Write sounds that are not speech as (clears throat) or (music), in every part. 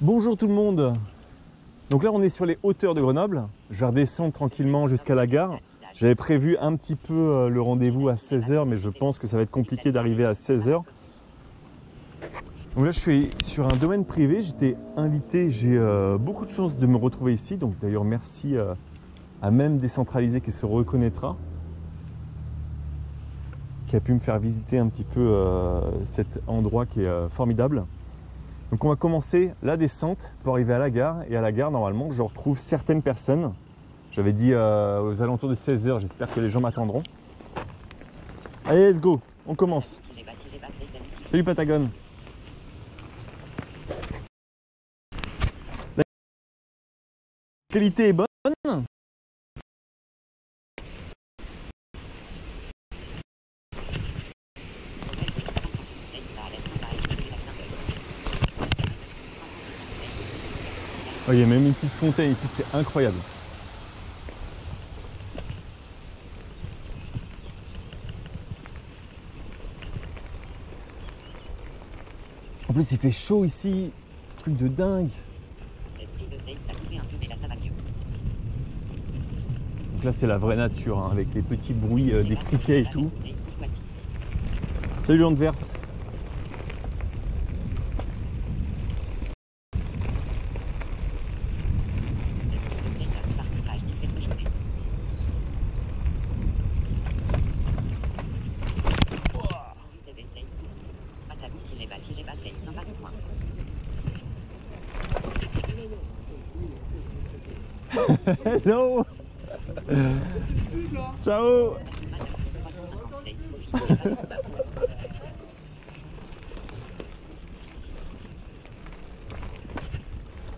Bonjour tout le monde. Donc là, on est sur les hauteurs de Grenoble. Je vais redescendre tranquillement jusqu'à la gare. J'avais prévu un petit peu euh, le rendez-vous à 16h, mais je pense que ça va être compliqué d'arriver à 16h. Donc là, je suis sur un domaine privé. J'étais invité. J'ai euh, beaucoup de chance de me retrouver ici. Donc d'ailleurs, merci euh, à même décentralisé qui se reconnaîtra, qui a pu me faire visiter un petit peu euh, cet endroit qui est euh, formidable. Donc on va commencer la descente pour arriver à la gare. Et à la gare, normalement, je retrouve certaines personnes. J'avais dit euh, aux alentours de 16h. J'espère que les gens m'attendront. Allez, let's go. On commence. Salut Patagone. La qualité est bonne. Oh, il y a même une petite fontaine ici, c'est incroyable. En plus, il fait chaud ici, truc de dingue. Donc là, c'est la vraie nature, hein, avec les petits bruits euh, des criquets et tout. Salut Lande Verte. Hello Ciao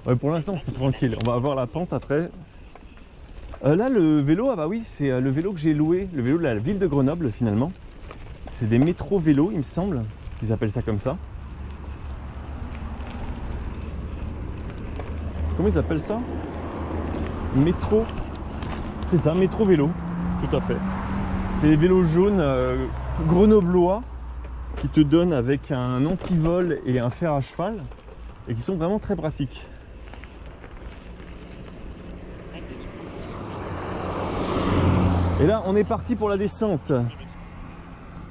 Ouais, pour l'instant, c'est tranquille. On va avoir la pente après. Euh, là, le vélo, ah bah oui, c'est euh, le vélo que j'ai loué, le vélo de la ville de Grenoble finalement. C'est des métro vélos, il me semble, qu'ils appellent ça comme ça. Comment ils appellent ça? Métro. C'est ça, métro vélo, tout à fait. C'est les vélos jaunes euh, grenoblois qui te donnent avec un antivol et un fer à cheval et qui sont vraiment très pratiques. Et là, on est parti pour la descente.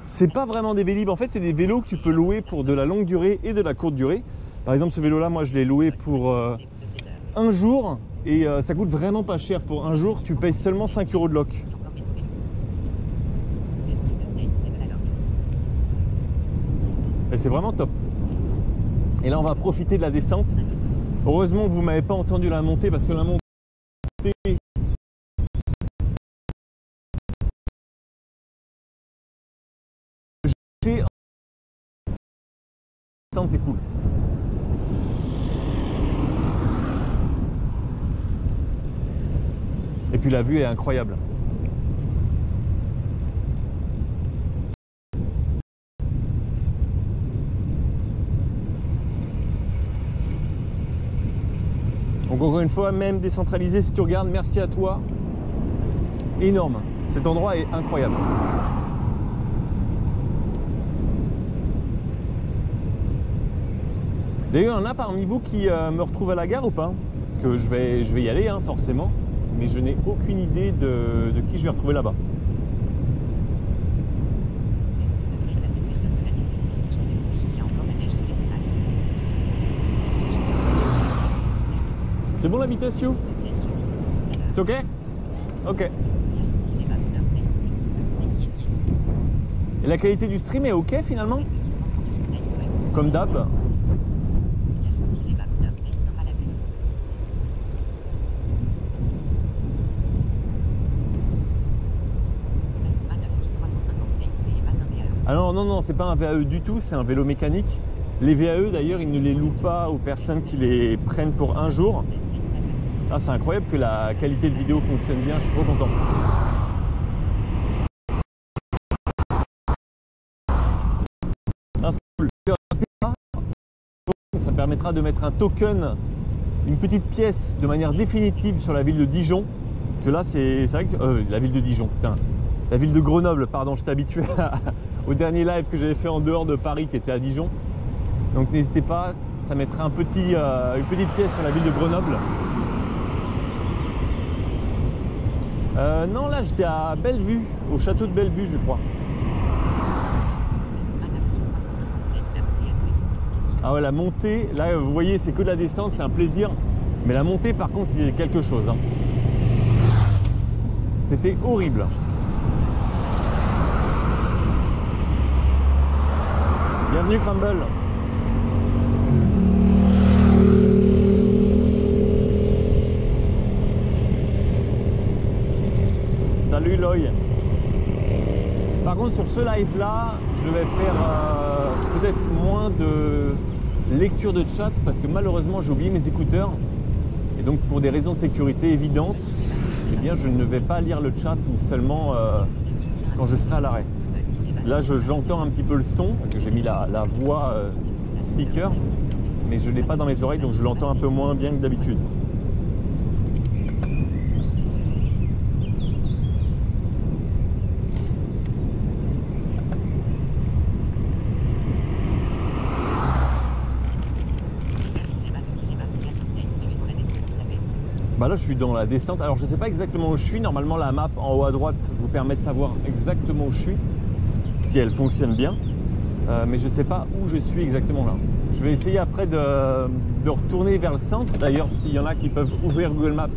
C'est pas vraiment des vélib, en fait, c'est des vélos que tu peux louer pour de la longue durée et de la courte durée. Par exemple, ce vélo-là, moi, je l'ai loué pour euh, un jour et euh, ça coûte vraiment pas cher. Pour un jour, tu payes seulement 5 euros de loc. Et c'est vraiment top. Et là, on va profiter de la descente. Heureusement vous m'avez pas entendu la montée parce que la montée. C'est cool. La vue est incroyable. Donc encore une fois, même décentralisé, si tu regardes, merci à toi. Énorme. Cet endroit est incroyable. D'ailleurs, il y en a parmi vous qui euh, me retrouvent à la gare ou pas? Parce que je vais, je vais y aller, hein, forcément. Mais je n'ai aucune idée de, qui je vais retrouver là-bas. C'est bon l'invitation C'est ok? Ok. Et la qualité du stream est ok finalement? Comme d'hab Ah non, non, c'est pas un VAE du tout, c'est un vélo mécanique. Les VAE d'ailleurs, ils ne les louent pas aux personnes qui les prennent pour un jour. Ah, c'est incroyable que la qualité de vidéo fonctionne bien, je suis trop content. Ah. Ça permettra de mettre un token, une petite pièce de manière définitive sur la ville de Dijon. Parce que là, c'est vrai que. euh, la ville de Dijon, putain. La ville de Grenoble, pardon, je habitué à- au dernier live que j'avais fait en dehors de Paris qui était à Dijon. Donc n'hésitez pas, ça mettra euh, une petite pièce sur la ville de Grenoble. Euh, non, là j'étais à Bellevue, au château de Bellevue, je crois. Ah ouais, la montée, là vous voyez, c'est que de la descente, c'est un plaisir. Mais la montée, par contre, c'est quelque chose. hein. C'était horrible. Bienvenue Crumble. Salut Loy. Par contre sur ce live là, je vais faire euh, peut-être moins de lecture de chat parce que malheureusement j'ai oublié mes écouteurs. Et donc pour des raisons de sécurité évidentes, eh bien je ne vais pas lire le chat ou seulement euh, quand je serai à l'arrêt. Là je- j'entends un petit peu le son parce que j'ai mis la, la voix euh, speaker, mais je ne l'ai pas dans mes oreilles donc je l'entends un peu moins bien que d'habitude. Bah là je suis dans la descente. Alors je ne sais pas exactement où je suis. Normalement la map en haut à droite vous permet de savoir exactement où je suis, si elle fonctionne bien. Euh, mais je ne sais pas où je suis exactement là. Je vais essayer après de, de retourner vers le centre. D'ailleurs s'il y en a qui peuvent ouvrir Google Maps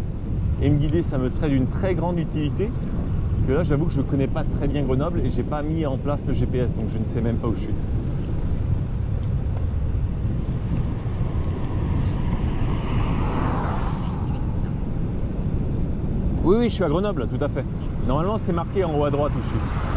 et me guider, ça me serait d'une très grande utilité. Parce que là j'avoue que je ne connais pas très bien Grenoble et j'ai pas mis en place le GPS, donc je ne sais même pas où je suis. Oui, oui, je suis à Grenoble, tout à fait. Normalement, c'est marqué en haut à droite où je suis.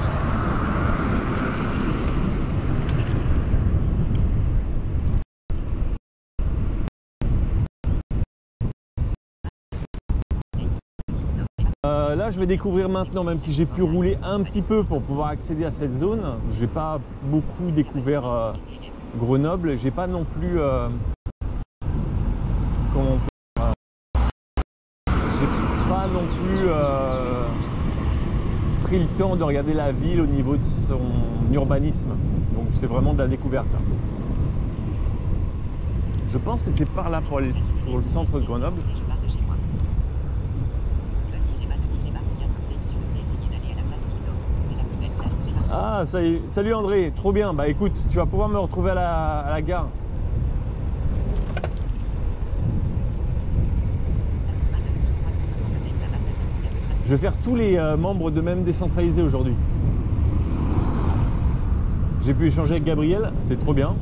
Je vais découvrir maintenant, même si j'ai pu rouler un petit peu pour pouvoir accéder à cette zone. J'ai pas beaucoup découvert euh, Grenoble. J'ai pas non plus. euh, comment on peut j'ai pas non plus euh, pris le temps de regarder la ville au niveau de son urbanisme. Donc c'est vraiment de la découverte. Je pense que c'est par là pour aller sur le centre de Grenoble. Ah, est. salut André, trop bien. Bah écoute, tu vas pouvoir me retrouver à la, gare. Je vais faire tous les euh, membres de même décentralisé aujourd'hui. J'ai pu échanger avec Gabriel, c'était trop bien.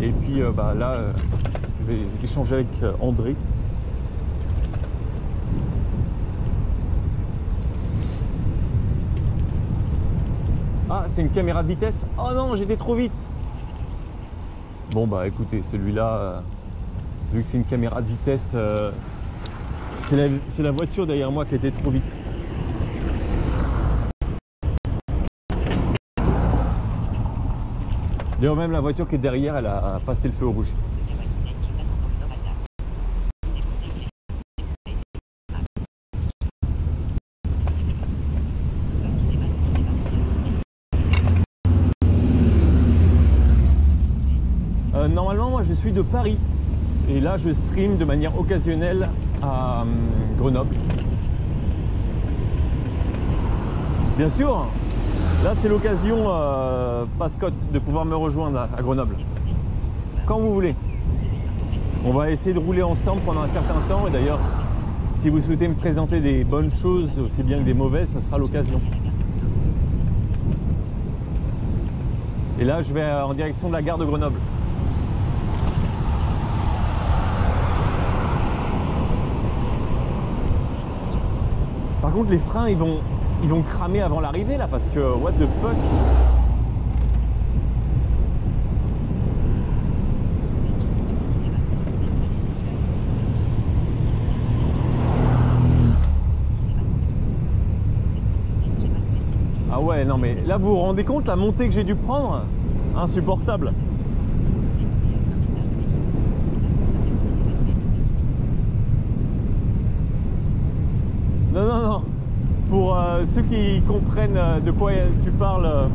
Et puis euh, bah, là, euh, je vais échanger avec André. Ah, c'est une caméra de vitesse. Oh non, j'étais trop vite. Bon bah écoutez, celui-là, euh, vu que c'est une caméra de vitesse, euh, c'est la, voiture derrière moi qui était trop vite. D'ailleurs même la voiture qui est derrière, elle a passé le feu rouge. Euh, normalement, moi, je suis de Paris. Et là, je stream de manière occasionnelle à hum, Grenoble. Bien sûr, là, c'est l'occasion, euh, Pascotte, de pouvoir me rejoindre à, à Grenoble. Quand vous voulez. On va essayer de rouler ensemble pendant un certain temps. Et d'ailleurs, si vous souhaitez me présenter des bonnes choses, aussi bien que des mauvaises, ça sera l'occasion. Et là, je vais en direction de la gare de Grenoble. Par contre, les freins, ils vont, ils vont cramer avant l'arrivée là, parce que what the fuck? Ah ouais, non mais là vous vous rendez compte la montée que j'ai dû prendre? Insupportable. Non, non, non. Pour euh, ceux qui comprennent euh, de quoi tu parles, euh,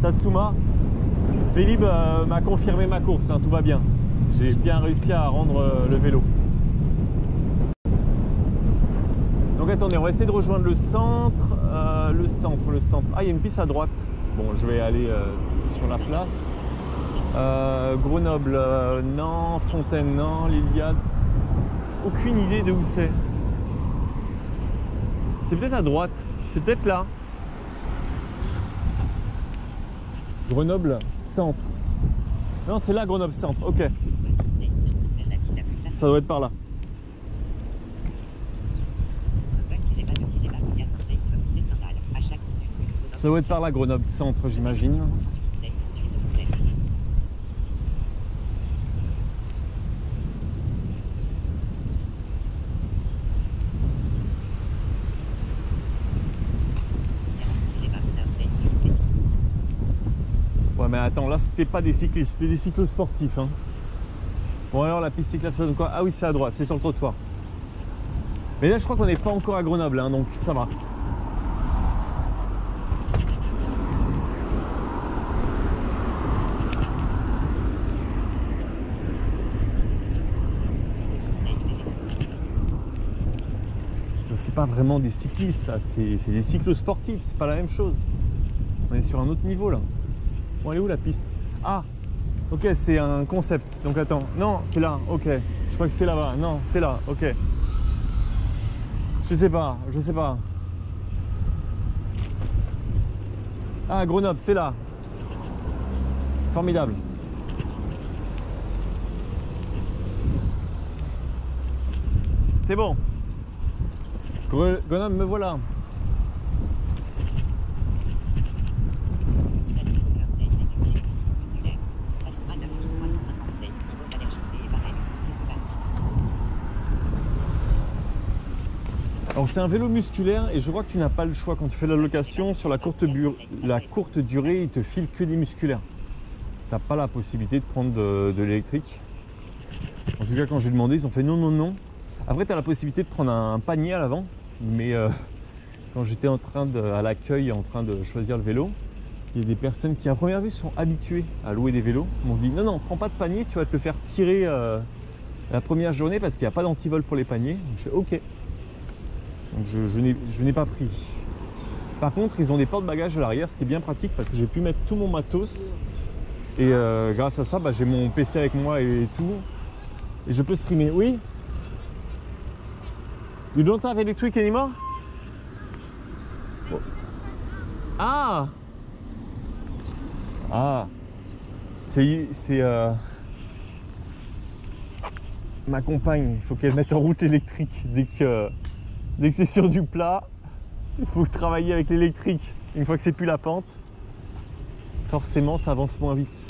Tatsuma, Philippe euh, m'a confirmé ma course, hein, tout va bien. J'ai bien réussi à rendre le vélo. Donc attendez, on va essayer de rejoindre le centre. le centre, le centre. Ah, il y a une piste à droite. Bon, je vais aller sur la place. Grenoble, non. Fontaine, non. Liliade. Aucune idée de où c'est. C'est peut-être à droite. C'est peut-être là. Grenoble centre. Non, c'est là Grenoble centre. Ok, ça doit être par là. Ça doit être par là Grenoble centre, j'imagine. 138 Seine, suite au Fontaine. Gaz débat Grenoble Seine, suite au Fontaine. Ouais, mais attends, là c'était pas des cyclistes, c'était des cyclosportifs. Hein. Bon, alors la piste cyclable, ça donne quoi? Ah oui, c'est à droite, c'est sur le trottoir. Mais là, je crois qu'on n'est pas encore à Grenoble, hein, donc ça va. C'est pas vraiment des cyclistes, ça, c'est c'est des cyclosportifs, c'est pas la même chose. On est sur un autre niveau là. Bon, elle est où la piste Ah Ok, c'est un concept. Donc attends. Non, c'est là. Ok. Je crois que c'était là-bas. Non, c'est là. Ok. Je sais pas. Je sais pas. Ah, Grenoble, c'est là. Formidable. C'est bon. Gre- Grenoble, me voilà. La ligne Grenoble Seine, c'est du pied, musculaire. Taxe à 9 357, niveau allergique et barème. Alors c'est un vélo musculaire et je crois que tu n'as pas le choix quand tu fais la location sur la courte, durée, il te file que des musculaires. Tu n'as pas la possibilité de prendre de, de l'électrique. En tout cas quand j'ai demandé, ils ont fait non, non, non. Après tu as la possibilité de prendre un, panier à l'avant, mais euh, (laughs) quand j'étais en train de, à l'accueil en train de choisir le vélo, il y a des personnes qui à première vue sont habituées à louer des vélos, m'ont dit non, non, prends pas de panier, tu vas te le faire tirer euh, la première journée parce qu'il n'y a pas d'antivol pour les paniers. Donc je fais ok. Donc je, n'ai- pas pris. Par contre, ils ont des porte-bagages à l'arrière, ce qui est bien pratique parce que j'ai pu mettre tout mon matos. Et euh, grâce à ça, bah, j'ai mon PC avec moi et tout. Et je peux streamer. Oui? You don't have electric anymore? Ah Ah C'est... euh, Ma compagne, il faut qu'elle mette en route l'électrique dès que... Dès que c'est sur du plat, il faut travailler avec l'électrique. Une fois que c'est plus la pente, forcément ça avance moins vite.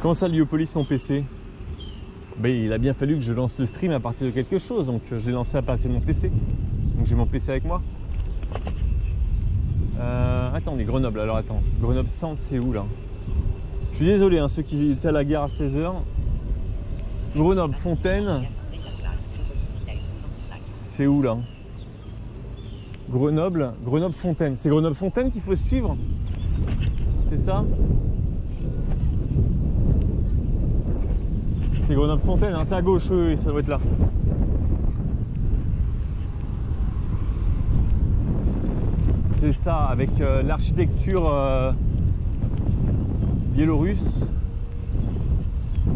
Comment ça, Liopolis, mon PC ben, Il a bien fallu que je lance le stream à partir de quelque chose, donc euh, je l'ai lancé à partir de mon PC. Donc j'ai mon PC avec moi. Euh, attendez, Grenoble, alors attends. Grenoble Centre, c'est où là? Je suis désolé, hein, ceux qui étaient à la gare à 16h. Grenoble Fontaine, c'est où là? Grenoble, Grenoble Fontaine. C'est Grenoble Fontaine qu'il faut suivre? C'est ça? C'est Grenoble Fontaine, hein, c'est à gauche, oui, ça doit être là. C'est ça, avec euh, l'architecture euh, biélorusse.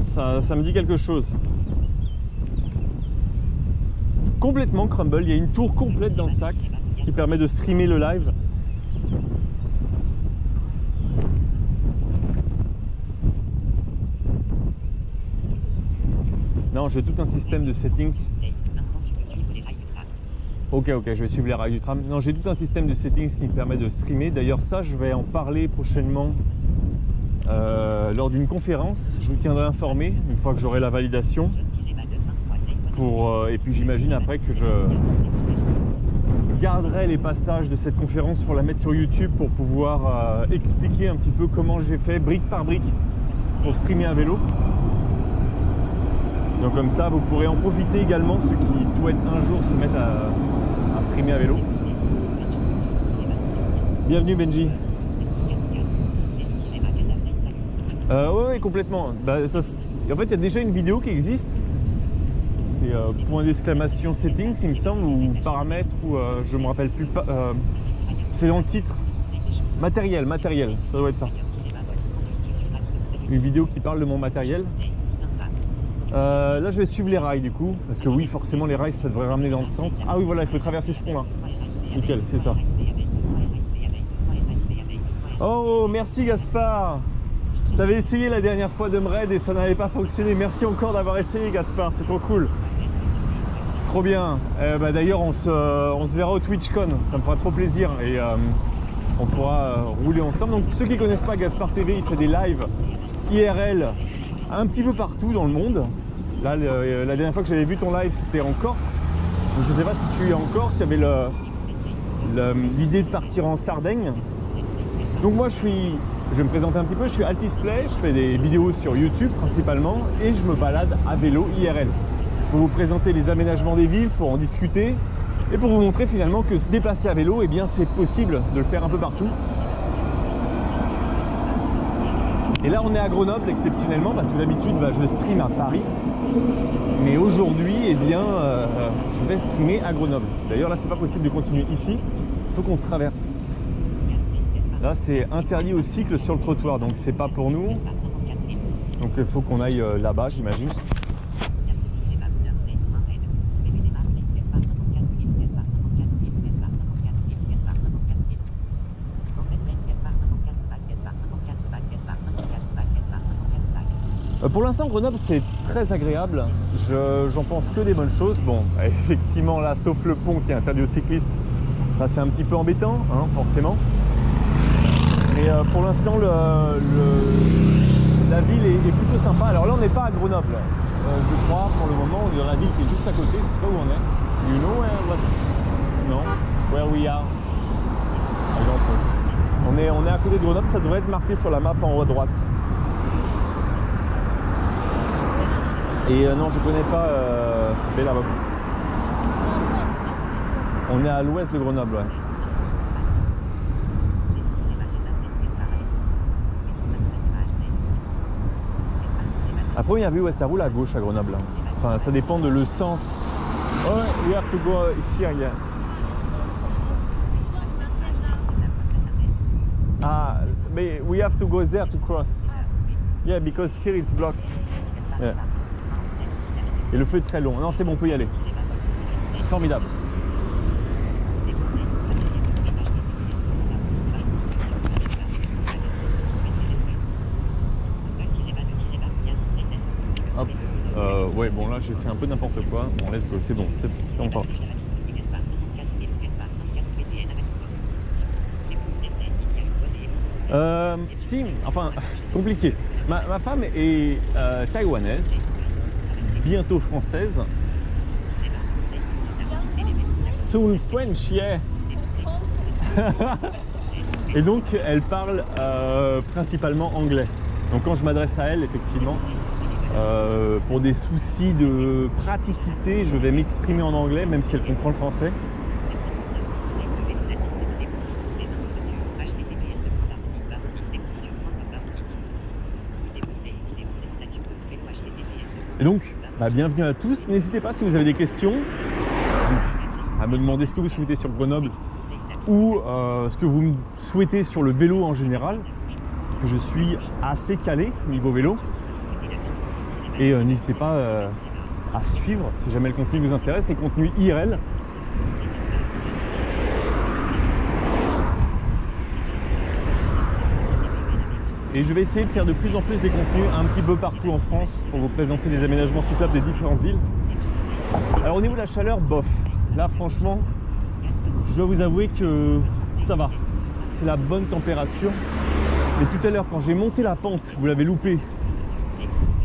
Ça, ça me dit quelque chose. Complètement crumble, il y a une tour complète dans le sac qui permet de streamer le live. Non, j'ai tout un système de settings. Ok, ok, je vais suivre les rails du tram. Non, j'ai tout un système de settings qui me permet de streamer. D'ailleurs, ça, je vais en parler prochainement euh, lors d'une conférence. Je vous tiendrai informé une fois que j'aurai la validation. Euh, et puis j'imagine après que je garderai les passages de cette conférence pour la mettre sur YouTube pour pouvoir euh, expliquer un petit peu comment j'ai fait brique par brique pour streamer un vélo. Donc comme ça, vous pourrez en profiter également ceux qui souhaitent un jour se mettre à, à streamer à vélo. Bienvenue Benji. Euh, ouais, ouais, complètement. Bah, en fait, il y a déjà une vidéo qui existe. C'est euh, point d'exclamation settings, il me semble, ou paramètres, ou euh, je me rappelle plus. euh, c'est dans le titre. Matériel, matériel, ça doit être ça. Une vidéo qui parle de mon matériel. Euh, là, je vais suivre les rails du coup, parce que oui, forcément, les rails, ça devrait ramener dans le centre. Ah oui, voilà, il faut traverser ce pont-là. Nickel, c'est ça. Oh, merci Gaspard T'avais essayé la dernière fois de me raid et ça n'avait pas fonctionné. Merci encore d'avoir essayé Gaspard, c'est trop cool. Trop bien. Euh, bah, D'ailleurs, on se, verra au TwitchCon, ça me fera trop plaisir et euh, on pourra euh, rouler ensemble. Donc ceux qui connaissent pas Gaspard TV, il fait des lives IRL un petit peu partout dans le monde. Là, la dernière fois que j'avais vu ton live, c'était en Corse. Je sais pas si tu es encore, tu avais l'idée de partir en Sardaigne. Donc moi je suis, je vais me présenter un petit peu, je suis Altisplay, je fais des vidéos sur YouTube principalement et je me balade à vélo IRL. Pour vous présenter les aménagements des villes, pour en discuter et pour vous montrer finalement que se déplacer à vélo, eh bien c'est possible de le faire un peu partout. Et là on est à Grenoble exceptionnellement parce que d'habitude bah, je stream à Paris. Mais aujourd'hui, eh bien, euh, je vais streamer à Grenoble. D'ailleurs là c'est pas possible de continuer ici, il faut qu'on traverse. Là, c'est interdit au cycle sur le trottoir, donc c'est pas pour nous. Donc il faut qu'on aille euh, là-bas, j'imagine. Euh, Pour l'instant, Grenoble, c'est très agréable. Je- J'en pense que des bonnes choses. Bon, (laughs) effectivement, là, sauf le pont qui est interdit aux cyclistes, ça c'est un petit peu embêtant, hein, forcément. Mais euh, pour l'instant, le, le- la ville est, est plutôt sympa. Alors là, on n'est pas à Grenoble, euh, je crois, pour le moment. On est dans la ville qui est juste à côté. Je sais pas où on est. You know where, what? Non Where we are. On est, on est à côté de Grenoble. Ça devrait être marqué sur la map en haut à droite. Et euh, non, je connais pas euh, Bellavox. On est à l'ouest de Grenoble, ouais. À première vue, ouais, ça roule à gauche à Grenoble. hein. Enfin, ça dépend de le sens. Oh, we have to go here, yes. Ah, mais we have to go there to cross. Yeah, because here it's blocked. Yeah. Et le feu est très long. Non, c'est bon, on peut y aller. Formidable. Hop. Euh, ouais, bon là j'ai fait un peu n'importe quoi. Bon, let's go, c'est bon, c'est bon. on part. Euh, si, enfin, compliqué. Ma, ma femme est euh, taïwanaise, bientôt française. Soon French. (laughs) Et donc, elle parle euh, principalement anglais. Donc, quand je m'adresse à elle, effectivement, euh, pour des soucis de praticité, je vais m'exprimer en anglais, même si elle comprend le français. Et donc, bah, bienvenue à tous. N'hésitez pas si vous avez des questions à me demander ce que vous souhaitez sur Grenoble ou euh, ce que vous souhaitez sur le vélo en général. Parce que je suis assez calé niveau vélo. Et euh, n'hésitez pas euh, à suivre si jamais le contenu vous intéresse, les contenus IRL. Et je vais essayer de faire de plus en plus des contenus un petit peu partout en France pour vous présenter les aménagements cyclables des différentes villes. Alors au niveau de la chaleur, bof. Là franchement, je dois vous avouer que ça va. C'est la bonne température. Mais tout à l'heure, quand j'ai monté la pente, vous l'avez loupé,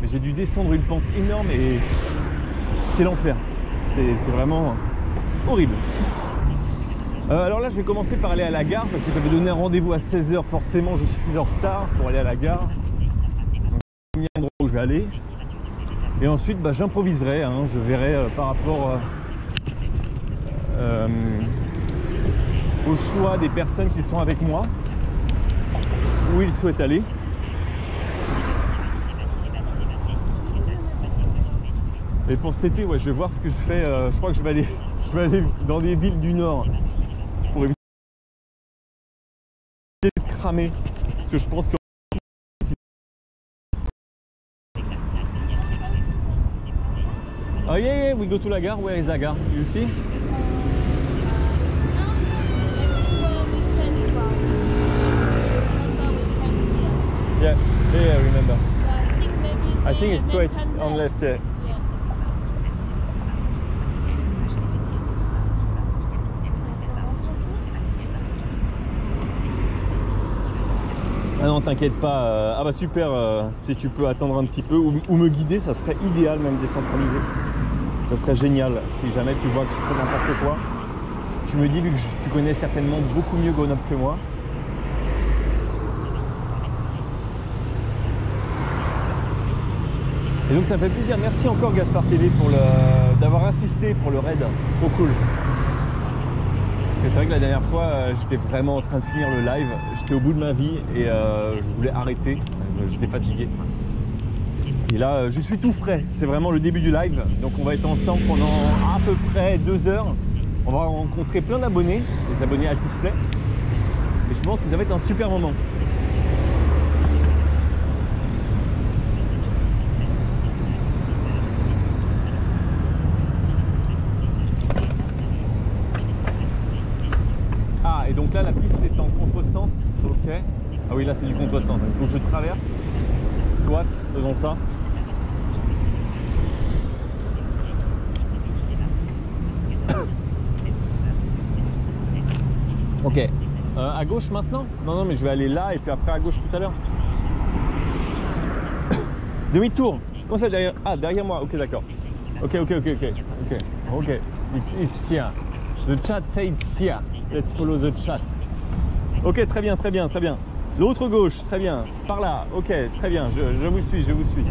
mais j'ai dû descendre une pente énorme et c'est l'enfer. C'est vraiment horrible. Euh, alors là, je vais commencer par aller à la gare parce que j'avais donné un rendez-vous à 16h. Forcément, je suis en retard pour aller à la gare. Donc, un endroit où je vais aller. Et ensuite, bah, j'improviserai. hein. je verrai euh, par rapport euh, au choix des personnes qui sont avec moi, où ils souhaitent aller. Et pour cet été, ouais, je vais voir ce que je fais. euh, je crois que je vais aller, (laughs) je vais aller dans des villes du Nord pour éviter de cramer. Parce que je pense que Oh yeah, yeah, we go to la gare. Where is la gare? You see? Yeah, yeah, yeah, I remember. I think it's straight on left, yeah. Ah non, t'inquiète pas. euh, ah bah super, euh, si tu peux attendre un petit peu ou, me guider, ça serait idéal même décentralisé. Ça serait génial. Si jamais tu vois que je fais n'importe quoi, tu me dis vu que tu connais certainement beaucoup mieux Grenoble que moi. Et donc ça me fait plaisir. Merci encore Gaspard TV d'avoir insisté pour le raid. Trop cool. C'est vrai que la dernière fois, euh, j'étais vraiment en train de finir le live. J'étais au bout de ma vie et euh, je voulais arrêter. Euh, J'étais fatigué. Et là, je suis tout frais. C'est vraiment le début du live. Donc on va être ensemble pendant à peu près deux heures. On va rencontrer plein d'abonnés, des abonnés Altisplay. Et je pense que ça va être un super moment. Ah, et donc là, la piste est en contresens. Ok. Ah là, c'est du contresens. Donc, il faut que je traverse. Soit, faisons ça. (coughs) Ok. Euh, à gauche maintenant? Non, non, mais je vais aller là et puis après à gauche tout à l'heure. (coughs) Demi-tour. Comment ça derrière? Ah, derrière moi. Ok, d'accord. Ok, ok, ok, ok. Ok. Ok. It's, here. The chat say it's here. Let's follow the chat. Ok, très bien, très bien, très bien. L'autre gauche, très bien. Par là. Ok, très bien. Je, vous suis, je vous suis.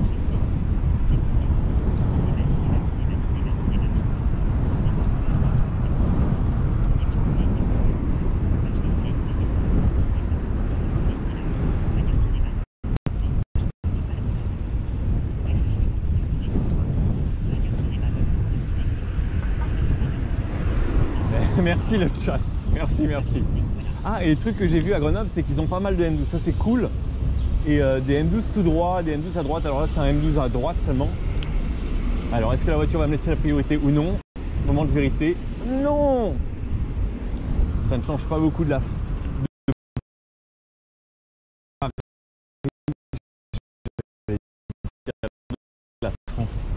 (laughs) Merci le chat. Merci, merci. Ah, et le truc que j'ai vu à Grenoble, c'est qu'ils ont pas mal de M12. Ça, c'est cool. Et euh, des M12 tout droit, des M12 à droite. Alors là, c'est un M12 à droite seulement. Alors, est-ce que la voiture va me laisser la priorité ou non? Moment de vérité. Non Ça ne change pas beaucoup de la. de- la France.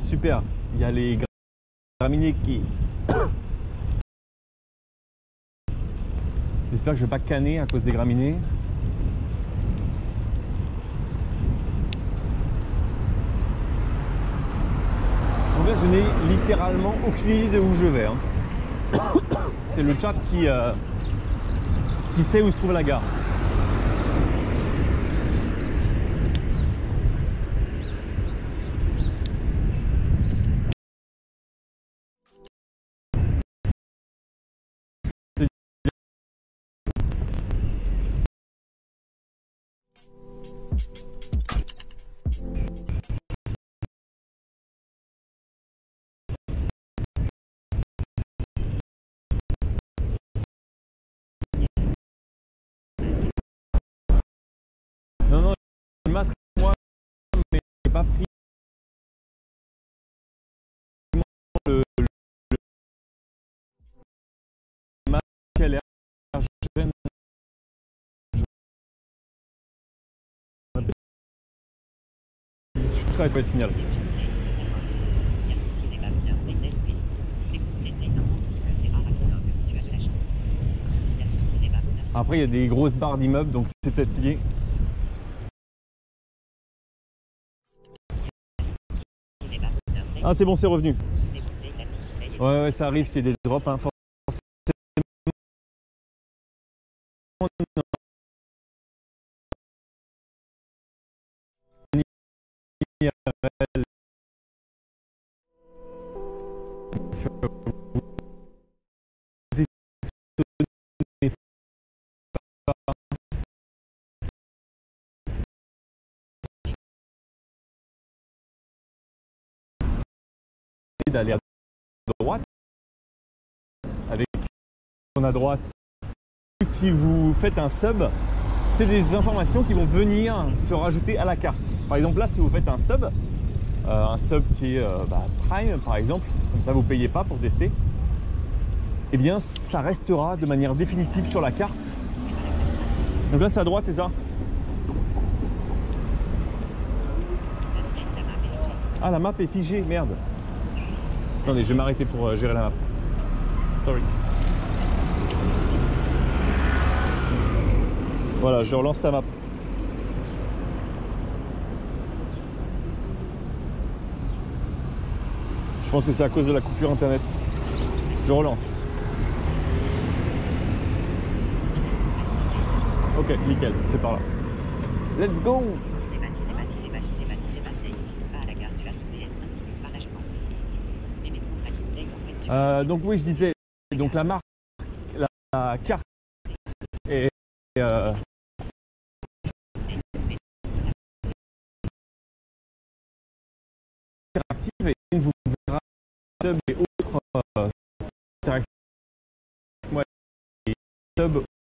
Super. Il y a les graminées qui. J'espère que je vais pas canner à cause des graminées. Donc là, je n'ai littéralement aucune idée de où je vais. hein. (coughs) C'est le chat qui, euh, qui sait où se trouve la gare. Pas. Je suis très signal. Après, il y a des grosses barres d'immeubles, donc c'est peut-être lié. Ah, c'est bon, c'est revenu. Ouais, ouais, ça arrive qu'il des drops. Hein. D'aller à droite avec on à droite. Si vous faites un sub, c'est des informations qui vont venir se rajouter à la carte. Par exemple là, si vous faites un sub, euh, un sub qui est euh, bah, Prime par exemple, comme ça vous payez pas pour tester, eh bien ça restera de manière définitive sur la carte. Donc là c'est à droite, c'est ça? Ah la map est figée, merde. Attendez, je vais m'arrêter pour euh, gérer la map. Sorry. Voilà, je relance la map. Je pense que c'est à cause de la coupure internet. Je relance. Ok, nickel, c'est par là. Let's go Débat, débat, débat, débat, débat, c'est ici, pas à la gare du Lac PS5 minutes par là, je pense. Mais mais centralisé, en fait, tu Euh, donc oui, je disais, la marque, la, carte est euh, interactive et vous verrez sub et autres euh, interactions.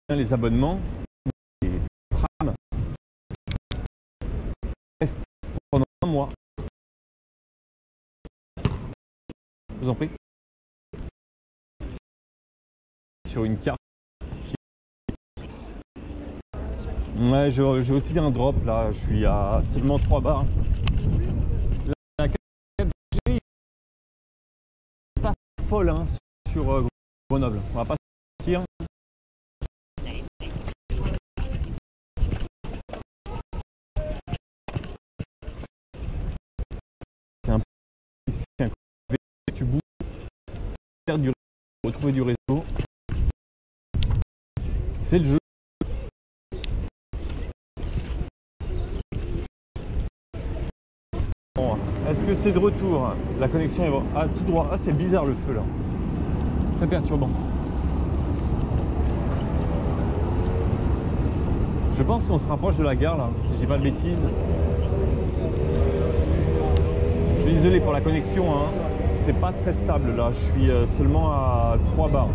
Bien les abonnements, les prams, restent pendant un mois. Je vous en prie. Une carte. qui- Ouais, j'ai aussi un drop là, je suis à seulement 3 bars. La, la 4G est pas folle hein, sur euh, Grenoble, on va pas se mentir. C'est un peu ici, un côté, tu bouges, perdre du retrouver du réseau. C'est le jeu. Bon, Est-ce que c'est de retour? La connexion est ah, tout droit. Ah, c'est bizarre le feu là. Très perturbant. Je pense qu'on se rapproche de la gare là, si j'ai pas de bêtises. Je suis désolé pour la connexion, hein. c'est pas très stable là. Je suis euh, seulement à 3 bars.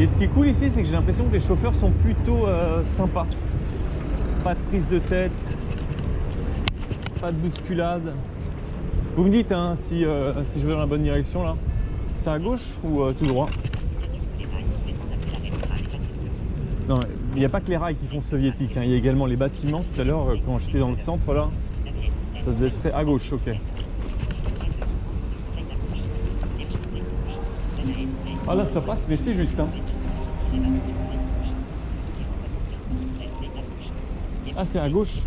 Et ce qui est cool ici, c'est que j'ai l'impression que les chauffeurs sont plutôt euh, sympas. Pas de prise de tête, pas de bousculade. Vous me dites hein, si, euh, si je vais dans la bonne direction là. C'est à gauche ou euh, tout droit? Non, il n'y a pas que les rails qui font soviétique. hein. Il y a également les bâtiments. Tout à l'heure, quand j'étais dans le centre là, ça faisait très à gauche. Ok. Ah là, ça passe, mais c'est juste. hein. Ah, c'est à gauche.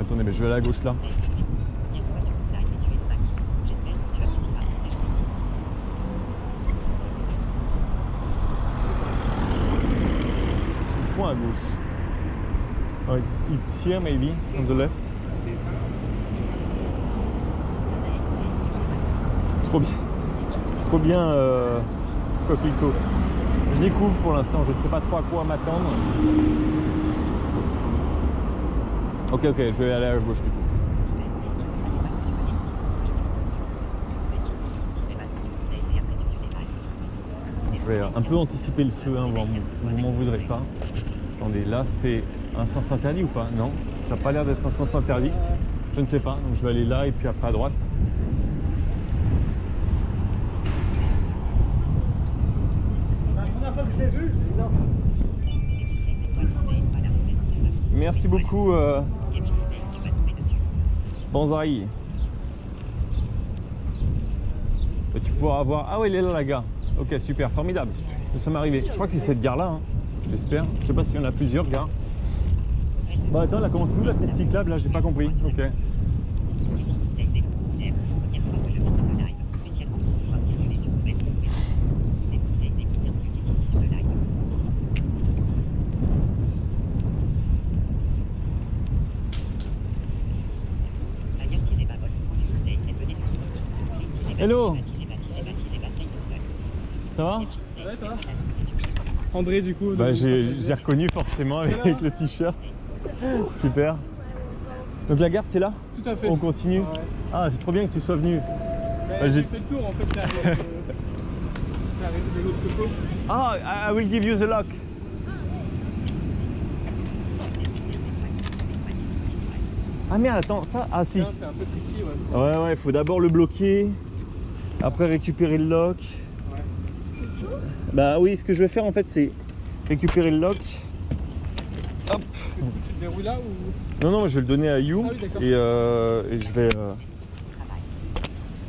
Attendez, mais je vais aller à gauche là. Sur le point à gauche. Oh, it's, it's here maybe, on the left. Trop bien. Trop bien, euh, Coquelicot. Découvre pour l'instant, je ne sais pas trop à quoi m'attendre. Ok, ok, je vais aller à gauche du coup. Je vais un peu anticiper le feu, hein, vous vous m'en voudrez pas. Attendez, là c'est un sens interdit ou pas? Non, ça n'a pas l'air d'être un sens interdit. Je ne sais pas, donc je vais aller là et puis après à droite. La première fois que je Merci beaucoup, euh, tu pourras avoir. Ah oui, il est là la gare. Ok, super, formidable. Nous sommes arrivés. Je crois que c'est cette gare-là, hein. j'espère. Je sais pas s'il y en a plusieurs gares. Bah attends, elle a commencé où la piste cyclable là? J'ai pas compris. Ok. Et si 16 écouteurs, première fois que je vis sur le live, spécialement pour pouvoir circuler sur nouvelle frequences. Et si 16 écouteurs plus décidés sur le live. Ailleurs, tirez bas, vol, conduisez, et venez sur le Hello. Tirez bas, tirez bas, tirez bas, tirez bas, seul. Ça va Ouais, ça va André, du coup. Bah j'ai reconnu forcément avec le t-shirt. Super. Donc la gare c'est là Tout à fait. On continue Ouais. Ah c'est trop bien que tu sois venu. Bah, j'ai- j'ai fait le tour en fait. (laughs) De- l'autre côté. Ah, I- will give you the lock. Ah merde, attends, ça, ah si. Tiens, C'est un peu tricky, ouais. Ouais, ouais, il faut d'abord le bloquer, après récupérer le lock. Ouais. Bah oui, ce que je vais faire en fait, c'est récupérer le lock. Hop. Tu te déroules là ou? Non, non, je vais le donner à You Ah oui, d'accord. et, euh, et je vais euh,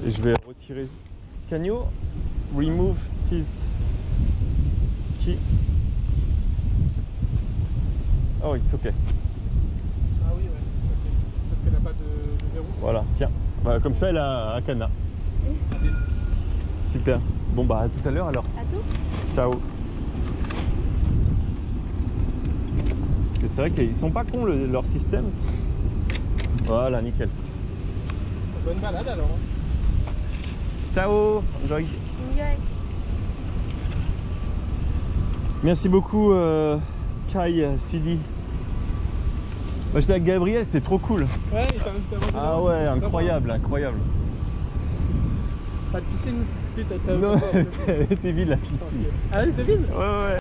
et je vais retirer. Can you remove this key? Oh, it's okay. Ah oui, ouais, c'est fait. Parce qu'elle n'a pas de, de verrou. Voilà, tiens. Bah, comme ça, elle a un canard. Super. Bon, bah, à tout à l'heure alors. À tout Ciao. C'est vrai qu'ils sont pas cons le- leur système. Voilà, nickel. Bonne balade alors. hein. Ciao. Enjoy. Enjoy. Merci beaucoup, euh, Kai, Sidi. Bah, J'étais avec Gabriel, c'était trop cool. Ouais, il Ah ouais, Sympa. incroyable, incroyable. Pas de piscine Si, t'as. Non, elle était (laughs) vide la piscine. Ah, elle était vide Ouais, ouais.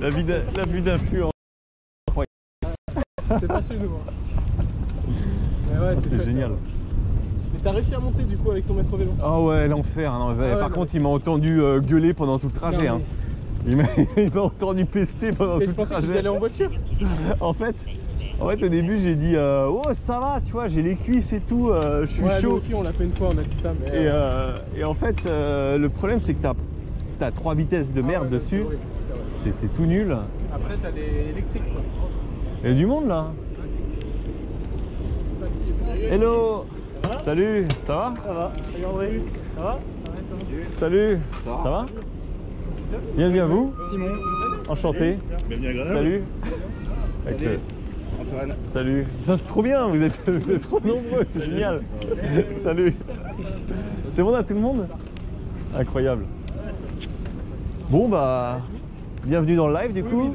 La vue d'un- la vue d'influence. C'est pas chez nous. hein. (laughs) Ouais, Ah, C'est génial. hein. Mais t'as réussi à monter du coup avec ton maître vélo Ah ouais, l'enfer. mais ouais, par contre, il m'a entendu euh, gueuler pendant tout le trajet. Non, hein. (laughs) Il m'a entendu pester pendant tout Et je le pensais qu'ils trajet. allaient en voiture. En fait, en fait, au début, j'ai dit euh, Oh, ça va, tu vois, j'ai les cuisses et tout, euh, je suis Ouais, nous chaud. aussi, on l'a fait une fois, on a dit ça. Mais Et, euh, et en fait, euh, le problème, c'est que t'as as trois vitesses de Ah merde ouais, c'est dessus. c'est tout nul. Après, t'as des électriques quoi. Il y a du monde là. Hello Salut, ça va? Ça va Salut André Ça va? Salut Ça va Bienvenue à vous, Simon enchanté. Bienvenue à Grenoble. Salut Avec le- Antoine. Salut c'est trop bien, vous êtes, (laughs) vous êtes trop nombreux, c'est génial Salut C'est bon à tout le monde? Incroyable. Bon bah, bienvenue dans le live du coup.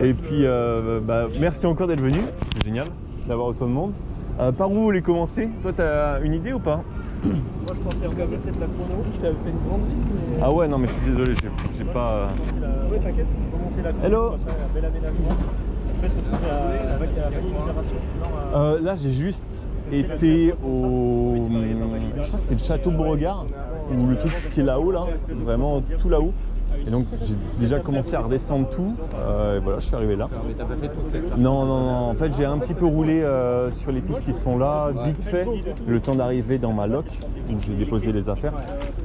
Et puis, euh, bah, merci encore d'être venu. C'est génial d'avoir autant de monde. Euh, par où vous voulez commencer? Toi, t'as une idée ou pas? Moi, je pensais regarder peut-être la chrono. Je t'avais fait une grande liste, mais. Ah ouais, non, mais je suis désolé, j'ai pas. euh, Ouais, t'inquiète. Remonter la chrono. Hello. Comme ça, aménagement. Se retrouver à- belle libération. Euh, là, j'ai juste été au. Je crois que c'était le château Beauregard, ou le truc qui est là-haut, là, vraiment tout là-haut. Et donc, j'ai déjà commencé à redescendre tout. Euh, et voilà, je suis arrivé là. Mais t'as pas fait toute cette Non, non, non. En fait, j'ai un petit peu roulé euh, sur les pistes qui sont là, vite fait, le temps d'arriver dans ma loc où j'ai déposé les affaires.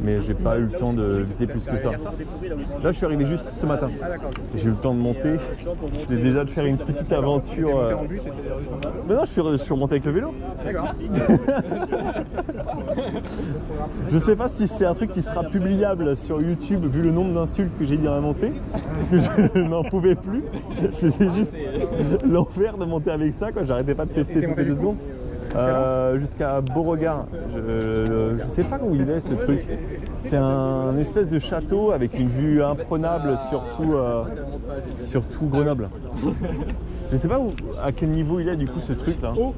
Mais j'ai pas eu le temps de visiter plus que ça. Là, je suis arrivé juste ce matin. J'ai eu le temps de monter. J'ai déjà de faire une petite aventure. euh, Mais non, je suis, je suis remonté avec le vélo. (laughs) je sais pas si c'est un truc qui sera publiable sur YouTube vu le nombre d'insultes que j'ai la montée. Parce que je (laughs) n'en pouvais plus. (laughs) C'était juste (laughs) l'enfer de monter avec ça. quoi. J'arrêtais pas de tester toutes les deux secondes. Euh, jusqu'à Beauregard. Je, je sais pas où il est ce truc. C'est un espèce de château avec une vue imprenable sur tout, euh, sur tout Grenoble. Je sais pas où, à quel niveau il est du coup ce truc là. Haut.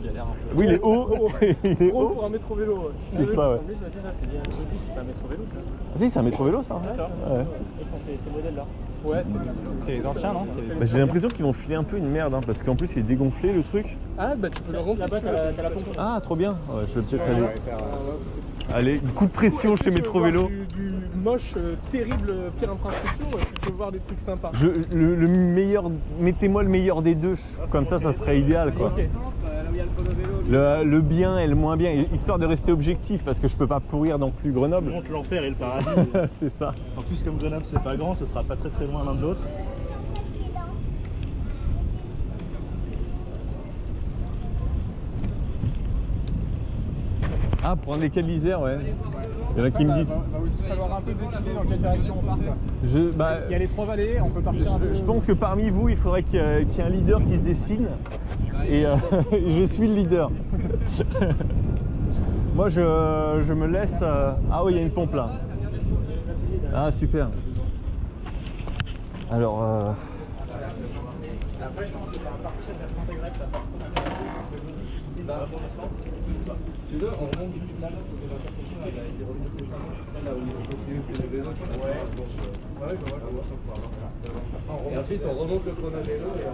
Oui, il est haut. (laughs) il est haut. pour un métro vélo. ouais. C'est ça, ouais. C'est ça, c'est bien. C'est pas un métro vélo, ça. Ah, si, c'est un métro vélo ça. D'accord. Ouais. Ils font ces, ces modèles-là. Ouais, c'est. C'est les anciens, non? Bah, j'ai l'impression qu'ils vont filer un peu une merde hein, parce qu'en plus il est dégonflé le truc. Ah, bah tu peux le. Là-bas, t'as la, pompe. Ah, trop bien. Ouais, je vais peut-être aller. Ah, que- Allez, coup de pression chez Métro Vélo. Du moche, euh, terrible, euh, pire infrastructure, que tu peux voir des trucs sympas Je, le, le meilleur, mettez-moi le meilleur des deux, comme ça, ça serait idéal quoi. Le, le bien et le moins bien, histoire de rester objectif parce que je peux pas pourrir non plus Grenoble. Entre l'enfer et le paradis. (laughs) c'est ça. en plus, comme Grenoble, c'est pas grand, ce sera pas très très loin l'un de l'autre. Ah, prendre les l'Isère, ouais. Il y en a qui me Après, disent. Va, va aussi falloir un peu décider dans quelle direction on part. Je, bah, Il y a les trois vallées, on peut partir un peu. je, je pense que parmi vous, il faudrait qu'il y ait un leader qui se dessine. Et euh, (laughs) je suis le leader. (laughs) Moi, je, je me laisse. euh, Ah oui, il y a une pompe là. Ah, super. Alors. euh, Et ensuite, on remonte le chronovélo et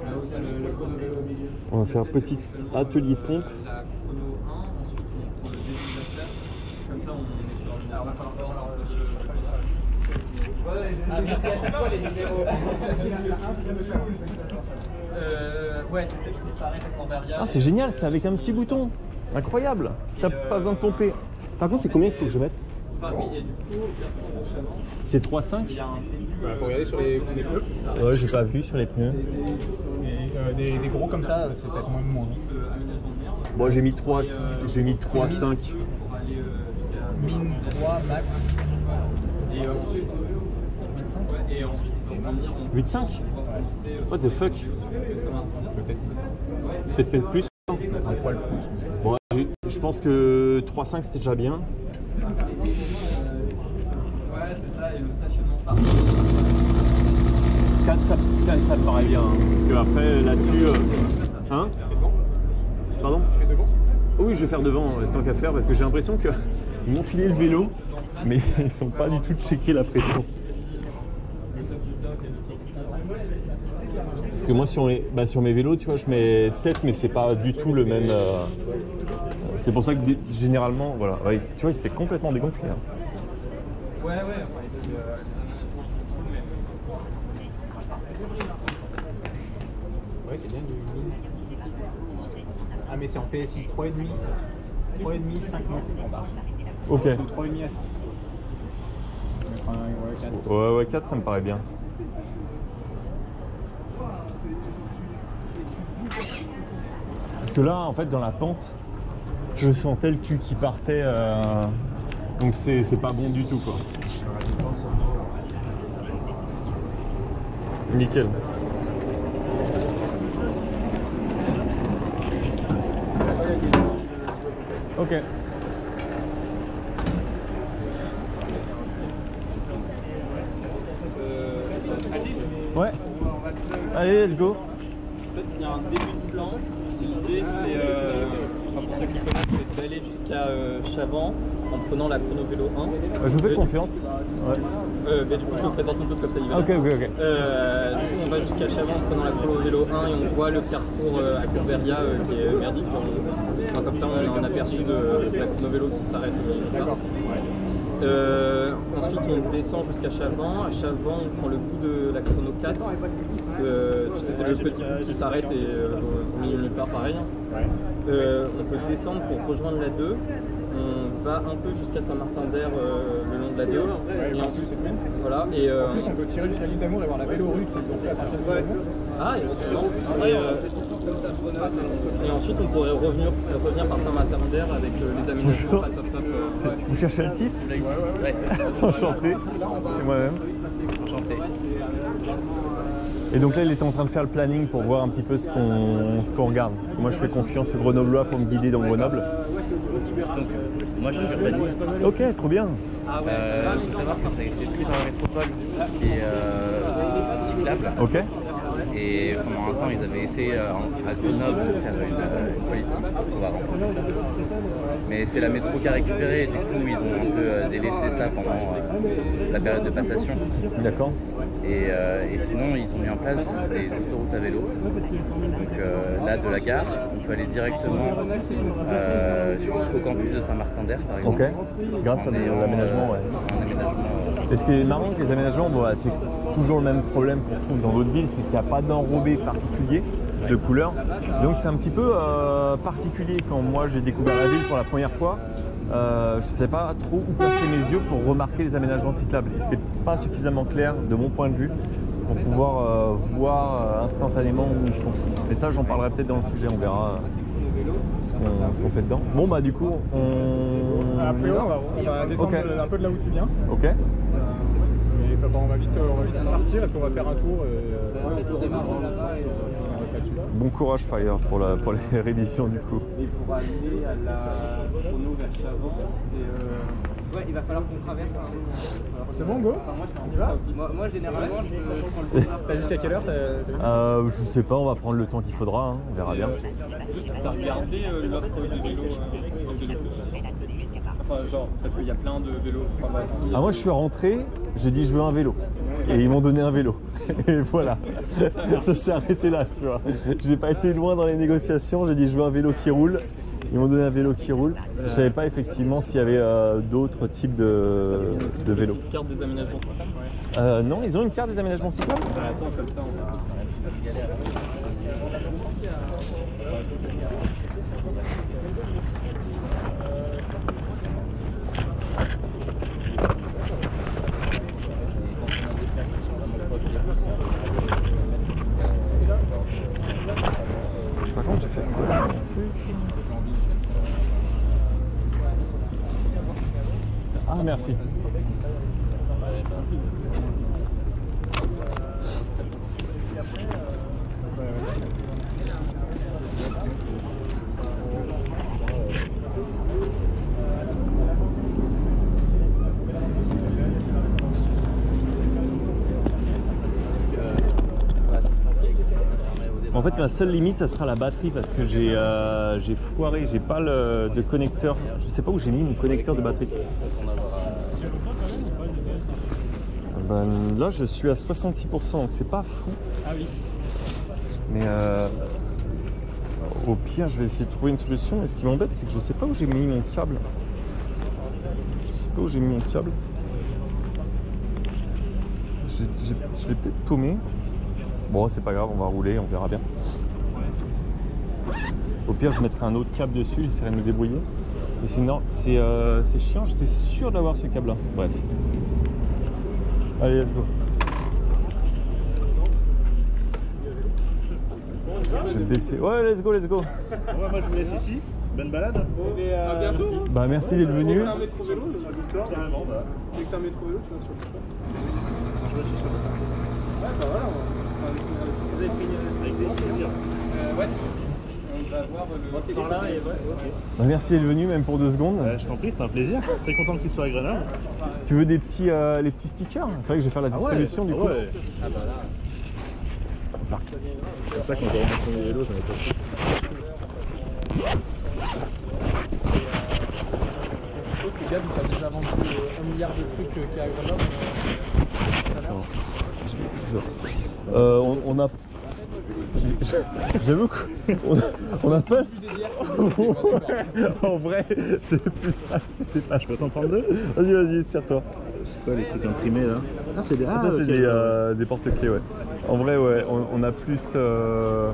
on lance le, le chronovélo au milieu. On va faire un petit atelier pompe. La chrono 1, ensuite on prend le début de la classe. Comme ça, on est sur une arme force (laughs) un peu de Ah, mais après, à chaque fois, les numéros? Euh, ouais, c'est celle qui s'arrête à Camberia. Ah, c'est génial, c'est avec un petit bouton. Incroyable. T'as pas besoin de pomper. Par contre, c'est combien qu'il faut que je mette C'est 3,5 il y a un début. Il faut regarder sur les, les pneus. Ouais, j'ai pas vu sur les pneus. Et, euh, des, des gros comme ça, euh, c'est peut-être moins de moins. euh. Bon, j'ai mis 3, j'ai mis 3,5. Pour aller euh, jusqu'à Mine 3 max. Et euh, ensuite, Mine 5 ouais, et ensuite, on va venir, on 8,5 va commencer euh, What the fuck. Peut-être. Plus Un poil plus. Bon, je pense que 3,5 c'était déjà bien. Ouais, c'est ça, et le stationnement par 4 ça, 4, ça me paraît bien. hein. Parce que après là-dessus. euh, Hein Pardon Oui, je vais faire devant euh, tant qu'à faire parce que j'ai l'impression qu'ils m'ont filé le vélo, mais (laughs) ils sont pas du tout checké la pression. Parce que moi sur mes, bah, sur mes vélos, tu vois, je mets 7, mais c'est pas du tout le même. euh, c'est pour ça que dé- généralement, voilà, ouais, tu vois, c'était complètement dégonflé. hein. Ouais, ouais, enfin, les, euh, les aménagements sont cool, mais. Ouais, c'est bien du mine. Ah, mais c'est en PSI 3,5. 3,5, 5, 9 en bas. Ok. De 3,5 à 6. Mettre un, ouais, 4. Ouais, ouais, 4, ça me paraît bien. Parce que là, en fait, dans la pente, je sentais le cul qui partait. euh, Donc c'est pas bon du tout, quoi. Nickel. Ok. À 10 Ouais. Allez, let's go. En fait, il y a un début de plan. L'idée, c'est, euh, enfin, pour ceux qui connaissent, c'est d'aller jusqu'à euh, Chavant en prenant la chrono vélo 1. Je vous fais Euh, confiance. Ouais. Euh, du coup, je vous présente tout autres comme ça, il va. Ok, ok, ok. Euh, du coup, on va jusqu'à Chavant en prenant la chrono vélo 1 et on voit le carrefour euh, à Courberia euh, qui est merdique. Enfin, comme ça, on a un aperçu de, de la chrono vélo qui s'arrête. euh, là. Euh, ensuite, on descend jusqu'à Chavant. À Chavant, on prend le bout de la chrono 4. Euh, tu sais, c'est le petit bout qui s'arrête et euh, au milieu nulle part, pareil. Euh, on peut descendre pour rejoindre la 2. On va un peu jusqu'à Saint-Martin-d'Air le long de la 2. et ensuite, voilà. Et, En plus, on peut tirer jusqu'à l'île d'amour et voir la vélorue qu'ils ont fait à partir de. Ah. Et, euh, et ensuite, on pourrait revenir, revenir par Saint-Martin-d'Air avec euh, les aménagements Bonjour. pas top top. euh, Vous cherchez Altis Ouais. (laughs) Enchanté, c'est moi-même. Enchanté. Et donc là, il était en train de faire le planning pour voir un petit peu ce qu'on ce qu'on regarde. Parce que moi, je fais confiance aux Grenoblois pour me guider dans Grenoble. Moi je suis urbaniste. Ok, trop bien. Euh, il faut savoir que ça a été pris dans la métropole qui est euh, cyclable. Ok. Et pendant un temps ils avaient essayé euh, à Grenoble de faire une, euh, une politique pour remplacer ça. Mais c'est la métro qui a récupéré et du coup ils ont un peu euh, délaissé ça pendant la période de passation. D'accord. Et, et sinon ils ont mis en place des autoroutes à vélo. Donc là de la gare, on peut aller directement jusqu'au campus de Saint-Martin-d'Air par Ok. exemple. Grâce à l'aménagement, ouais. aménagement, Et ce qui est marrant les aménagements, bon, c'est toujours le même problème qu'on trouve dans d'autres villes, c'est qu'il n'y a pas d'enrobé particulier de couleur. Donc c'est un petit peu euh, particulier quand moi j'ai découvert la ville pour la première fois. Euh, je ne sais pas trop où placer mes yeux pour remarquer les aménagements cyclables. Et c'était pas suffisamment clair de mon point de vue pour pouvoir euh, voir instantanément où ils sont. Et ça j'en parlerai peut-être dans le sujet, on verra. ce qu'on fait dedans. Bon bah du coup on. Après, on va, on va descendre un peu de là où tu viens. Ok. Mais enfin, bon, on, va vite, euh, on va vite partir et puis on va faire un tour. Et, euh, En fait, on démarre de là-bas et on reste là-dessus. Bon courage Fire pour, la, pour les (laughs) révisions du coup. Et pour aller à la chrono vers Chavant, c'est. Euh... Ouais, il va falloir qu'on traverse un. C'est bon, go? Enfin, moi, je un généralement, je, je prends le. T'as jusqu'à quelle heure t'as- t'as- Euh, je sais pas, on va prendre le temps qu'il faudra, hein, on verra bien. Juste, t'as regardé euh, l'offre des vélos euh, Enfin, genre, parce qu'il y a plein de vélos. Enfin, bref. Ah moi je suis rentré, j'ai dit je veux un vélo. Et ils m'ont donné un vélo. (laughs) Et voilà. Ça s'est arrêté là, tu vois. J'ai pas été loin dans les négociations, j'ai dit je veux un vélo qui roule. Ils m'ont donné un vélo qui roule. Je savais pas effectivement s'il y avait euh, d'autres types de, de vélos. Petite carte des aménagements cyclables. Euh, non, ils ont une carte des aménagements cyclables Bah, attends, comme ça, on va. Ma seule limite, ça sera la batterie parce que j'ai euh, j'ai foiré, j'ai pas le, de connecteur. Je sais pas où j'ai mis mon connecteur de batterie. Ben, là, je suis à 66%, donc c'est pas fou. Ah oui. Mais euh, au pire, je vais essayer de trouver une solution. Mais ce qui m'embête, c'est que je sais pas où j'ai mis mon câble. Je sais pas où j'ai mis mon câble. J'ai- Je l'ai peut-être paumé. Bon, c'est pas grave, on va rouler, on verra bien. Au pire, je mettrai un autre câble dessus, j'essaierai de me débrouiller. Mais sinon, c'est euh, c'est chiant, j'étais sûr d'avoir ce câble-là. Bref. Allez, let's go. Je vais baisser. Ouais, let's go, let's go. Ouais, moi je vous laisse ici. Bonne balade. À bientôt. Bah, merci d'être venu. un métro vélo, le Discord. Carrément, bah. Dès que t'as un métro vélo, tu vas sur le Discord. Ouais, bah voilà. Vous avez pris une- avec des plaisir. Euh, ouais. Merci d'être venu, même pour deux secondes. Euh, je t'en prie, c'était un plaisir. (laughs) Très content que tu sois à Grenoble. Tu veux des petits, euh, les petits stickers? C'est vrai que je vais faire la distribution du Ah coup. ouais. Ah bah là. C'est comme ça qu'on doit remettre mon vélo, j'en ai pas fait. Je suppose que Gab, il t'a déjà vendu euh, un milliard de trucs euh, qu'il y a à Grenoble. Attends. Je- Euh, on, on a. J'avoue qu'on a- n'a pas. en vrai, c'est plus ça qui s'est Je peux passé. t'en prendre deux Vas-y, vas-y, serre-toi. C'est quoi les trucs imprimés là Ah, c'est des. Ah, ça, c'est des, euh, des porte-clés, ouais. En vrai, ouais, on, on a plus euh,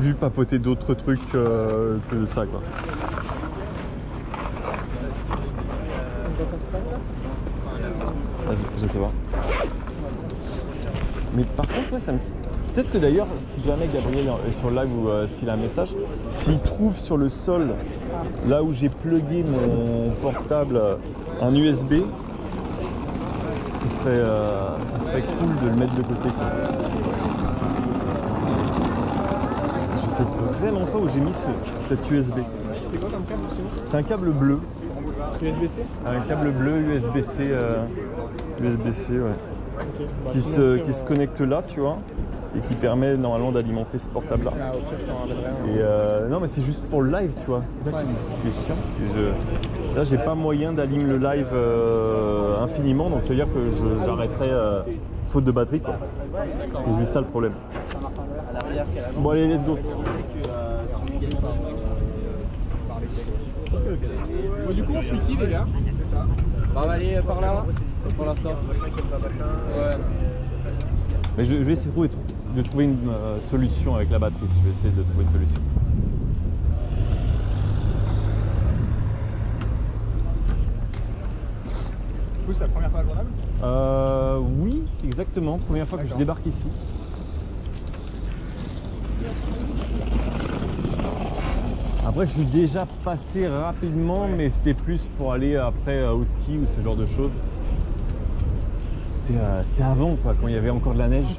vu papoter d'autres trucs euh, que de ça, quoi. On va passer par là Ah, je- Je sais pas. Mais par contre, ouais, ça me. Peut-être que d'ailleurs, si jamais Gabriel est sur le live ou euh, s'il a un message, s'il trouve sur le sol, là où j'ai plugué mon portable, euh, un USB, ce serait, euh, ce serait cool de le mettre de côté. quoi. Je sais vraiment pas où j'ai mis ce, cet USB. C'est quoi comme câble C'est un câble bleu. USB-C Un câble bleu USB-C. euh, USB-C, ouais. Bah, qui se, qui se connecte là, tu vois, et qui permet normalement d'alimenter ce. Ah, t'en ramènerai un. Et euh, non, mais c'est juste pour le live, tu vois. C'est ça Ouais. qui est chiant. Je- Là, j'ai pas moyen d'allumer le live euh, infiniment, donc ça veut dire que j'arrêterai euh, faute de batterie, quoi. C'est juste ça le problème. Bon, allez, let's go. Bon, du coup, on suit qui, les gars? Bah, on va aller par là, pour l'instant. Ouais. Mais je, je vais essayer de trouver, de trouver une euh, solution avec la batterie. Je vais essayer de trouver une solution. Du coup, c'est la première fois à Grenoble Euh, oui, exactement. Première fois que je débarque ici. Moi, je suis déjà passé rapidement, mais c'était plus pour aller après euh, au ski ou ce genre de choses. C'était euh, c'était avant, quoi, quand il y avait encore de la neige. (laughs)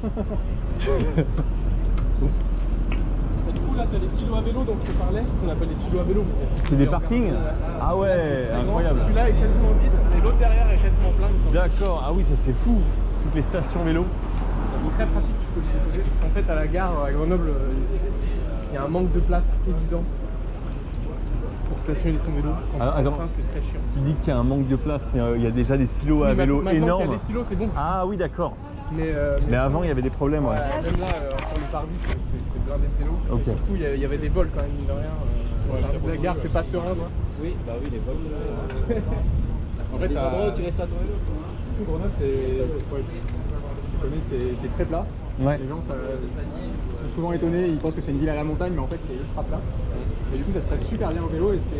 Et du coup, là, tu as les silos à vélo dont je te parlais, qu'on appelle les silos à vélo. C'est des parkings? Ah ouais, incroyable. Celui-là est quasiment vide et l'autre derrière est quasiment plein. D'accord, ah oui, ça c'est fou. Toutes les stations vélo. Donc très pratique, tu peux les. Parce qu'en fait, à la gare à Grenoble, euh, il y a un manque de place évident stationner son vélo. Quand Ah, tu prends le attends. train, c'est très chiant. Tu dis qu'il y a un manque de place, mais euh, il y a déjà des silos à Oui, vélo maintenant qu'il y a énormes. des silos, c'est bon. Ah oui, d'accord. Mais, euh, Mais avant, il y avait des problèmes, ouais. Ouais, même là, euh, sur le parvis, c'est blindé de vélos. Ok. Et surtout, il y, a- il y avait des vols quand même, mine de rien. Euh, la gare, t'es pas serein, toi. Oui, bah oui, les vols. (laughs) En fait, endroits où tu restes à ton vélo. tout Grenoble, c'est. ouais, tu connais, c'est- c'est très plat. Ouais. Les gens ça- sont souvent étonnés, ils pensent que c'est une ville à la montagne, mais en fait c'est ultra plat. Et du coup ça se prête super bien au vélo et c'est.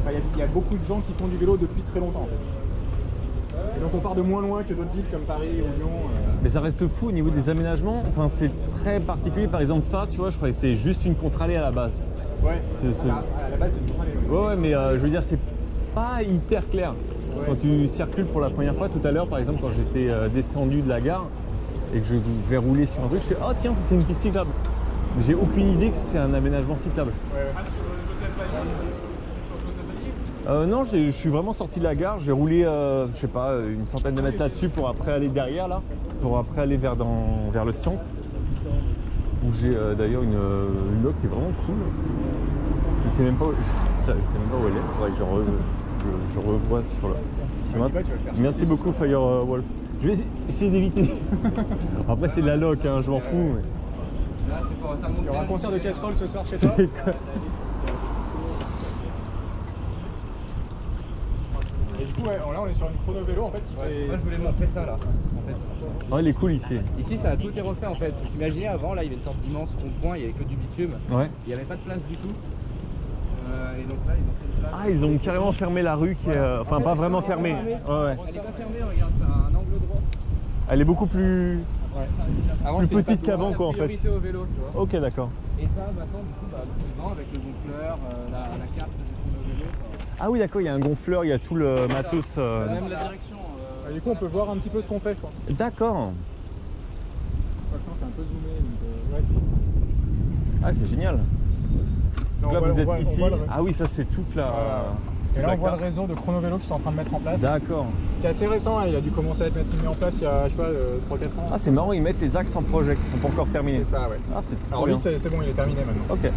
enfin, Il y, a- il y a beaucoup de gens qui font du vélo depuis très longtemps en fait. Et donc on part de moins loin que d'autres villes comme Paris ou Lyon. euh, Mais ça reste fou au niveau des aménagements. Enfin, c'est très particulier. Par exemple, ça, tu vois, je croyais que c'était juste une contre-allée à la base. Ouais, C'est- c'est- à, à la base c'est une grande allée, ouais. Ouais, ouais, mais euh, je veux dire, c'est pas hyper clair. Ouais. Quand tu circules pour la première fois tout à l'heure, par exemple, quand j'étais euh, descendu de la gare et que je vais rouler sur un truc, je fais, oh tiens, c'est une piste cyclable. J'ai aucune idée que c'est un aménagement cyclable. Ouais, ouais. Euh, non, je suis vraiment sorti de la gare, j'ai roulé, euh, je sais pas, une centaine de mètres là-dessus pour après aller derrière là, pour après aller vers, dans- vers le centre, où j'ai euh, d'ailleurs une, euh, une log qui est vraiment cool. Je sais même pas où, sais même pas où elle est, faudrait que je, re- je- je revois sur le sur Merci beaucoup Firewolf. Je vais essayer d'éviter. (laughs) Après c'est de la loc, hein, je m'en fous. Il y aura un concert de casserole ce soir chez toi. c'est quoi Et du coup ouais, là on est sur une chrono vélo en fait qui fait. Moi, je voulais montrer ça là. En fait. Ouais, il est cool ici. Ici, ça a tout été refait en fait. Faut s'imaginer avant, là, il y avait une sorte d'immense rond-point, il y avait que du bitume. Ouais. Il n'y avait pas de place du tout. Euh, et donc là, ils ont fait une place. Ah, ils ont carrément fermé la rue qui est. euh, Enfin, pas vraiment fermée. Ouais, ouais. Elle est pas fermée, regarde, ça a un angle droit. Elle est beaucoup plus. Avant, Plus petite qu'avant, quoi, en fait. Au vélo, tu vois. Ok, d'accord. Et ça, maintenant, du coup, bah, devant, avec le gonfleur, euh, la, la carte de vélo. Ah oui, d'accord, il y a un gonfleur, il y a tout le matos. euh, Même la direction. euh, Ah, du coup on peut voir un petit peu ce qu'on fait je pense. D'accord. Franchement c'est un peu zoomé. donc, euh, ouais, Ah, c'est génial. Là, Donc on là, voit- vous êtes voit- ici. le- Ah oui, ça, c'est toute la. Et là on voit le réseau de chrono-vélo qui sont en train de mettre en place. D'accord. Qui est assez récent, hein, il a dû commencer à être mis en place il y a, je sais pas, 3-4 ans. Ah, c'est marrant, ils mettent les axes en projet qui sont pas encore terminés. C'est ça, ouais. Ah, c'est Alors trop lui, bien. c'est bon, il est terminé maintenant. Ok.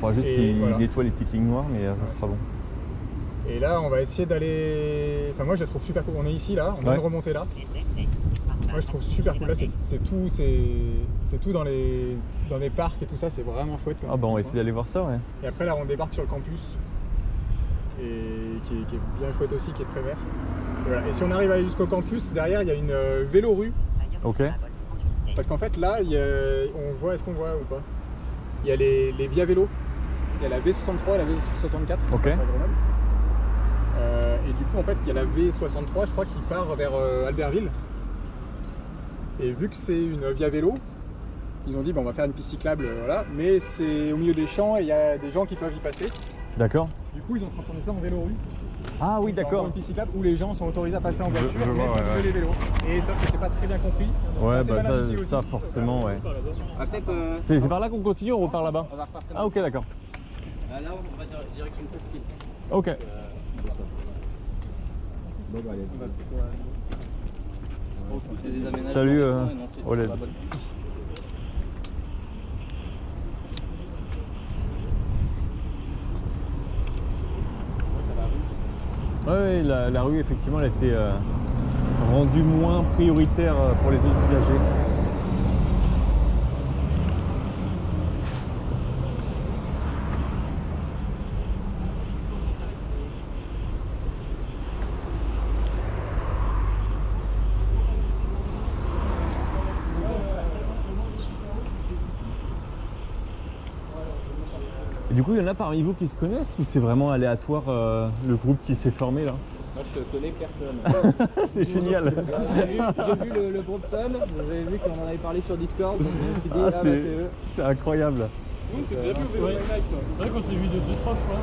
Faudra juste qu'il voilà. nettoie les petites lignes noires, mais euh, ça sera bon. Et là, on va essayer d'aller. Enfin, moi, je la trouve super cool. On est ici, là, on vient Ouais. de remonter là. Moi, je trouve super cool. Là, c'est tout, c'est tout dans les dans les parcs et tout ça. C'est vraiment chouette. Ah, bah, on va essayer d'aller voir ça, ouais. Et après, là, on débarque sur le campus, et qui est, qui est bien chouette aussi, qui est très vert. Et, voilà. Et si on arrive à aller jusqu'au campus, derrière, il y a une euh, vélorue. Ok. Parce qu'en fait, là, il y a- on voit, est-ce qu'on voit ou pas? Il y a les, les via vélo. Il y a la V63 et la V64 qui à Grenoble. Euh, et du coup, en fait, il y a la V63, je crois, qui part vers euh, Albertville. Et vu que c'est une via vélo, ils ont dit, on va faire une piste cyclable, voilà. Mais c'est au milieu des champs et il y a des gens qui peuvent y passer. D'accord. Du coup, ils ont transformé ça en vélorue. Ah oui, Donc, d'accord. Une piste cyclable où les gens sont autorisés à passer en voiture, je mais vois, ouais, pas ouais. les vélos. Et sauf que c'est pas très bien compris. Ouais, c'est bah ça, ça forcément, ouais. Ah, peut-être. euh, C'est par là qu'on continue, on repart là-bas On va repartir. Ah, ok, d'accord. Ah, là, on va dire direction presqu'île. Ok. On va plutôt aller- Pour le coup, c'est des aménagements Salut, euh, et non, c'est Oled. Sur la rue, effectivement, elle a été euh, rendue moins prioritaire euh, pour les usagers. Du coup, il y en a parmi vous qui se connaissent ou c'est vraiment aléatoire euh, le groupe qui s'est formé là Moi, je te connais personne. (laughs) C'est génial J'ai vu, vu le, le groupe Tom, j'avais vu qu'on en avait parlé sur Discord, Ah, ah, bah, c'est-. C'est incroyable Nous, c'est déjà vu au vélo Ouais. by night, toi. C'est vrai qu'on s'est vu deux, deux, trois fois.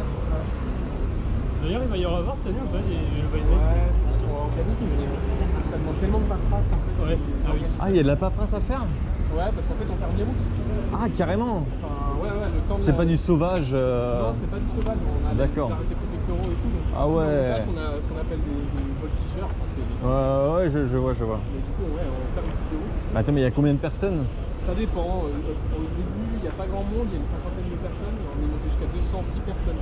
D'ailleurs, il va y en avoir cette année ou pas des vélos by Ouais, on organise, mais ça demande tellement de paperasse en fait. Ouais, ah oui. Ah, il y a de la paperasse à faire Ouais, parce qu'en fait, on ferme les routes. Ah, carrément Enfin, ouais, ouais, le temps de C'est pas du sauvage euh, Non, c'est pas du sauvage. On a D'accord. arrêtés préfectoraux et tout. donc Ah ouais. Place, on a ce qu'on appelle des, des voltigeurs. Enfin, Ouais, ouais, je, je vois, je vois. Mais du coup, ouais, on toutes les routes. Attends, mais il y a combien de personnes Ça dépend. euh, Au début, il n'y a pas grand monde, il y a une cinquantaine de personnes. On est monté jusqu'à 206 personnes.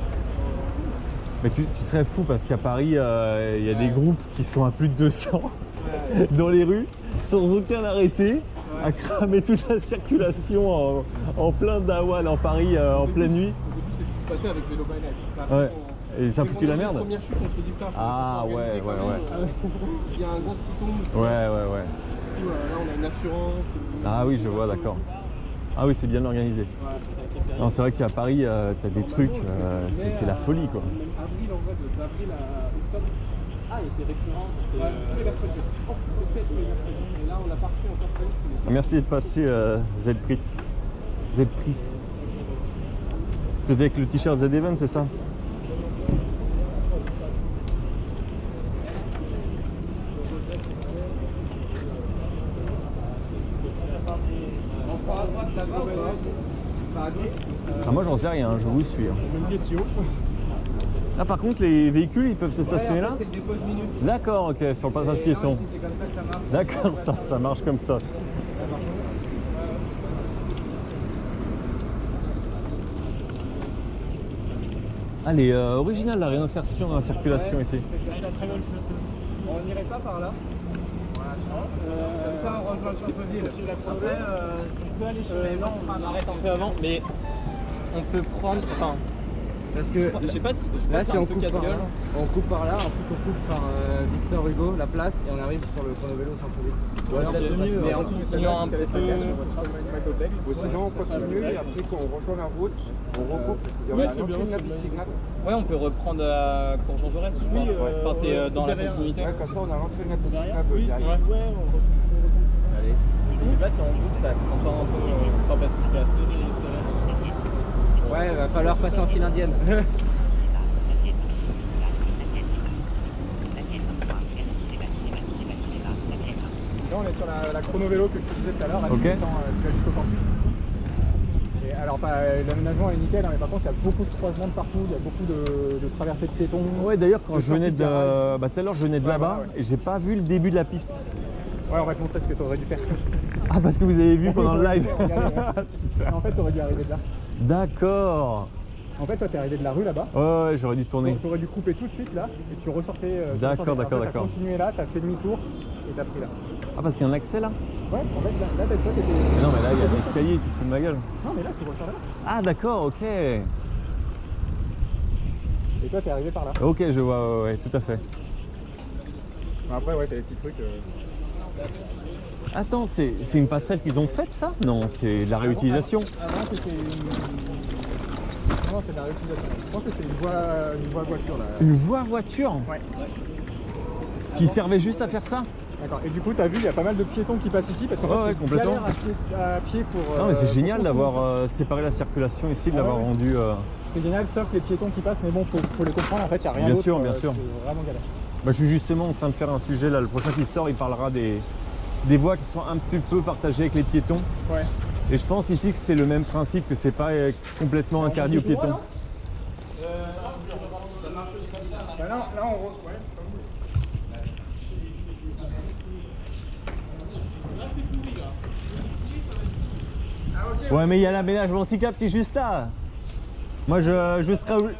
Mais tu, tu serais fou parce qu'à Paris, euh, il y a des groupes qui sont à plus de 200 Ouais. (laughs) dans les rues, sans aucun arrêté, à cramer toute la circulation en, en plein dawan en Paris euh, en pleine nuit. Au début, c'est ce qui se passait avec Vélo by Night. Ça, Ouais. on- Et ça a Dès foutu la merde première chute, on s'est dit putain, faut Ah, ouais, ouais, même. S'il (laughs) y a un gros qui tombe, Ouais, ouais, ouais. puis voilà, là on a une assurance. euh, Ah oui, je vois, d'accord. Ah oui, c'est bien organisé. Ouais. Non, c'est vrai qu'à Paris, euh, t'as des trucs, euh, c'est la folie quoi. Même avril en vrai, d'avril à octobre. Ah, et c'est récurrent. c'est, Ouais, euh, c'est tous les mercredis. Là, on l'a encore Merci d'être passé, euh, Zelprit. Zelprit. Tu étais avec le t-shirt Z-Event, c'est ça? Gauche. ah, Moi, j'en sais rien, je vous suis. hein. Bonne question. Ah, par contre, les véhicules, ils peuvent se stationner là C'est le dépôt de minutes. D'accord, ok, sur le passage piéton. C'est comme ça que ça marche. D'accord, ça, ça marche comme ça. Ah, elle est euh, originale la réinsertion dans la circulation ici. On n'irait pas par là Euh, Comme ça, on rejoint le centre-ville. Après, euh, on peut aller sur les non, on arrête un peu avant, mais on peut prendre. Enfin, Parce que je sais pas si. Je là, si c'est un on peu coupe par on coupe par là, ensuite on coupe par euh, Victor Hugo, la place, et on arrive sur le chrono-vélo sans. Ouais, c'est mieux, mais en continuant un peu. Ou sinon on continue et après quand on rejoint la route, on recoupe. Il y aura un la bicyclette. Ouais, on peut reprendre à Courgeon Jaurès, je crois. enfin, c'est euh, dans la continuité. Ouais, comme ça on a l'entrée de la bicyclette direct. Allez. Je sais pas si on coupe, ça prend pas un peu. euh, Enfin, parce que c'est assez. Ouais, va falloir passer en file indienne. Là, on est sur la, la chrono vélo que je te disais tout à l'heure, là, Ok. tu descends, euh, jusqu'au campus. Et alors, bah, l'aménagement est nickel, hein, mais par contre, il y a beaucoup de croisements de partout, il y a beaucoup de, de traversées de piétons. Ouais, d'ailleurs, quand je venais de. Bah, tout à l'heure, je venais de Ouais, là-bas voilà, ouais. et j'ai pas vu le début de la piste. Ouais, on va te montrer ce que tu aurais dû faire. Ah, parce que vous avez vu pendant le (laughs) live Regardez, ouais. (laughs) Super. en fait, tu aurais dû arriver de là. D'accord. En fait, toi, t'es arrivé de la rue là-bas. Ouais, ouais, j'aurais dû tourner. Tu aurais dû couper tout de suite là, et tu ressortais. euh, tu D'accord, ressortais. d'accord, Après, d'accord. T'as continué là, t'as fait demi-tour, et t'as pris là. Ah, parce qu'il y a un accès là Ouais, en fait, là, là t'as toi, t'étais. Mais Non, mais là, il y a des escaliers, tu te fous de ma gueule. Non, mais là, tu ressors là. Ah, d'accord, ok. Et toi, t'es arrivé par là. Ok, je vois, ouais, ouais, tout à fait. Après, ouais, c'est des petits trucs. euh, Attends, c'est une passerelle qu'ils ont faite ça? Non, c'est de la réutilisation. Avant, c'était une. Non, c'est de la réutilisation. Je pense que c'est une voie, une voie voiture là. Une voie voiture Ouais. qui servait juste à faire ça? D'accord. Et du coup, t'as vu, il y a pas mal de piétons qui passent ici parce qu'en fait, ouais, c'est complètement. à pied, à pied pour. Non, mais c'est euh, génial d'avoir euh, séparé la circulation ici, de Ah l'avoir ouais, rendu. euh, C'est génial, sauf les piétons qui passent, mais bon, faut, faut les comprendre. En fait, il n'y a rien Bien sûr, bien sûr. C'est vraiment galère. Bah, je suis justement en train de faire un sujet là. Le prochain qui sort, il parlera des, des voies qui sont un petit peu partagées avec les piétons. Ouais. Et je pense ici que c'est le même principe, que c'est pas euh, complètement interdit aux piétons. Là, là, on. re- Ouais. Ouais, mais il y a l'aménagement cyclable qui est juste là. Moi, je, je, serai, ob-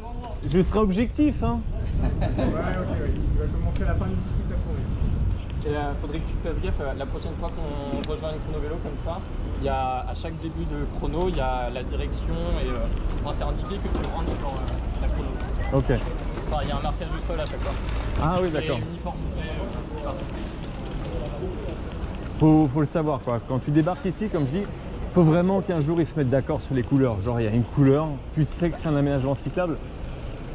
je serai objectif. Hein. Ouais, ok, ouais. Il va te montrer la fin du. Et faudrait que tu fasses gaffe, euh, la prochaine fois qu'on rejoint une chrono vélo comme ça, il y a à chaque début de chrono, il y a la direction et euh, enfin, c'est indiqué que tu rentres sur euh, la chrono. Ok. Enfin, il y a un marquage au sol à chaque fois. Ah oui, d'accord. uniformisé, euh. Faut, faut le savoir quoi. Quand tu débarques ici, comme je dis, faut vraiment qu'un jour ils se mettent d'accord sur les couleurs. Genre il y a une couleur, tu sais que c'est un aménagement cyclable.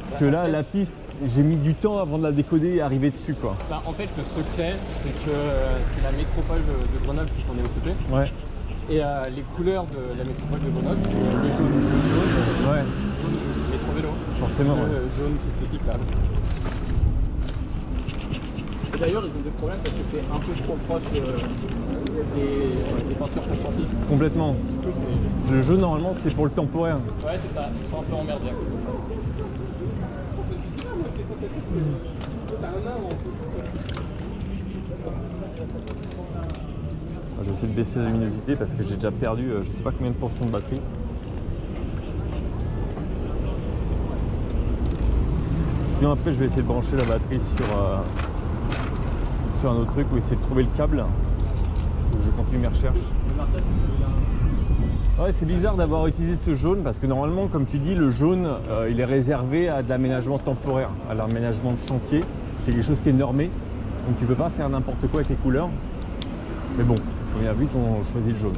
Parce que là, la piste, j'ai mis du temps avant de la décoder et arriver dessus quoi. Bah, en fait, le secret, c'est que euh, c'est la métropole de, de Grenoble qui s'en est occupée. Ouais. Et euh, les couleurs de la métropole de Grenoble, c'est le jaune. Le forcément. ouais. Euh, jaune, piste cyclable. Et D'ailleurs, ils ont des problèmes parce que c'est un peu trop proche euh, des, des peintures consenties. Complètement. Du coup, c'est. Le jeu, normalement, c'est pour le temporaire. Ouais, c'est ça. Ils sont un peu emmerdés à cause de ça. Je vais essayer de baisser la luminosité parce que j'ai déjà perdu euh, je sais pas combien de pourcents de batterie. Sinon après je vais essayer de brancher la batterie sur, euh, sur un autre truc ou essayer de trouver le câble. Donc je continue mes recherches. Le marquage, c'est celui-là. Ouais c'est bizarre d'avoir utilisé ce jaune parce que normalement comme tu dis le jaune euh, il est réservé à de l'aménagement temporaire, à l'aménagement de chantier. C'est quelque chose qui est normé. Donc tu peux pas faire n'importe quoi avec les couleurs. Mais bon, comme il a vu, ils ont choisi le jaune.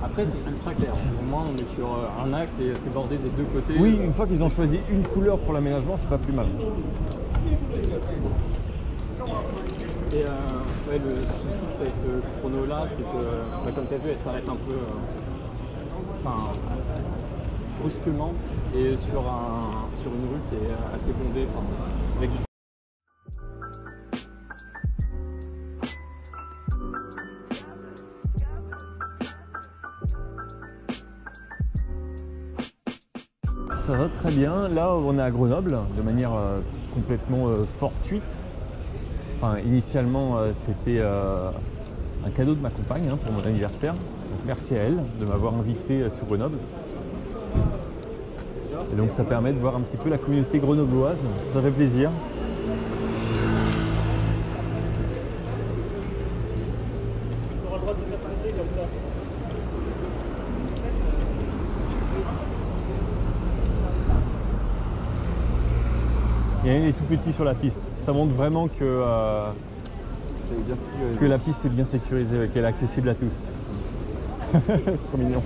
Après, c'est ultra clair. Au moins, on est sur euh, un axe et c'est bordé des deux côtés. Oui, une fois qu'ils ont choisi une couleur pour l'aménagement, c'est pas plus mal. Et euh, ouais, le cette chrono là, c'est que, bah, comme tu as vu, elle s'arrête un peu euh, brusquement et sur, un, sur une rue qui est assez bondée, avec du Ça va très bien. Là, on est à Grenoble de manière euh, complètement euh, fortuite. Enfin, initialement, euh, c'était euh, un cadeau de ma compagne hein, pour mon anniversaire. Donc, merci à elle de m'avoir invité euh, sur Grenoble. Et donc, ça permet de voir un petit peu la communauté grenobloise. Ça fait plaisir. Tu auras le droit de venir compter comme ça. Il y en a un, il est tout petit sur la piste. Ça montre vraiment que, euh, bien que la piste est bien sécurisée, qu'elle est accessible à tous. (laughs) C'est trop mignon.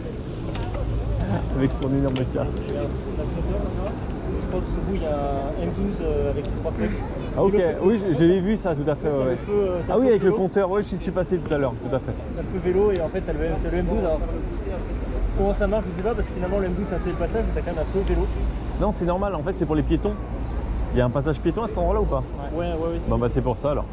Avec son énorme casque. Je crois que ce bout, il y a un M12 euh, avec les trois flèches. Ah ok, oui j'avais vu ça tout à fait. ouais, le feu, euh, Ah oui, avec le compteur, ouais, j'y suis passé tout à l'heure, tout à fait. T'as le feu vélo et en fait t'as le, le M12. Alors, comment ça marche, je sais pas, parce que finalement le M12 c'est un seul passage, t'as quand même un feu vélo. Non, c'est normal, en fait, c'est pour les piétons. Il y a un passage piéton à cet endroit-là ou pas Ouais, ouais, ouais. Bon, bah, c'est pour ça alors.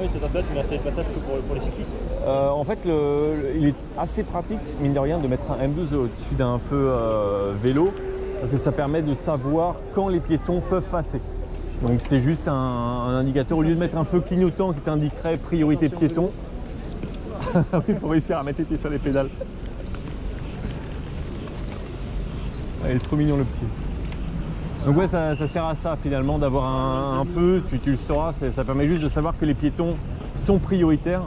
Oui, cette là tu un seul passage que pour, pour les cyclistes. Euh, en fait, le- le- il est assez pratique, mine de rien, de mettre un M12 au-dessus d'un feu euh, vélo, parce que ça permet de savoir quand les piétons peuvent passer. Donc c'est juste un, un indicateur, au lieu de mettre un feu clignotant qui t'indiquerait priorité piéton, il faut (laughs) réussir à mettre les pieds sur les pédales. Ah, il est trop mignon le petit. Donc ouais, ça, ça sert à ça finalement d'avoir un, un feu, tu, tu le sauras, ça permet juste de savoir que les piétons sont prioritaires.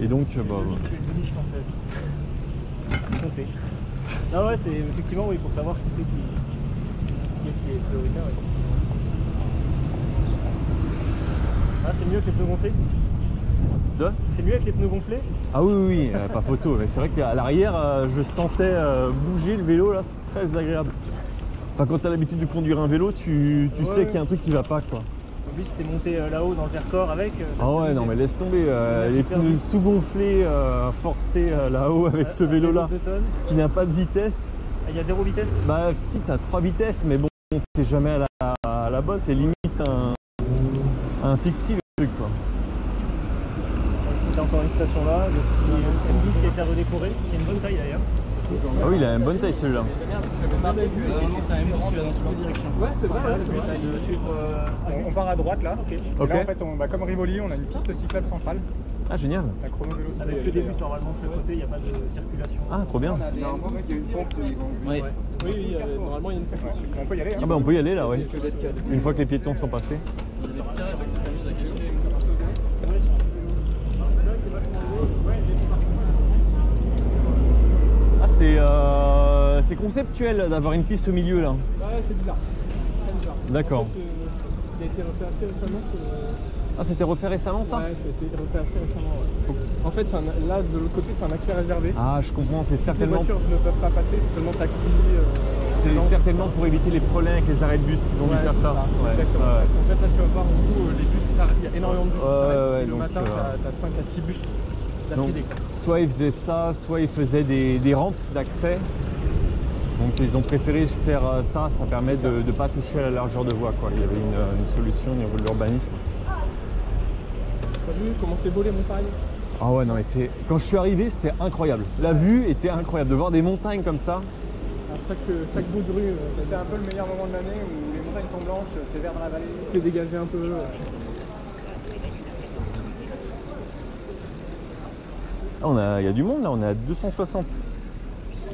Et donc, euh, bah, 2116. Comptez. Ah ouais, c'est effectivement, oui, pour savoir qui c'est qui, qui, est, qui est prioritaire. ouais. Ah, c'est mieux que les pneus gonflés de? C'est mieux avec les pneus gonflés Ah oui, oui, oui, euh, pas photo. Mais c'est vrai qu'à l'arrière, euh, je sentais bouger le vélo, là, c'est très agréable. Enfin, quand tu as l'habitude de conduire un vélo, tu, tu Ouais, sais ouais. qu'il y a un truc qui va pas, quoi. En plus, t'es monté euh, là-haut dans le Vercors avec. euh, Ah ouais, non, mais laisse tomber. euh, les pneus sous-gonflés, euh, forcés là-haut avec ce un vélo-là, vélo qui n'a pas de vitesse. Ah, Il y a zéro vitesse? Bah, si, tu as trois vitesses, mais bon, t'es jamais à la, à la bosse, c'est limite un, un fixie le truc, quoi. Il y a encore une station là, le petit M12 qui a été redécoré. Il y a une bonne taille d'ailleurs. Ah oui, il a une bonne taille celui-là. Normalement, c'est un M12 celui-là dans toutes les directions. Ouais, c'est vrai. euh, On, on part à droite là. Ok. Là en fait, on, bah, comme Rivoli, on a une piste cyclable centrale. Ah, génial. La chrono vélo. Avec que des bus normalement de ce côté, il n'y a pas de circulation. Ah, trop bien. Normalement, il y a une pompe, vont. Oui, oui, euh, normalement, il y a une Ouais, On peut y aller. hein. Ah bah on peut y aller là, cassé. Une fois que les piétons sont passés. Ah c'est euh, conceptuel d'avoir une piste au milieu là. Ouais, c'est bizarre. Bizarre. D'accord. En fait, euh, il a été refait assez récemment. ce- Ah c'était refait récemment ça? Ouais, ça été refait assez récemment. ouais. En fait, un- là, de l'autre côté, c'est un accès réservé. Ah je comprends, c'est Les certainement voitures ne peuvent pas passer, c'est seulement taxi. euh, c'est certainement pour éviter les problèmes avec les arrêts de bus qu'ils ont Ouais, dû faire c'est ça. Ouais, Exactement. qu'en fait, là, tu vas voir où euh, les bus. Il y a énormément de bus qui s'arrêtent. le donc, matin, euh, t'as 5 à 6 bus Donc, soit ils faisaient ça, soit ils faisaient des, des rampes d'accès. Donc ils ont préféré faire euh, ça, ça permet de ne pas toucher à la largeur de voie. Quoi. Il y avait une, euh, une solution au niveau de l'urbanisme. T'as vu comment c'est beau les montagnes? Ah ouais, non, mais c'est. Quand je suis arrivé, c'était incroyable. La vue était incroyable. De voir des montagnes comme ça. À chaque, chaque bout de rue, euh, C'est un peu le meilleur moment de l'année où les montagnes sont blanches, c'est vert dans la vallée. c'est dégagé un peu. euh. On a, il y a du monde là, on est à 260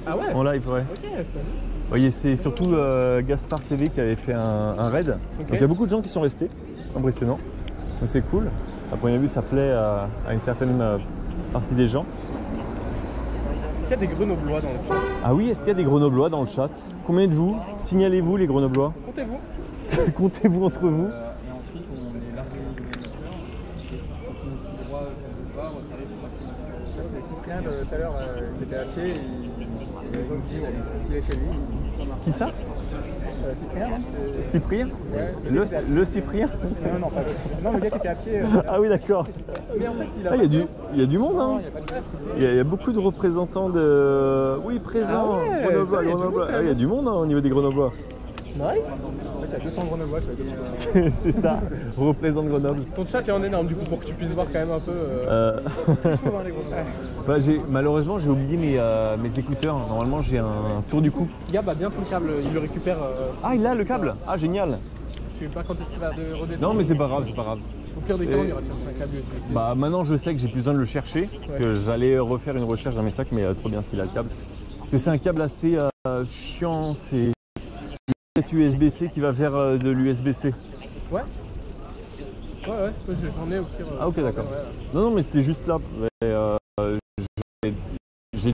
Ah ouais en live, ouais. Ok, voyez, c'est surtout euh, Gaspard TV qui avait fait un, un raid. Donc il y a beaucoup de gens qui sont restés. Impressionnant. Donc c'est cool. À première vue, ça plaît à, à une certaine euh, partie des gens. Est-ce qu'il y a des grenoblois dans le chat Ah oui, est-ce qu'il y a des grenoblois dans le chat? Combien de vous? Signalez-vous les grenoblois? Comptez-vous (laughs) Comptez-vous entre vous Euh, et ensuite, on est largement de l'extérieur. On continue tout droit jusqu'au boulevard, on arrive au maximum. Ça, c'est Cyprien de tout à l'heure euh, qui était à pied, il, il avait vue, s'il est chez lui. Qui ça Euh, Cyprien, non Cyprien Ouais, le, à- le Cyprien Non, non, pas le Non, le gars qui était à pied. euh, Ah oui, d'accord. mais en fait, il a. Ah, il y, a du- il y a du monde, hein il y a pas de place. Il y, a, il y a beaucoup de représentants de. Oui, présents. Ah ouais, Grenoblois, putain, il y a du Grenoblois. monde, Ah, il y a du monde hein, au niveau des Grenoblois. Nice En fait, il y a 200 grenoblois commune. C'est c'est ça, représente Grenoble. Ton chat est en énorme du coup pour que tu puisses voir quand même un peu. euh, Euh, chaud, hein, les (laughs) bah, j'ai- malheureusement, j'ai oublié mes, euh, mes écouteurs. Normalement, j'ai un tour du cou. Gab a bientôt le câble, il le récupère. euh, Ah, il a le câble Ah, génial je sais pas quand est-ce qu'il va de redescendre. Non, mais c'est pas grave, c'est pas grave. Au pire des cas, Et- on ira chercher un câble USB. Bah, maintenant, je sais que j'ai plus besoin de le chercher. Parce que j'allais refaire une recherche dans mes sacs, mais euh, trop bien s'il a le câble. Parce que c'est un câble assez euh, chiant. C'est une USB-C qui va vers euh, de l'USB-C. Ouais. Ouais, ouais, j'en ai au pire. euh, Ah, ok, d'accord. ouais, là. Non, non, mais c'est juste là. Euh, j'ai-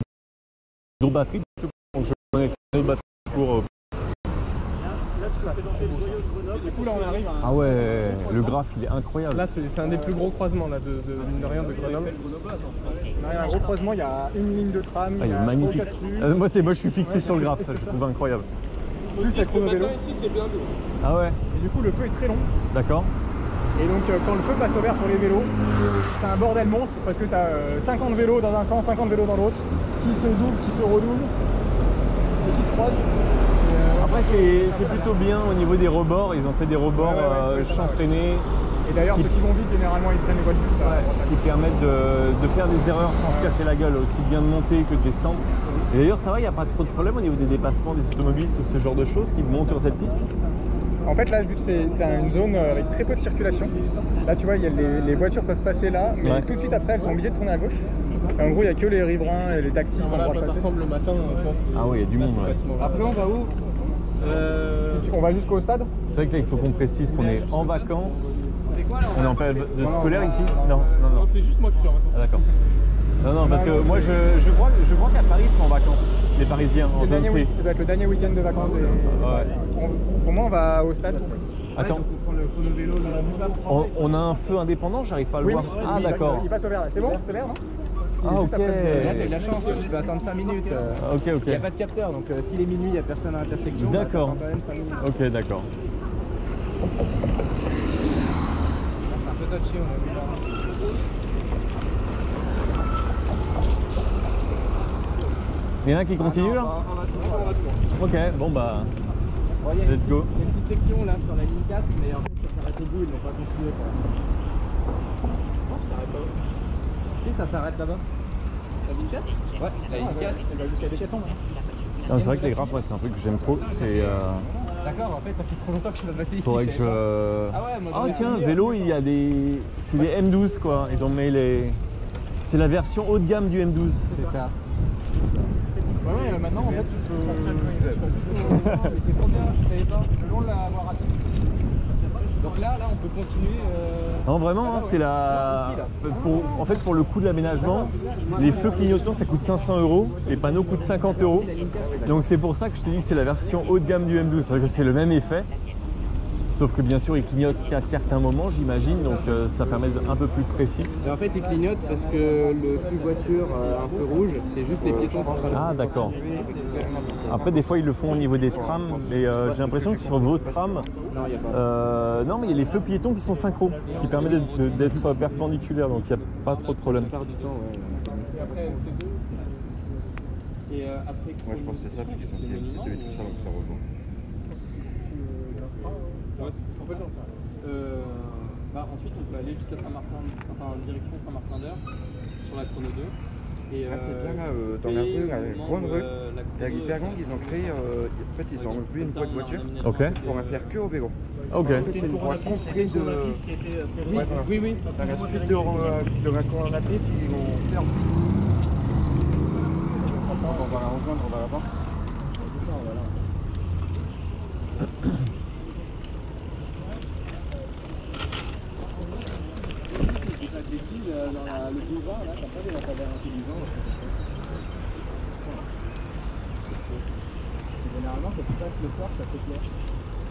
d'autres batteries, donc je connais d'autres batteries pour. euh, Du coup, là, on arrive à. Ah ouais, le graphe il est incroyable. Là, c'est c'est un des plus gros croisements là, de, de, mine de rien de Grenoble. on arrive à un gros croisement, il y a une ligne de tram, Ah, il est a magnifique. Euh, moi, c'est, moi, je suis fixé sur le graphe, je le trouve incroyable. Plus chrono vélo. ici, c'est blindé. Ah ouais, Et du coup, le feu est très long. d'accord. Et donc, euh, quand le feu passe au vert pour les vélos, c'est un bordel monstre parce que tu as 50 vélos dans un sens, 50 vélos dans l'autre, qui se doublent, qui se redoublent et qui se croisent. Et, euh, Après, c'est, plutôt bien au niveau des rebords. Ils ont fait des rebords Ouais, ouais, ouais, euh, ça va, champs ouais. freinés et d'ailleurs, ceux qui vont vite, généralement, ils prennent les droite, à qui permettent de, de faire des erreurs sans se casser la gueule, aussi bien de monter que de descendre. Et d'ailleurs, ça va, il n'y a pas trop de problème au niveau des dépassements des automobilistes ou ce genre de choses qui montent sur cette piste? En fait, là, vu que c'est c'est une zone euh, avec très peu de circulation, là, tu vois, il y a les, les voitures peuvent passer là, mais Ouais. tout de suite après, elles sont obligées de tourner à gauche. Et en gros, il n'y a que les riverains et les taxis qui ont le Voilà à droit de quoi ça passer. ressemble le matin. tu vois, Ah ouais, il y a du là, monde, ouais. Après, on va où? Euh, On va jusqu'au stade? C'est vrai que là, il faut qu'on précise qu'on est en vacances. On est en période de scolaire ici? Non, non, non. Non, c'est juste moi qui suis en vacances. Ah, d'accord. Non, non, parce que moi, je, je crois, je crois qu'à Paris, ils sont en vacances, les Parisiens, en C'est le zone dernier C. Ça doit être le dernier week-end de vacances. des- Ouais. On- Pour moi, on va au stade. Attends, On prend le chrono vélo dans la boulevard. on, on a un feu indépendant, j'arrive pas à le Oui, voir. oui, Ah, d'accord. Il passe au vert là. C'est bon C'est vert, non Ah, ok. Là, t'as eu de la chance, tu peux attendre 5 minutes. euh, Ah, Ok, Il n'y a ok. pas de capteur, donc euh, s'il est minuit, il n'y a personne à l'intersection. D'accord. t'attends quand même 5 minutes. Ok, d'accord. Là, C'est un peu touchy, on a vu Il y en a qui là On tout, on va tout. Ok, bon bah, Bon, il y a une let's go. il y a une petite section là sur la ligne 4, mais en fait, ça s'arrête au bout, ils n'ont pas continué. quoi. Non, ça s'arrête pas. Si, ça s'arrête là-bas. La ligne 4 Ouais, la ligne 4. Elle va jusqu'à Décathlon. là. Non, c'est vrai que les grappes, moi, c'est un truc que j'aime trop. C'est. Euh, D'accord, en fait, ça fait trop longtemps que je suis pas passé ici. faudrait que je. pas. Ah ouais, moi, Ah tiens, vélo, il y a des. C'est des M12 quoi. Ils ont mis les. C'est la version haut de gamme du M12. C'est ça. Ouais, ouais, maintenant, en fait, tu peux. tu peux jusqu'au- C'est trop bien, je savais pas. Le long de la voie rapide. Donc là, là, on peut continuer. euh, Non, vraiment, hein, c'est la. Pour, en fait, pour le coût de l'aménagement, les feux clignotants ça coûte 500 euros, les panneaux coûtent 50 euros. Donc c'est pour ça que je te dis que c'est la version haut de gamme du M12, parce que c'est le même effet. Sauf que bien sûr, il clignote qu'à certains moments, j'imagine, donc euh, ça permet d'être un peu plus précis. Et en fait, il clignote parce que le flux voiture a un feu rouge, c'est juste les piétons qui. Ah, d'accord. Après, des fois, ils le font au niveau des trams, mais euh, j'ai l'impression que sur vos trams, Non, euh, mais il y a les feux piétons qui sont synchro, qui permettent d'être- perpendiculaires, donc il n'y a pas trop de problème. La plupart du temps, ouais. Et après, c'est deux. Et euh, après, Ouais, je pense que c'est ça, puis qu'ils ont fait une petite et tout ça, donc ça rejoint. Ouais, c'est en fait ça. Euh, bah, ensuite, on peut aller jusqu'à Saint-Martin, enfin direction Saint-Martin-d'Air sur la chrono 2. Et, Ah, c'est euh, bien là, euh, dans la rue, la moment grande rue. euh, la Et à chrono, Hypergang, ils ont créé, euh, en fait, ils ont enlevé une de voiture Ok. pour en faire que au vélo. Ok. C'est une voie complète de. Oui, oui, oui. Dans la suite de, de la coronatrice, ils vont faire fixe. On va la rejoindre, on va la voir. Dans la- le boulevard, là, t'as pas des lampadaires intelligents. Généralement, quand tu passes le soir, ça s'éclaire.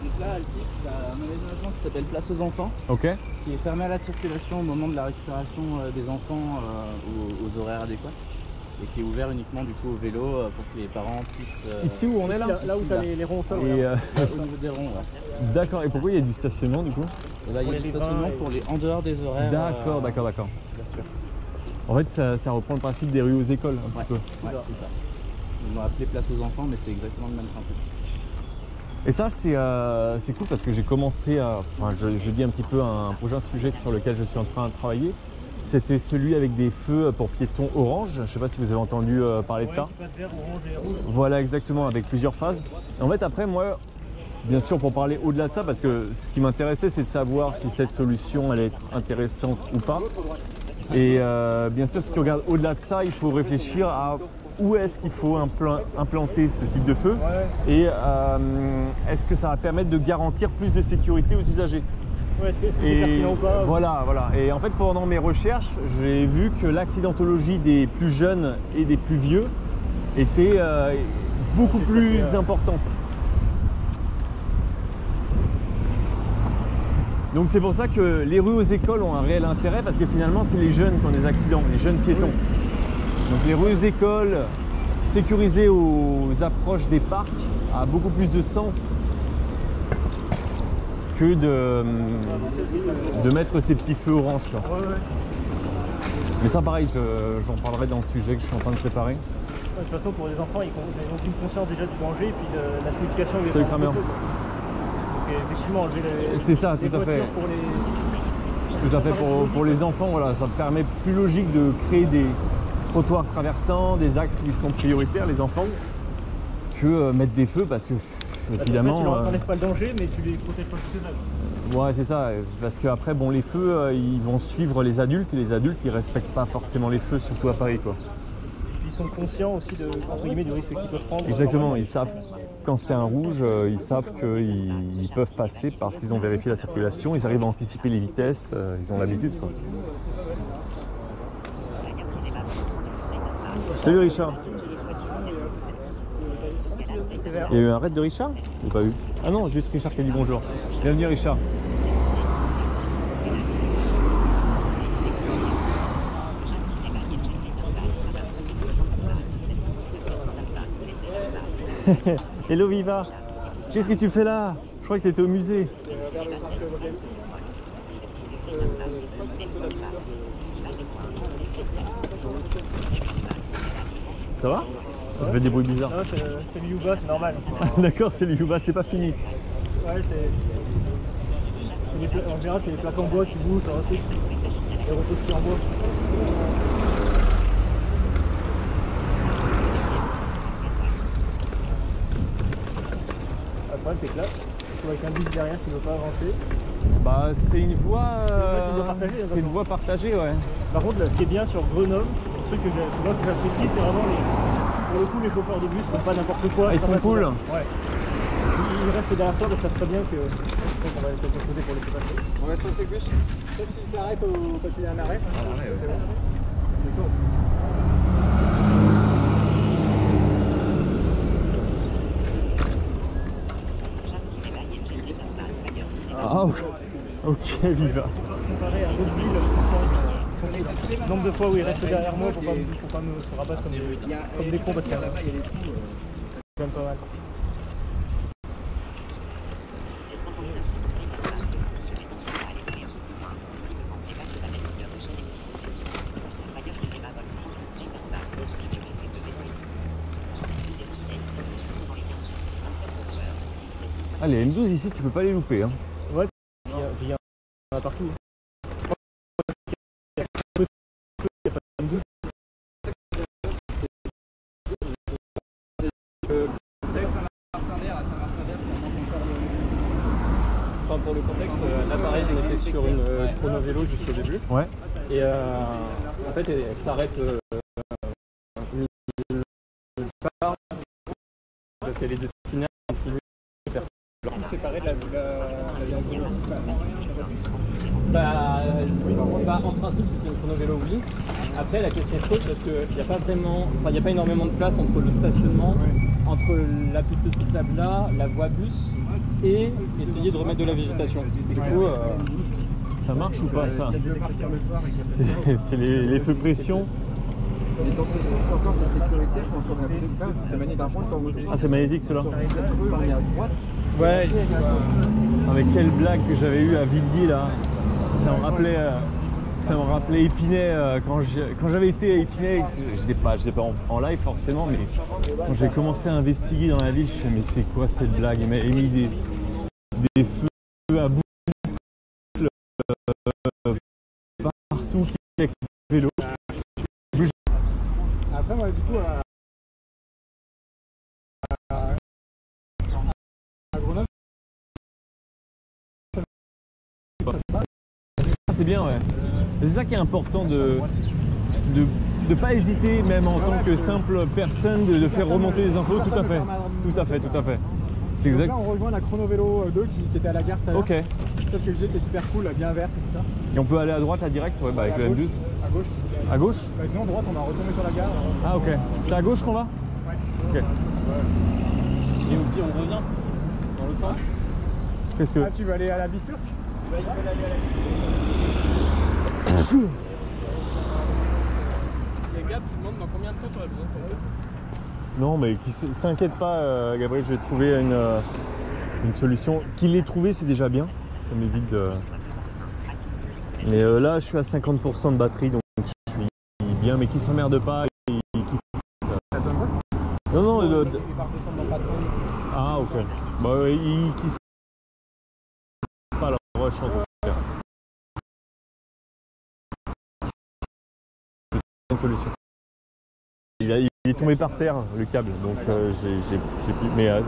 Donc là, Altis, t'as un aménagement qui s'appelle Place aux enfants, Ok. qui est fermé à la circulation au moment de la récupération des enfants euh, aux, aux horaires adéquats. Et qui est ouvert uniquement du coup au vélo euh, pour que les parents puissent. euh, Ici où on est là? Là, là où Ici, t'as là. les, les ronds au sol. Et, euh, (laughs) au niveau des ronds. ouais. D'accord. Et pourquoi il y a du stationnement du coup? Et là, il y a du stationnement et- pour les en dehors des horaires. D'accord, euh, d'accord, d'accord. En fait, ça, ça reprend le principe des rues aux écoles un Ouais, petit peu. ouais, c'est ça. Ils l'ont appelé place aux enfants, mais c'est exactement le même principe. Et ça, c'est euh, cool parce que j'ai commencé à. Enfin, je, je dis un petit peu un prochain sujet sur lequel je suis en train de travailler. C'était celui avec des feux pour piétons orange. Je ne sais pas si vous avez entendu euh, parler de ça. vert, orange et rouge. Voilà, exactement, avec plusieurs phases. Et en fait, après, moi, bien sûr, pour parler au-delà de ça, parce que ce qui m'intéressait, c'est de savoir si cette solution allait être intéressante ou pas. Et euh, bien sûr, si tu regardes au-delà de ça, il faut réfléchir à où est-ce qu'il faut implan- implanter ce type de feu et euh, est-ce que ça va permettre de garantir plus de sécurité aux usagers. Ouais, est-ce que c'est Et pertinent ou pas voilà, voilà. Et en fait, pendant mes recherches, j'ai vu que l'accidentologie des plus jeunes et des plus vieux était euh, beaucoup plus importante. Donc c'est pour ça que les rues aux écoles ont un réel intérêt parce que finalement c'est les jeunes qui ont des accidents, les jeunes piétons. Donc les rues aux écoles sécurisées aux approches des parcs a beaucoup plus de sens que de, de mettre ces petits feux orange. quoi. Mais ça pareil, je- j'en parlerai dans le sujet que je suis en train de préparer. De toute façon, pour les enfants, ils n'ont aucune conscience déjà du danger et puis de la signification des Salut, Kramer. de feu, quoi. Donc euh, effectivement, enlever les, C'est ça, les tout à fait. pour les... Tout à fait, pour, pour les enfants, voilà, ça me permet plus logique de créer des trottoirs traversants, des axes où ils sont prioritaires, les enfants, que euh, mettre des feux parce que Parce qu'en fait, évidemment. tu leur euh, enlèves pas le danger, mais tu les protèges pas plus. Ouais, c'est ça. Parce qu'après, bon, les feux, euh, ils vont suivre les adultes et les adultes, ils respectent pas forcément les feux, surtout à Paris, quoi. Sont conscients aussi de, guillemets, du risque qu'ils peuvent prendre. Exactement. Ils savent quand c'est un rouge, euh, ils savent qu'ils ils peuvent passer parce qu'ils ont vérifié la circulation. Ils arrivent à anticiper les vitesses. euh, ils ont l'habitude. Salut Richard. Il y a eu un raid de Richard? J'ai pas eu. Ah non, juste Richard qui a dit bonjour. Bienvenue Richard. (laughs) Hello Viva Qu'est-ce que tu fais là? Je crois que tu étais au musée. Ça va? Ça fait des bruits bizarres. Non, c'est le Yuba, c'est normal. (laughs) D'accord, c'est le Yuba, c'est pas fini. Ouais, c'est. En général, c'est des plaques en bois qui bougent, en bois. Problème, c'est que là, tu vois avec un bus derrière qui ne veut pas avancer. Bah c'est une voie. c'est une voie partagée, c'est une voie partagée, ouais. Par contre, là, ce qui est bien sur Grenoble, le truc que j'ai- moi que j'apprécie, c'est vraiment les. Pour le coup, les chauffeurs de bus font pas n'importe quoi. Ah, ils sont cool. Ouais. Ils, ils restent derrière toi, mais ils savent très bien que. On va être côté pour laisser passer. On va être passer le bus Sauf s'il s'arrête au... quand il y a un arrêt. C'est bon. Ah ok, ok, il y va. Le nombre de fois où il reste derrière moi pour pas, pas me se rabattre comme, comme des cons parce qu'il y a euh, quand même pas mal. Ah, les L12 ici, tu peux pas les louper. Hein. A partout. Enfin, pour le contexte, euh, là pareil, on était sur une euh, chrono vélo jusqu'au début. Ouais. Et euh, en fait, elle, s'arrête euh, part parce qu'elle est destinée à continuer personne. séparé de la, la, la viande Bah, oui, c'est pas en principe si c'est une chrono vélo, oui. Après, la question se pose parce qu'il n'y a pas vraiment, enfin, il n'y a pas énormément de place entre le stationnement, entre la piste cyclable là, la voie bus et essayer de remettre de la végétation. Du coup, euh, Ça marche ou pas ça? (laughs) C'est les, les feux pression. Et dans ce sens, encore, c'est sécuritaire quand on regarde. C'est magnétique. Par contre, dans l'autre sens, Ah, c'est magnétique cela sur cette rue, on est à droite. ouais, à gauche. Avec quelle blague que j'avais eu à Villiers là Ça me rappelait, euh, ça me rappelait Épinay euh, quand j'ai- quand j'avais été à Épinay. Je n'étais pas, j'étais pas en, en live forcément, mais quand j'ai commencé à investiguer dans la ville, je me suis dit, mais c'est quoi cette blague? Il m'avait mis des, des feux à bout euh, partout qui avec le vélo. C'est bien, ouais. C'est ça qui est important de de ne pas hésiter, même en tant que simple personne, de, de faire remonter les infos. Tout à fait. Tout à fait, tout à fait. C'est exact. là, on rejoint la Chrono Vélo 2 qui, qui était à la gare tout à l'heure. Ok. Et Celle que je disais qui est super cool, bien verte et tout ça. on peut aller à droite, là, direct, ouais, bah, avec le gauche, M12. À gauche. À gauche Bah, sinon, à droite, on va retomber sur la gare. Ah, ok. C'est à gauche qu'on va Ok. et au pire, on revient dans l'autre sens. Qu'est-ce que. Ah, tu veux aller à la bifurque? Il y a Gab qui demande dans combien de temps tu aurais besoin de ton vélo Non, mais qui s'inquiète pas, euh, Gabriel, j'ai trouvé une, euh, une solution. Qu'il l'ait trouvé, c'est déjà bien. Ça m'évite de. Mais euh, là, je suis à 50% de batterie, donc je suis bien, mais qui s'emmerde pas. et qui- Non, non, le-. Ah, ok. Bah, il qui une solution. Il, est tombé par terre, le câble, donc euh, j'ai plus. Mais euh,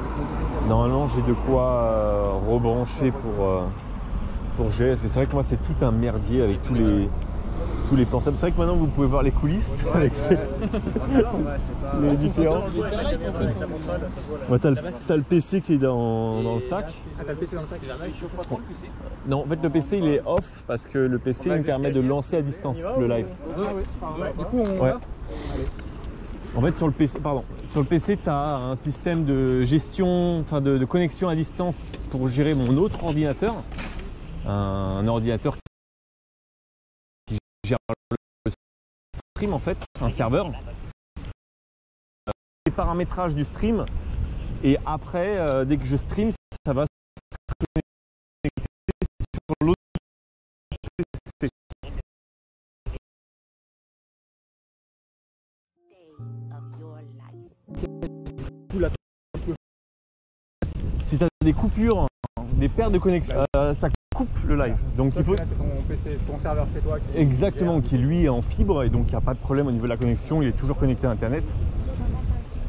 normalement, j'ai de quoi euh, rebrancher pour, euh, pour gérer. C'est vrai que moi, c'est tout un merdier avec tous les, tous les portables. C'est vrai que maintenant, vous pouvez voir les coulisses avec (laughs) les différents. Ouais, t'as, le, t'as le PC qui est dans, dans le sac. Ah, t'as le PC dans le sac Non, en fait, le PC il est off parce que le PC il me permet de lancer à distance le live. Du coup, on Ouais. va En fait, sur le PC, pardon, sur le PC, tu as un système de gestion, enfin de, de connexion à distance pour gérer mon autre ordinateur, un, ordinateur qui gère le stream en fait, un serveur, Euh, les paramétrages du stream, et après, euh, dès que je stream, ça va se connecter sur l'autre. Si tu as des coupures, des pertes de connexion, euh, ça coupe le live. Donc il faut c'est ton PC, ton serveur chez toi. qui- exactement qui lui est en fibre et donc il n'y a pas de problème au niveau de la connexion, il est toujours connecté à internet.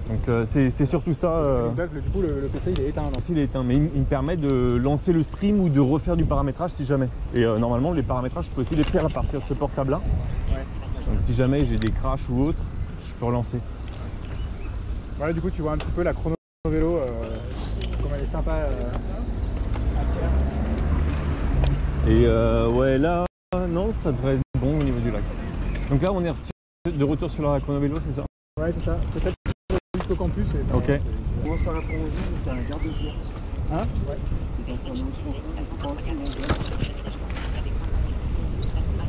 Donc euh, c'est surtout ça. euh, Donc, du coup, le, le PC il est éteint. non? s'il est éteint, mais il, il me permet de lancer le stream ou de refaire du paramétrage si jamais. Et euh, normalement les paramétrages je peux aussi les faire à partir de ce portable là. Ouais. Donc si jamais j'ai des crashs ou autre, je peux relancer. Voilà, du coup, tu vois un petit peu la chrono vélo, euh, comme elle est sympa. Et euh, ouais, là, non, ça devrait être bon au niveau du lac. Donc là, on est reçu- de retour sur la chrono vélo, c'est ça? Ouais, c'est ça. Peut-être jusqu'au campus. et- Ok. Répond aux gens, c'est un. Hein je pense, ils vont bien.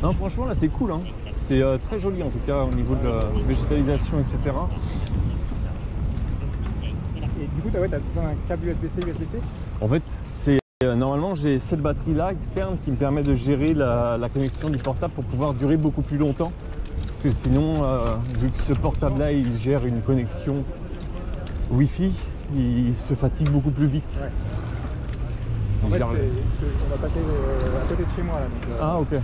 Non, franchement, là, c'est cool. Hein. C'est euh, très joli en tout cas au niveau de la végétalisation, etc. Et du coup, t'as ouais, t'as besoin d'un câble USB-C, USB-C En fait, c'est normalement, j'ai cette batterie là externe qui me permet de gérer la, la connexion du portable pour pouvoir durer beaucoup plus longtemps. Parce que sinon, euh, vu que ce portable là, il gère une connexion Wi-Fi, il se fatigue beaucoup plus vite. En fait, c'est- c'est- on va passer euh, à côté de chez moi là. Donc, euh, Ah, ok. mais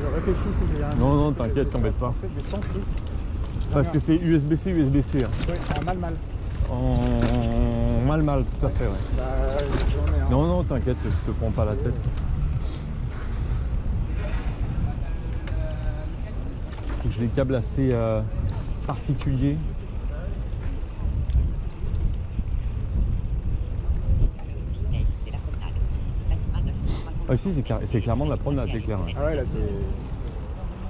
je réfléchis si j'ai un. Non, non, t'inquiète, t'embête pas. Parce que c'est USB-C, USB-C. hein. Ouais, en mal mal. En mal, mal, tout à fait, ouais. Bah. Non, non, t'inquiète, je te prends pas la tête. C'est des câbles assez euh, particuliers. C'est la promenade. Bâtiment 9 Ah, si, c'est clair- clairement de la promenade, c'est clair. ouais. Ah ouais, là.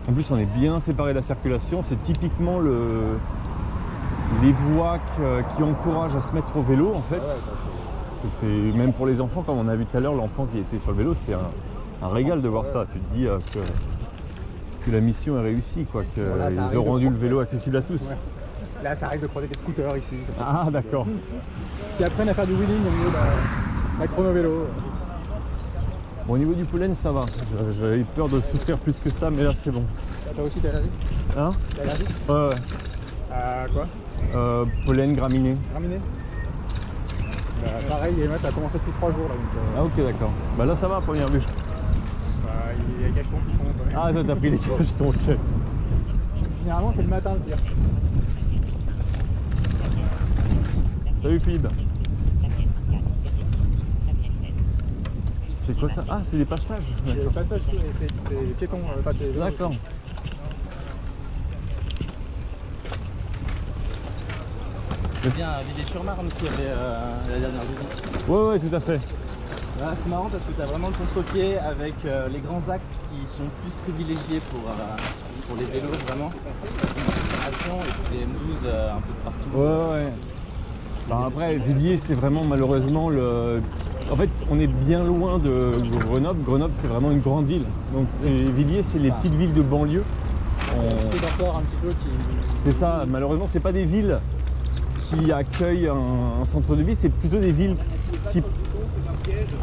En plus, on est bien séparé de la circulation. C'est typiquement le, les voies qui encouragent à se mettre au vélo, en fait. Ah c'est même pour les enfants, comme on a vu tout à l'heure, l'enfant qui était sur le vélo, c'est un, un régal de voir ça. Tu te dis euh, que, que la mission est réussie, quoi, qu'ils Voilà, ont de rendu le vélo accessible à tous. Ouais. Là, ça arrive de croiser des scooters ici. Ah, d'accord. Qui apprennent à faire du wheeling au milieu d'un d'un chrono-vélo. Bon, au niveau du pollen, ça va. J'a- J'avais peur de souffrir plus que ça, mais là, c'est bon. Toi aussi, t'es allergique Hein? T'es allergique Ouais, ouais. À quoi? Euh, pollen graminé. Graminé bah, Pareil, moi, ça a commencé depuis 3 jours là. Donc, euh, Ah, ok, d'accord. Bah là, ça va à première vue. bah, il y a des cachetons qui font. ouais. Ah, toi, t'as pris les (laughs) cachetons, ok. Généralement, c'est le matin le pire. Salut, Philippe. La pièce 24, la pièce 7. C'est quoi ça? Ah, c'est des passages. C'est le D'accord. passage, c'est piéton, euh. D'accord. C'était bien à Villiers-sur-Marne qui avait euh, la dernière visite. Ouais, ouais, tout à fait. Là, c'est marrant parce que tu as vraiment le contre-pied avec euh, les grands axes qui sont plus privilégiés pour, euh, pour les vélos, vraiment. Et puis les M12 euh, un peu de partout. Ouais, ouais. Après, Villiers, c'est vraiment malheureusement le. En fait, on est bien loin de Grenoble. Grenoble, c'est vraiment une grande ville. Donc, Villiers, c'est les petites villes de banlieue. On-. C'est ça. Malheureusement, c'est pas des villes qui accueillent un, un centre de vie. C'est plutôt des villes qui.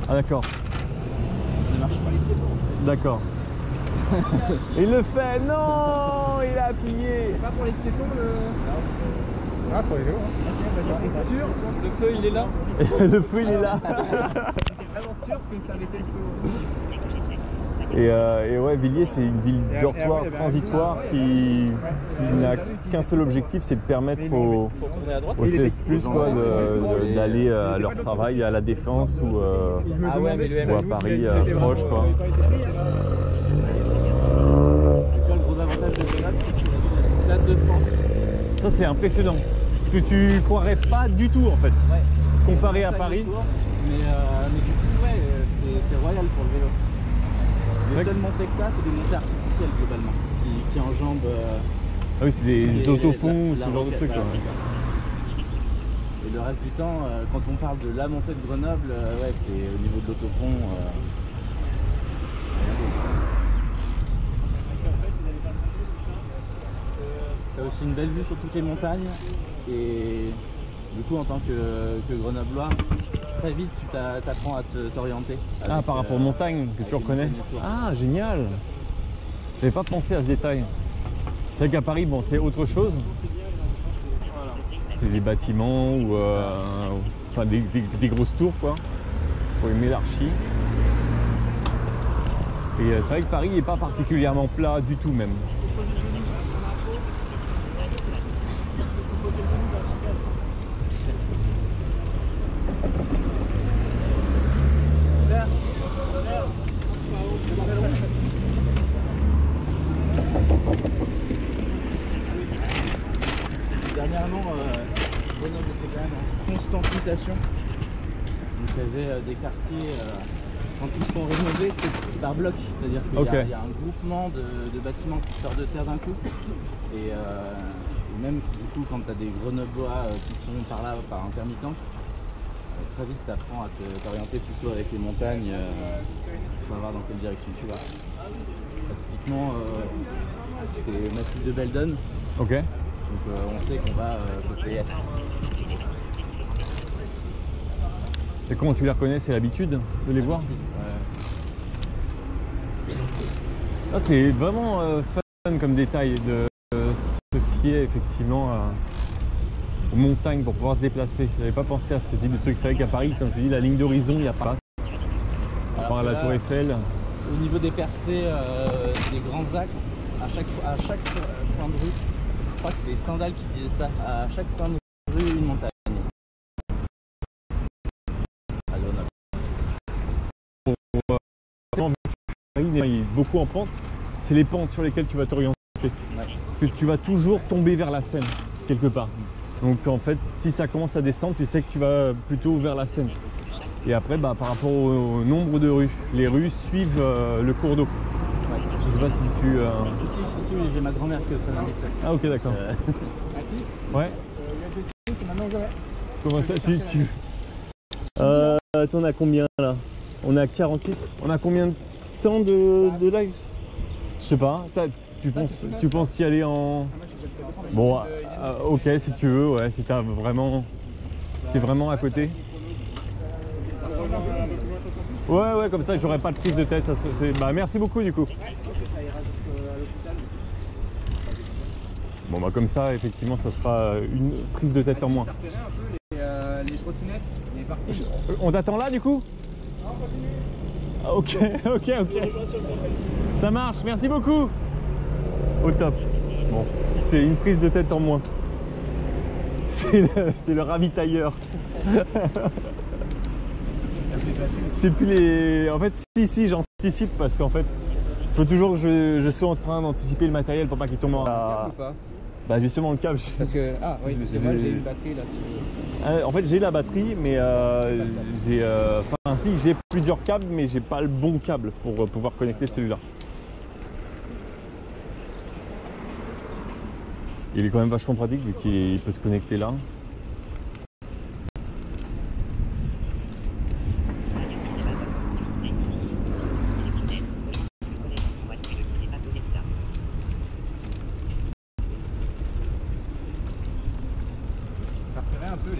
Ah, d'accord. Ça ne marche pas. D'accord. (laughs) il le fait. Non, il a appuyé. C'est pas pour les piétons le. Ah, c'est pour les vélos. Hein. Sûr Le feu, il est là. (laughs) le feu, il est là. (laughs) Vraiment sûr que ça avait été le Et, euh, et ouais, Villiers, c'est une ville dortoir, transitoire qui, qui n'a qu'un seul objectif, c'est de permettre aux, aux Il était- 16 quoi, de- de- d'aller euh, à leur travail à la Défense ou, euh, Ah ouais, ou à M12, Paris euh, proche. Quoi. Et tu vois, le gros avantage de Grenoble, c'est que tu as une date de France. Ça, c'est impressionnant. Que tu croirais pas du tout en fait. Comparé à Paris. Mais, du coup, ouais, c'est c'est royal pour le vélo. Les seules montées que t'as, c'est des montées artificielles globalement, qui, qui enjambent euh, Ah oui, c'est des, les- autoponts, la- la ce genre de trucs. ouais. Et le reste du temps, euh, quand on parle de la montée de Grenoble, euh, ouais, c'est au niveau de l'autopont. euh. T'as aussi une belle vue sur toutes les montagnes et du coup en tant que, que grenoblois, très vite tu t'a- t'apprends à te- t'orienter. Ah, par rapport aux euh, montagnes que tu reconnais. Ah, génial J'avais pas pensé à ce détail. C'est vrai qu'à Paris, bon, c'est autre chose. C'est des bâtiments ou euh, enfin des, des- des grosses tours, quoi. Pour aimer l'archi. Et euh, c'est vrai que Paris n'est pas particulièrement plat du tout, même. Dernièrement, euh, Grenoble était quand même en constante mutation. Donc il y avait euh, des quartiers, euh, quand ils se font rénover, c'est c'est par bloc. C'est-à-dire qu'il y, a- Ok. De, de bâtiments qui sortent de terre d'un coup. Et, euh, et même du coup, quand tu as des Grenoblois euh, qui sont par là par intermittence, euh, très vite tu apprends à te- t'orienter plutôt avec les montagnes pour savoir dans quelle direction tu vas. Typiquement, c'est Massif de Beldon. Ok. Donc on sait qu'on va côté est. Et comment tu les reconnais? C'est l'habitude de les voir? Ouais. Ah, c'est vraiment euh, fun comme détail de euh, se fier effectivement à- aux montagnes pour pouvoir se déplacer. J'avais pas pensé à ce type de truc. C'est vrai qu'à Paris, comme je dis, la ligne d'horizon, il n'y a pas. part la Tour Eiffel. Au niveau des percées, euh, des grands axes, à chaque, à chaque coin de rue, je crois que c'est Stendhal qui disait ça, à chaque coin de rue, une montagne. À Grenoble. Paris il est beaucoup en pente, c'est les pentes sur lesquelles tu vas t'orienter. Parce que tu vas toujours tomber vers la Seine, quelque part. Donc en fait, si ça commence à descendre, tu sais que tu vas plutôt vers la Seine. Et après, bah, par rapport au, au nombre de rues, les rues suivent euh, le cours d'eau. Je sais pas si tu... euh, Si, si, si, tu- j'ai ma grand-mère qui est 97. Ah ok d'accord. Euh, (laughs) Ouais. euh, c'est maintenant Comment ça tu, tu... Euh, on a combien là? On a 46. On a combien de temps de, de live Je sais pas. Tu penses, tu penses y aller en... Bon, euh, ok si tu veux, ouais, si t'as vraiment... C'est vraiment à côté. Ouais, ouais, comme ça j'aurais pas de prise de tête. Ça, Bah merci beaucoup du coup. Bon bah comme ça, effectivement, ça sera une prise de tête en moins. Euh, les trottinettes, les parkings. On t'attend là du coup? Ah, Ok, (laughs) ok, ok. Ça marche, merci beaucoup. Au top. Bon, c'est une prise de tête en moins. C'est le, ravitailleur. (laughs) C'est plus les. En fait, si, si, j'anticipe parce qu'en fait, il faut toujours que je, je sois en train d'anticiper le matériel pour pas qu'il tombe en. Pas? Bah, justement, le câble. Parce que, ah oui, parce que moi j'ai- une batterie là sur. Euh, En fait, j'ai la batterie, mais euh, j'ai. euh, Enfin, si, j'ai plusieurs câbles, mais j'ai pas le bon câble pour euh, pouvoir connecter celui-là. Il est quand même vachement pratique vu qu'il peut se connecter là. T'as repéré un peu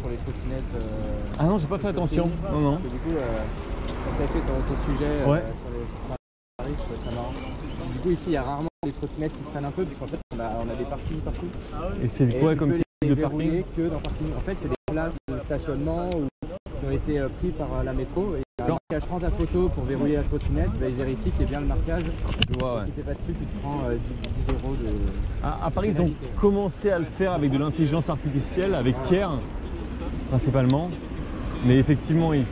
pour les trottinettes euh, Ah non, j'ai pas fait attention. Non, non. Parce que du coup, euh, quand t'as fait ton, ton sujet euh, Ouais. sur les Paris, je trouvais ça marrant. Du coup, ici, il y a rarement des trottinettes qui traînent un peu, parce qu'en fait, on a, on a des parkings partout. Et c'est quoi comme type les de parking que dans parking. En fait, c'est des places de stationnement où- qui ont été euh, pris par euh, la métro. Et un marquage prends ta photo pour verrouiller la trottinette, bah, il vérifie qu'il y ait bien le marquage. Je vois, ouais. Si t'es pas dessus, tu te prends euh, 10, 10 euros de. À, à Paris, ils ont commencé à le faire avec de l'intelligence artificielle, avec Thiers principalement. Mais effectivement, ils,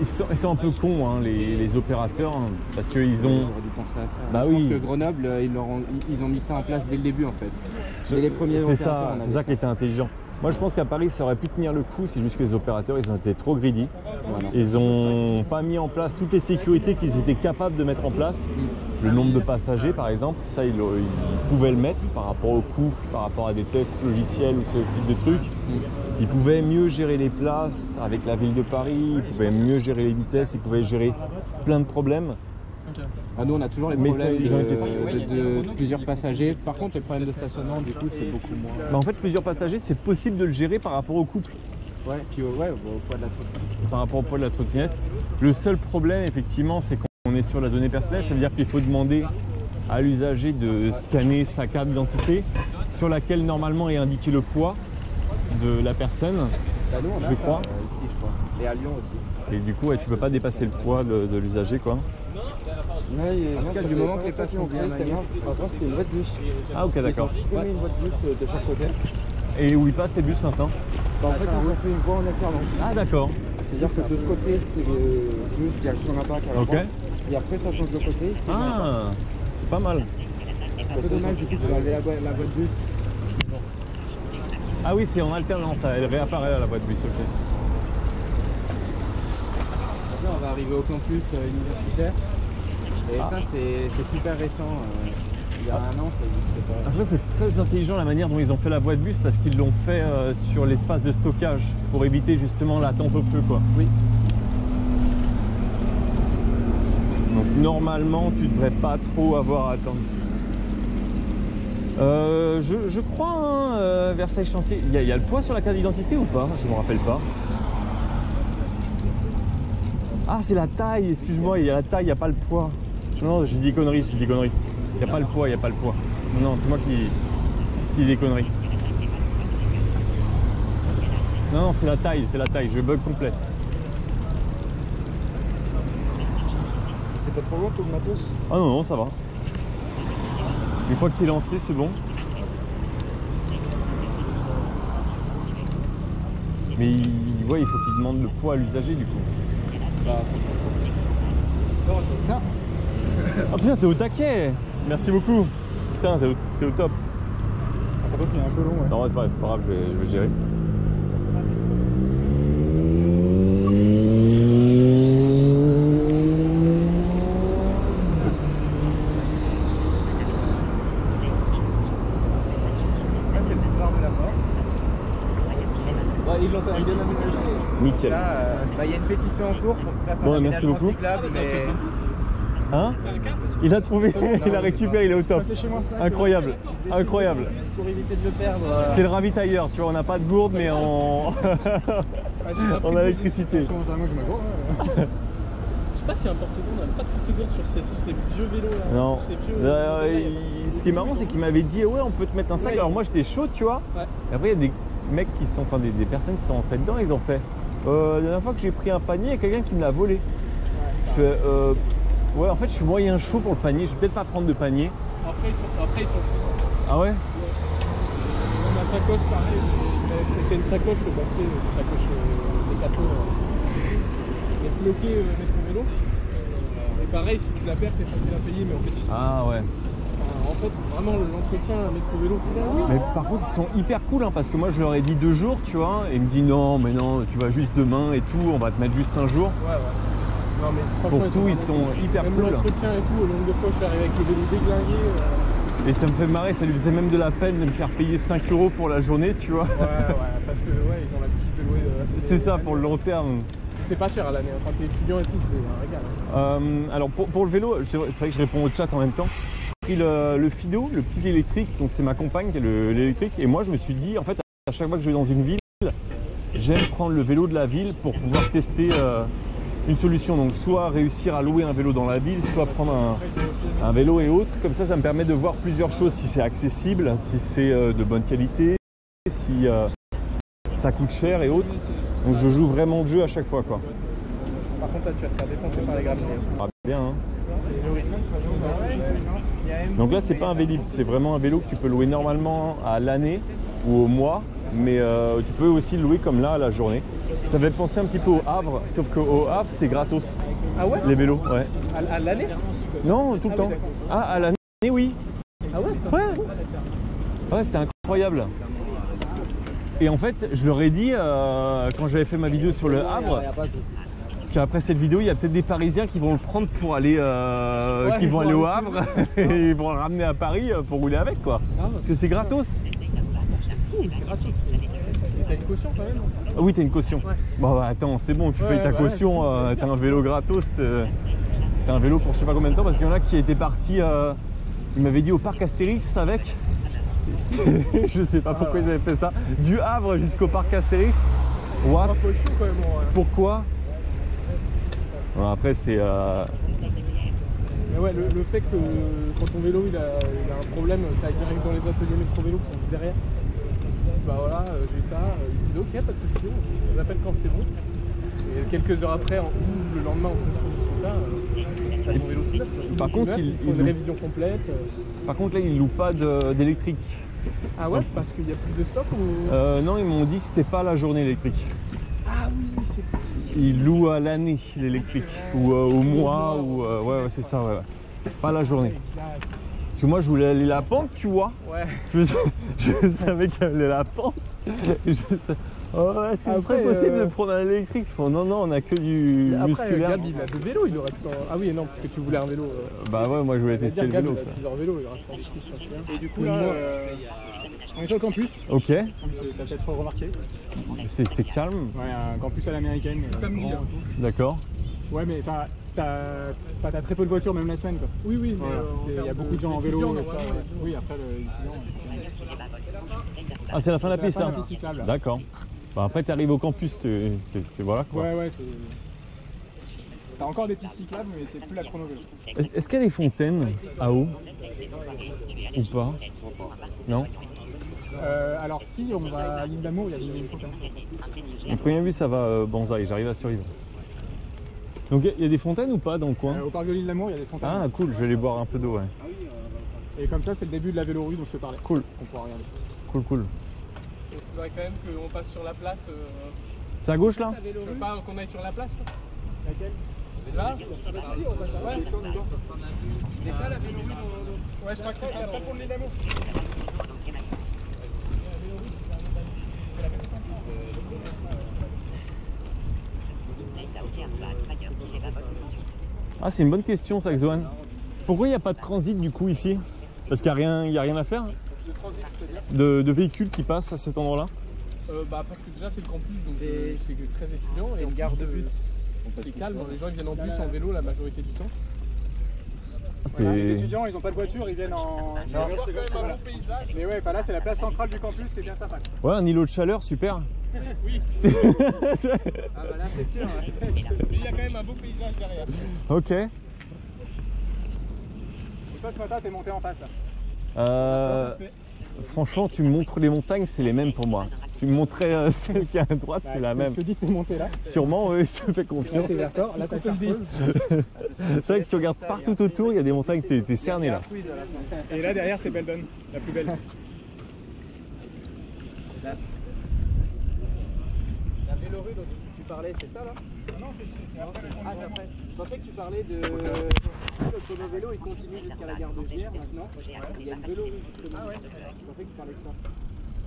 ils sont, ils sont un peu cons, hein, les, les opérateurs, hein, parce qu'ils ont. J'aurais dû penser à ça. Bah je oui. pense que Grenoble, euh, ils, leur ont, ils- ils ont mis ça en place dès le début en fait. Dès les premiers C'est ça, c'est ça qui était intelligent. Moi, je pense qu'à Paris, ça aurait pu tenir le coup. C'est juste que les opérateurs, ils ont été trop greedy. Voilà. Ils n'ont pas mis en place toutes les sécurités qu'ils étaient capables de mettre en place. Le nombre de passagers, par exemple, ça, ils, ils pouvaient le mettre par rapport au coût, par rapport à des tests logiciels ou ce type de trucs. Ils pouvaient mieux gérer les places avec la ville de Paris, ils pouvaient mieux gérer les vitesses, ils pouvaient gérer plein de problèmes. Ah, nous, on a toujours les Mais problèmes ça, ils ont de, été- de- de plusieurs passagers. Par contre, les problèmes de stationnement, du coup, c'est beaucoup moins. Bah, en fait, plusieurs passagers, c'est possible de le gérer par rapport au couple. Ouais, puis au- ouais, au au poids de la trottinette. par rapport au poids de la trottinette. Le seul problème, effectivement, c'est qu'on est sur la donnée personnelle. Ça veut dire qu'il faut demander à l'usager de scanner sa carte d'identité sur laquelle normalement est indiqué le poids de la personne. Bah, nous, on a Je ça, crois. euh, ici, je crois. Et à Lyon aussi. Et du coup, ouais, tu peux pas dépasser le poids de, de l'usager. quoi. En tout cas, du moment que les places sont bien maniées. C'était une voie de bus. Ah ok, d'accord. Ils une voie de bus euh, de chaque côté. Et où il passe les bus maintenant Bah, en fait, ils ont fait une voie en alternance. Ah d'accord. C'est-à-dire que de ce côté, c'est le bus direction la Pâque à la. Et après, ça change de côté. c'est Ah, c'est pas mal. C'est un peu dommage, du coup, de enlever la, voie- la voie de bus. Ah oui, c'est en alternance, elle réapparaît à la boîte de bus. ok. On va arriver au campus euh, universitaire. Et Ah. ça, c'est super récent. euh, il y a un an, ça n'existait pas. Après, c'est très intelligent la manière dont ils ont fait la voie de bus parce qu'ils l'ont fait euh, sur l'espace de stockage pour éviter justement l'attente au feu. Quoi. Oui. Donc normalement, tu devrais pas trop avoir à attendre. Euh, je, je crois, hein, euh, Versailles Chantier. Il y, a- il y a le poids sur la carte d'identité ou pas? Je me rappelle pas. Ah, c'est la taille, excuse-moi, il y a la taille, il n'y a pas le poids. Non, j'ai dit des conneries, j'ai dit des conneries. Il n'y a pas le poids, il n'y a pas le poids. Non, c'est moi qui, qui dis des conneries. Non, non, c'est la taille, c'est la taille, je bug complet. c'est pas trop loin tout le matos Ah non, non, ça va. Une fois qu'il est lancé, c'est bon. Mais il, ouais, il faut qu'il demande le poids à l'usager du coup. Tiens, Ah putain, t'es au taquet Merci beaucoup Putain, t'es au, au top. Par contre, il est un peu long. Ouais. Non, c'est pas, pas grave, je vais, je vais gérer. Là, c'est le boulevard de la mort. Ouais, ils l'ont bien aménagé. Nickel. Là, euh, bah, il y a une pétition en cours pour que ça Bon, merci beaucoup. Cyclable, mais... Hein? Il a trouvé, (laughs) il a récupéré, il est au top. Passez chez moi. Incroyable, incroyable. Pour éviter de le perdre. euh, C'est le ravitailleur, tu vois, on n'a pas de gourde, mais on, (laughs) (laughs) on a l'électricité. Moi je sais pas s'il y a un porte-gourde, on n'a pas de porte-gourde sur ces, ces vieux vélos là. Non. Ces vieux, Euh, il- ce qui est marrant, c'est qu'il m'avait dit ouais, on peut te mettre un sac. Ouais. Alors moi, j'étais chaud, tu vois. Ouais. Et après, il y a des mecs qui sont, enfin des, des personnes qui sont rentrées dedans, ils ont fait. Euh, la dernière fois que j'ai pris un panier, il y a quelqu'un qui me l'a volé. Je fais, euh, pff, ouais, en fait, je suis moyen chaud pour le panier. Je vais peut-être pas prendre de panier. Après, ils sont, après, ils sont. Ah ouais? Ma sacoche, pareil, une sacoche, bah, tu sais, une sacoche euh, Decathlon, euh, mais bloquée euh, métro vélo. Et pareil, si tu la perds, t'es facile à payer, mais en fait, Ah ouais. en fait vraiment l'entretien métro vélo, c'est là. Mais par contre, ils sont hyper cool hein, parce que moi, je leur ai dit deux jours, tu vois. Et il me dit non, mais non, tu vas juste demain et tout. On va te mettre juste un jour. Ouais, ouais. Non, mais Pour tout, ils sont hyper Même cool. l'entretien et tout, au nombre de fois, je suis arrivé avec le vélo déglingué. euh, Et ça me fait marrer, ça lui faisait même de la peine de me faire payer 5 euros pour la journée, tu vois. Ouais, ouais, parce que ouais, ils ont l'habitude de louer. euh, C'est ça pour le long terme. C'est pas cher à l'année, quand t'es étudiant et tout, c'est un régal. hein. Euh, alors pour, pour le vélo, c'est vrai que je réponds au chat en même temps. J'ai pris le, le Fido, le petit électrique, donc c'est ma compagne qui a le- l'électrique. Et moi je me suis dit, en fait, à chaque fois que je vais dans une ville, j'aime prendre le vélo de la ville pour pouvoir tester euh, une solution. Donc soit réussir à louer un vélo dans la ville, soit prendre un, un vélo et autres. Comme ça, ça me permet de voir plusieurs choses, si c'est accessible, si c'est euh, de bonne qualité, si euh, ça coûte cher et autres. Donc je joue vraiment le jeu à chaque fois. Quoi. Par contre, là, tu vas te faire défoncer par les grappins. Ah, bien, hein. Donc là, c'est pas un Vélib, c'est vraiment un vélo que tu peux louer normalement à l'année ou au mois, mais euh, tu peux aussi le louer comme là à la journée. Ça fait penser un petit peu au Havre, sauf qu'au Havre, c'est gratos, Ah ouais? Les vélos. Ouais. À, à l'année? Non, tout le Ah temps. Ah, à l'année, oui. Ah ouais? Ouais. Ouais, c'était incroyable. Et en fait, je leur ai dit, euh, quand j'avais fait ma vidéo sur le Havre, qu'après cette vidéo, il y a peut-être des Parisiens qui vont le prendre pour aller, euh, Ouais, qui vont aller au Havre (laughs) et ils vont le ramener à Paris euh, pour rouler avec, quoi. Ah, Parce que c'est gratos. T'as une caution quand même Ah oui, t'as une caution. Bon, bah, attends, c'est bon, tu Ouais, payes ta ouais, caution, euh, t'as un vélo gratos, euh, t'as un vélo pour je sais pas combien de temps, parce qu'il y en a qui étaient partis, euh, il m'avait dit au parc Astérix avec. (laughs) je sais pas pourquoi ils avaient fait ça. Du Havre jusqu'au parc Astérix. What? Ah. Pourquoi? Après, c'est. euh, Mais ouais, le, le fait que quand ton vélo il a, il a un problème, t'ailles direct dans les ateliers métro vélo qui sont juste derrière. Bah voilà, euh, j'ai eu ça, euh, ils disent ok, pas de soucis, on appelle quand c'est bon. Et quelques heures après, en, ou le lendemain, ce temps-là, euh, t'as ton vélo tout neuf. Par contre, neuf, il- faut il une révision complète. euh. Par contre, là, ils louent pas d'électrique. Ah ouais, parce qu'il y a plus de stock ou? Euh, non, ils m'ont dit que c'était pas la journée électrique. Ah oui, c'est. Ils louent à l'année l'électrique, ou euh, au mois, ou. euh, ouais, ouais, c'est ça, ouais, ouais. Pas la journée. Parce que moi, je voulais aller la pente, tu vois. Ouais. Je, sa- je savais qu'elle allait la pente. (laughs) Je Oh, Est-ce que ce serait possible euh, de prendre un électrique? Ils font, Non, non, on a que du Après, musculaire. Gab, il a deux vélos, il aurait pu en- Ah oui, non, parce que tu voulais un vélo. euh, Bah ouais, moi je voulais tester le Gab, vélo. il a plusieurs vélos, il aurait pu en pense. Et du coup, là, euh, on est sur le campus. Ok, T'as peut-être remarqué. c'est calme, Ouais, un campus à l'américaine. hein. d'accord. Ouais, mais t'as t'as- enfin, t'as très peu de voitures, même la semaine. Quoi. Oui, oui, mais. Euh, Il y a beaucoup de gens en vélo. ouais. Oui, après, le. Ah, c'est la fin de la piste là. D'accord. Bah, après, t'arrives au campus, c'est- voilà quoi. Ouais, ouais, c'est. T'as encore des pistes cyclables, mais c'est plus la chrono vélo. Est-ce qu'il y a des fontaines à eau Ou pas? Non? Euh, alors, si on va à l'île d'Amour, il y a une fontaine. En premier vue, ça va, euh, Banzai, j'arrive à survivre. Donc il y a- il y, a des fontaines ou pas dans le coin? Euh, au parc de l'île d'Amour, il y a des fontaines. Ah cool, je vais aller boire un peu d'eau, ouais. Et comme ça, c'est le début de la vélorue dont je te parlais. Cool. On pourra regarder. Cool, cool. Il faudrait quand même qu'on passe sur la place. euh, C'est à gauche là Je veux pas qu'on aille sur la place là Laquelle Là Ouais. C'est ça la vélorue Ouais, je crois que c'est ça. Pas pour le Dynamo. Ah c'est une bonne question ça, Xoan. Pourquoi il n'y a pas de transit du coup ici? Parce qu'il n'y a, rien- il y a rien à faire Le transit, c'est-à-dire de, de véhicules qui passent à cet endroit-là Euh, bah, parce que déjà c'est le campus donc euh, c'est très étudiant et en gare de but. C'est calme, les gens ils viennent en bus en vélo la majorité du temps. Voilà, les étudiants, ils ont pas de voiture, ils viennent en. C'est quand même un bon paysage. Mais ouais, bah là, c'est la place centrale du campus, c'est bien sympa. Ouais, un îlot de chaleur, super. Oui. (laughs) Ah bah là, c'est sûr. Mais il y a quand même un beau paysage derrière. ok. Et toi, ce matin, t'es monté en face là. Euh, franchement, tu me montres les montagnes, c'est les mêmes pour moi. Tu me montrais euh, (laughs) celle qui est à droite, c'est la même. Je te dis que t'es monté là. Sûrement, oui, je te fais confiance. Là, c'est d'accord. Là, t'as. (laughs) C'est vrai que tu regardes partout autour, il y a des montagnes, t'es t'es cerné là. Et là, derrière, c'est Beldon, la plus belle. La vélorue dont tu parlais, c'est ça là? Non, c'est c'est après. Ah, c'est après. Je pensais que tu parlais de. Le chrono vélo il continue jusqu'à la gare de Vierre maintenant. Il y a une vélorue justement. Ah ouais Je pensais que tu parlais de ça.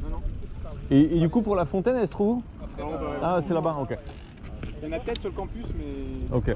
Non, non. Et, et du coup, pour la fontaine, elle se trouve où? Ah, c'est là-bas, ok. Il y en a peut-être sur le campus, mais. Ok.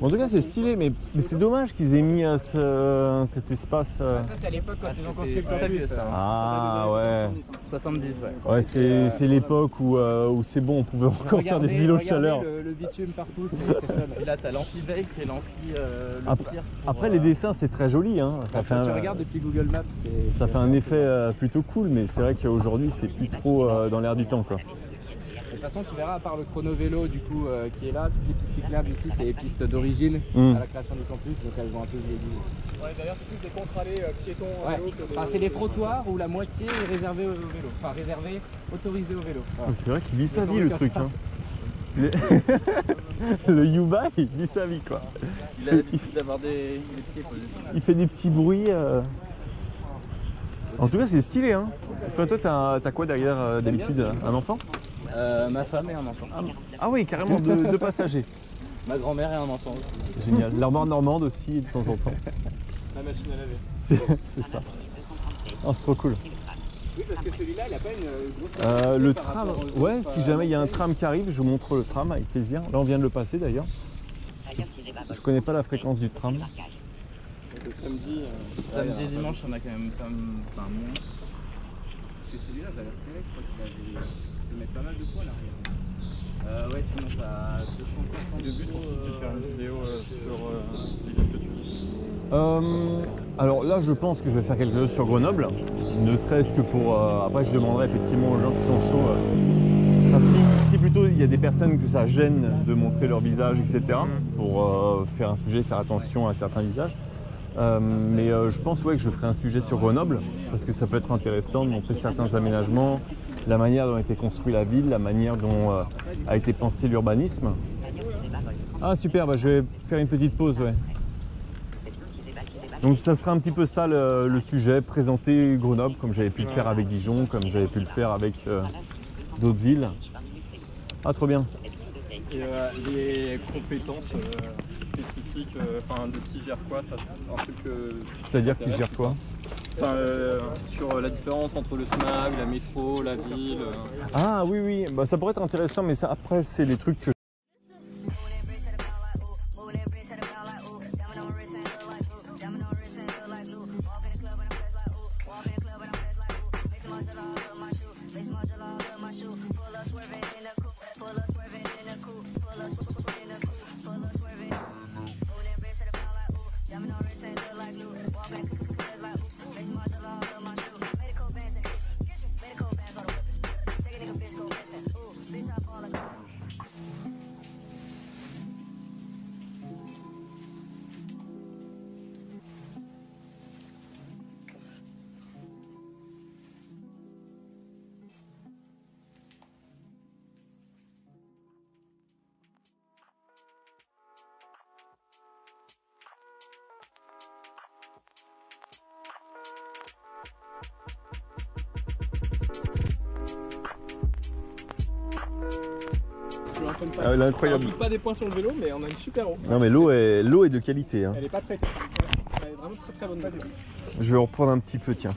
Bon, en tout cas, c'est stylé, mais, mais c'est dommage qu'ils aient mis euh, ce- cet espace. euh. Ça, c'est à l'époque quand ils ont construit le Ouais, campus. c'est ça. Ah ouais. 70, ouais. Ouais, c'est c'est l'époque où, euh, où c'est bon, on pouvait encore faire des îlots de chaleur. Le, le bitume partout, c'est (laughs) c'est fun. Et là, t'as l'anti-veille et l'ampli euh, le Après, pire pour, après, euh, les dessins, c'est très joli. Hein. Ça fait Quand tu un- regardes depuis Google Maps, c'est. Ça c'est fait un assez effet euh, plutôt cool, mais c'est vrai qu'aujourd'hui, c'est plus trop euh, dans l'air du temps. Quoi. De toute façon, tu verras, à part le chrono vélo du coup euh, qui est là, toutes les pistes cyclables ici, c'est les pistes d'origine Mm. à la création du campus, donc elles vont un peu vieilli. Ouais, d'ailleurs, c'est plus des contre-allées euh, piétons en Ouais, vélo que enfin, c'est des trottoirs où la moitié est réservée au vélo, enfin réservée, autorisée au vélo. Voilà. C'est vrai qu'il vit sa vie, le truc. Hein. Le... (laughs) le Yuba, il vit sa vie. quoi. Il a l'habitude d'avoir des, des pieds posés. Il fait des petits bruits. euh. En tout cas, c'est stylé. Hein. Enfin, toi, t'as t'as quoi derrière euh, d'habitude Un enfant? Euh, ma femme et un enfant. Ah oui, carrément, deux, deux passagers. (laughs) Ma grand-mère et un enfant aussi. Génial. L'armoire normande aussi, de temps en temps. (laughs) la machine à laver. C'est c'est ça. Oh, c'est trop cool. Oui, parce que celui-là, il a pas une grosse. Euh, le tram, ouais, si euh, jamais il y a un tram qui arrive, je vous montre le tram avec plaisir. Là, on vient de le passer d'ailleurs. Je connais pas la fréquence du tram. Le samedi, euh, samedi et dimanche, on a quand même pas enfin, moins. Parce que celui-là, j'avais repéré, je crois qu'il avait. Pas mal de poids là. regarde. Euh, ouais, tu montes à 250 Le but, c'est de faire une vidéo euh, sur euh, les villes que tu veux. Euh, alors là, je pense que je vais faire quelque chose sur Grenoble, ne serait-ce que pour. euh, après, je demanderai effectivement aux gens qui sont chauds. euh, enfin, si, si plutôt il y a des personnes que ça gêne de montrer leur visage, etc., pour euh, faire un sujet, faire attention à certains visages. Euh, mais euh, je pense ouais, que je ferai un sujet sur Grenoble, parce que ça peut être intéressant de montrer certains aménagements, la manière dont a été construite la ville, la manière dont euh, a été pensé l'urbanisme. Ah super, bah, je vais faire une petite pause, ouais. Donc ça sera un petit peu ça le, le sujet, présenter Grenoble comme j'avais pu le faire avec Dijon, comme j'avais pu le faire avec euh, d'autres villes. Ah trop bien. Et euh, les compétences spécifiques, enfin de qui gère quoi, ça c'est un truc C'est-à-dire qui gère quoi? Euh, sur la différence entre le SMAG, la métro, la ville. euh. Ah oui oui, bah, ça pourrait être intéressant mais ça après c'est les trucs que elle est incroyable. On rajoute pas des points sur le vélo, mais on a une super eau. Non mais l'eau est, l'eau est de qualité. hein. Elle est pas très. Elle est vraiment très très bonne. Je vais en reprendre un petit peu, tiens.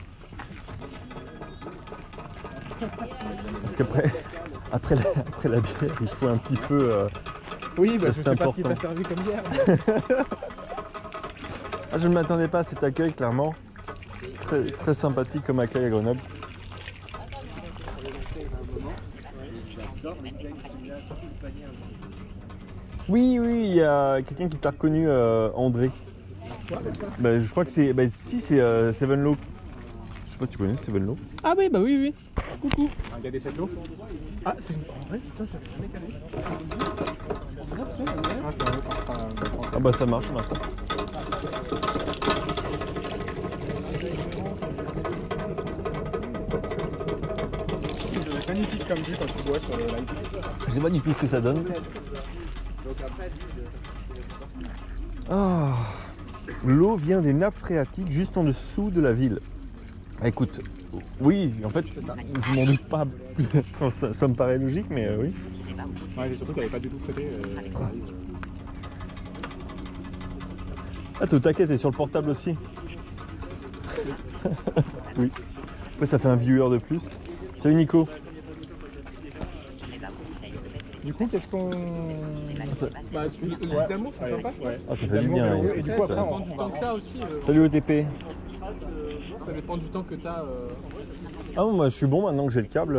Parce qu'après (laughs) après la, après la bière, il faut un petit peu... euh, Oui, bah, je c'est sais pas ce qui important. t'a servi comme bière. (laughs) Ah, je ne m'attendais pas à cet accueil, clairement. Très, très sympathique comme accueil à Grenoble. Oui, oui, il y a quelqu'un qui t'a reconnu, euh, André. Bah, je crois que c'est... Bah, si, c'est euh, Seven Low. Je sais pas si tu connais Seven Low. Ah oui, bah oui, oui. Coucou. Un gars des 7 lots Ah, c'est une. En vrai, putain, j'avais jamais calé. Ah, c'est un. Ah bah ça marche maintenant. C'est magnifique comme vue quand tu bois sur le live. Je sais pas du tout ce que ça donne. Ah, L'eau vient des nappes phréatiques juste en dessous de la ville. Ah, Écoute, oui, en fait, je m'en doute pas. (laughs) Ça, ça me paraît logique, mais euh, oui. Ouais, surtout qu'elle n'est pas du tout traitée. euh, arrive. Ah, t'es au taquet, t'es sur le portable aussi. oui. (laughs) Après, ça fait un viewer de plus. Salut Nico. Du coup, qu'est-ce qu'on. Bah, évidemment, c'est sympa. Ouais. Ah, ça fait du bien. Et du coup, après, Ça on. dépend du temps que t'as aussi. euh, Salut OTP. Ça dépend du temps que t'as. euh, Ah, moi je suis bon maintenant que j'ai le câble.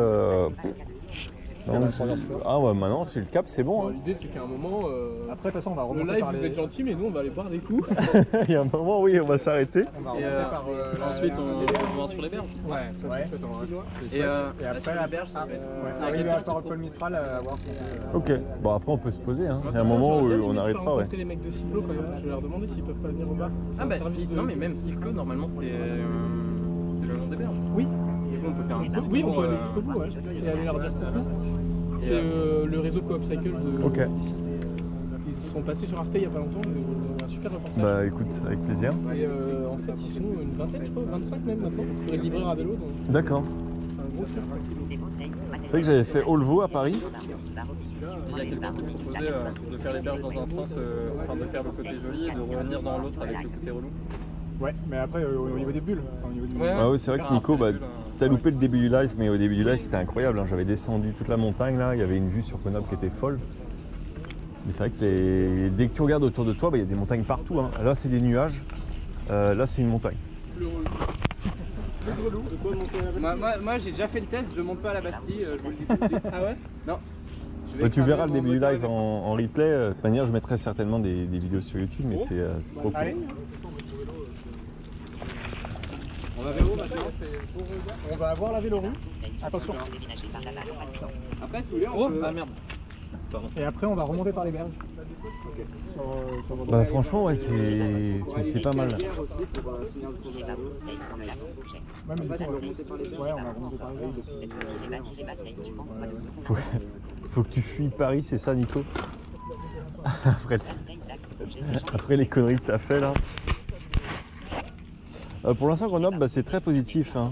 Euh, non, je- Ah ouais, maintenant j'ai le câble, c'est bon. bon, hein. L'idée, c'est qu'à un moment. euh, Après, de toute façon, on va Le remonter live, par vous les- êtes gentil, mais nous, on va aller boire des coups. (laughs) Il y a un moment, oui, on va s'arrêter. On va Et remonter euh, par. euh, la- ensuite, on va sur les berges. Ouais, ça, Ouais. c'est chouette. Et, chouette. euh, Et après, la berge, ça ah, va la arriver à cool. Mistral, à voir. Ok. Bon, après on peut se poser. Hein. Il y a un moment où on arrêtera, ouais. les mecs de Cyclo quand même. Je vais leur demander s'ils peuvent pas venir au bar. Ah bah non mais même Cyclo, normalement c'est euh, c'est le long des berges. Oui. Et on peut faire un petit Oui, on peut aller euh, jusqu'au bout, ouais. Et aller leur dire coucou. C'est euh, euh, le réseau Coop Cycle de Ok. d'ici. Ils sont passés sur Arte il y a pas longtemps, ils ont un super reportage. Bah écoute, avec plaisir. Et euh, en fait, ils sont une vingtaine, je crois, 25 même maintenant, pour les livreurs à vélo. Donc D'accord. c'est un gros truc. C'est vrai que j'avais fait Olvo à Paris. Il y a quelqu'un qui proposait euh, de faire les berges dans un sens, euh, enfin de faire le côté joli et de revenir dans l'autre avec le côté relou. Ouais, mais après, euh, au niveau des bulles. enfin, au niveau du- Ah oui, c'est vrai que Nico, bah, t'as loupé le début du live, mais au début du live c'était incroyable. hein. J'avais descendu toute la montagne là, il y avait une vue sur Grenoble qui était folle. Mais c'est vrai que les- dès que tu regardes autour de toi, bah, il y a des montagnes partout. hein. Là c'est des nuages, Euh, là c'est une montagne. Moi, moi, moi, j'ai déjà fait le test, je monte pas à la Bastille, euh, je vous le dis tout de suite. Ah ouais? Non. Je vais Bah, tu verras le mon début du moteur live en, en replay. Euh, De toute manière, je mettrai certainement des, des vidéos sur YouTube, mais c'est euh, c'est trop cool. Allez. On va vers où maintenant On va avoir la vélorue. Attention. Après, si vous voulez, on Oh peut... ah merde. Et après, on va remonter par les berges. Bah franchement, ouais, c'est pas mal. Faut que tu fuis Paris, c'est ça, Nico? (laughs) Après, après les conneries que t'as fait là. Euh, pour l'instant, Grenoble, bah, c'est très positif. hein.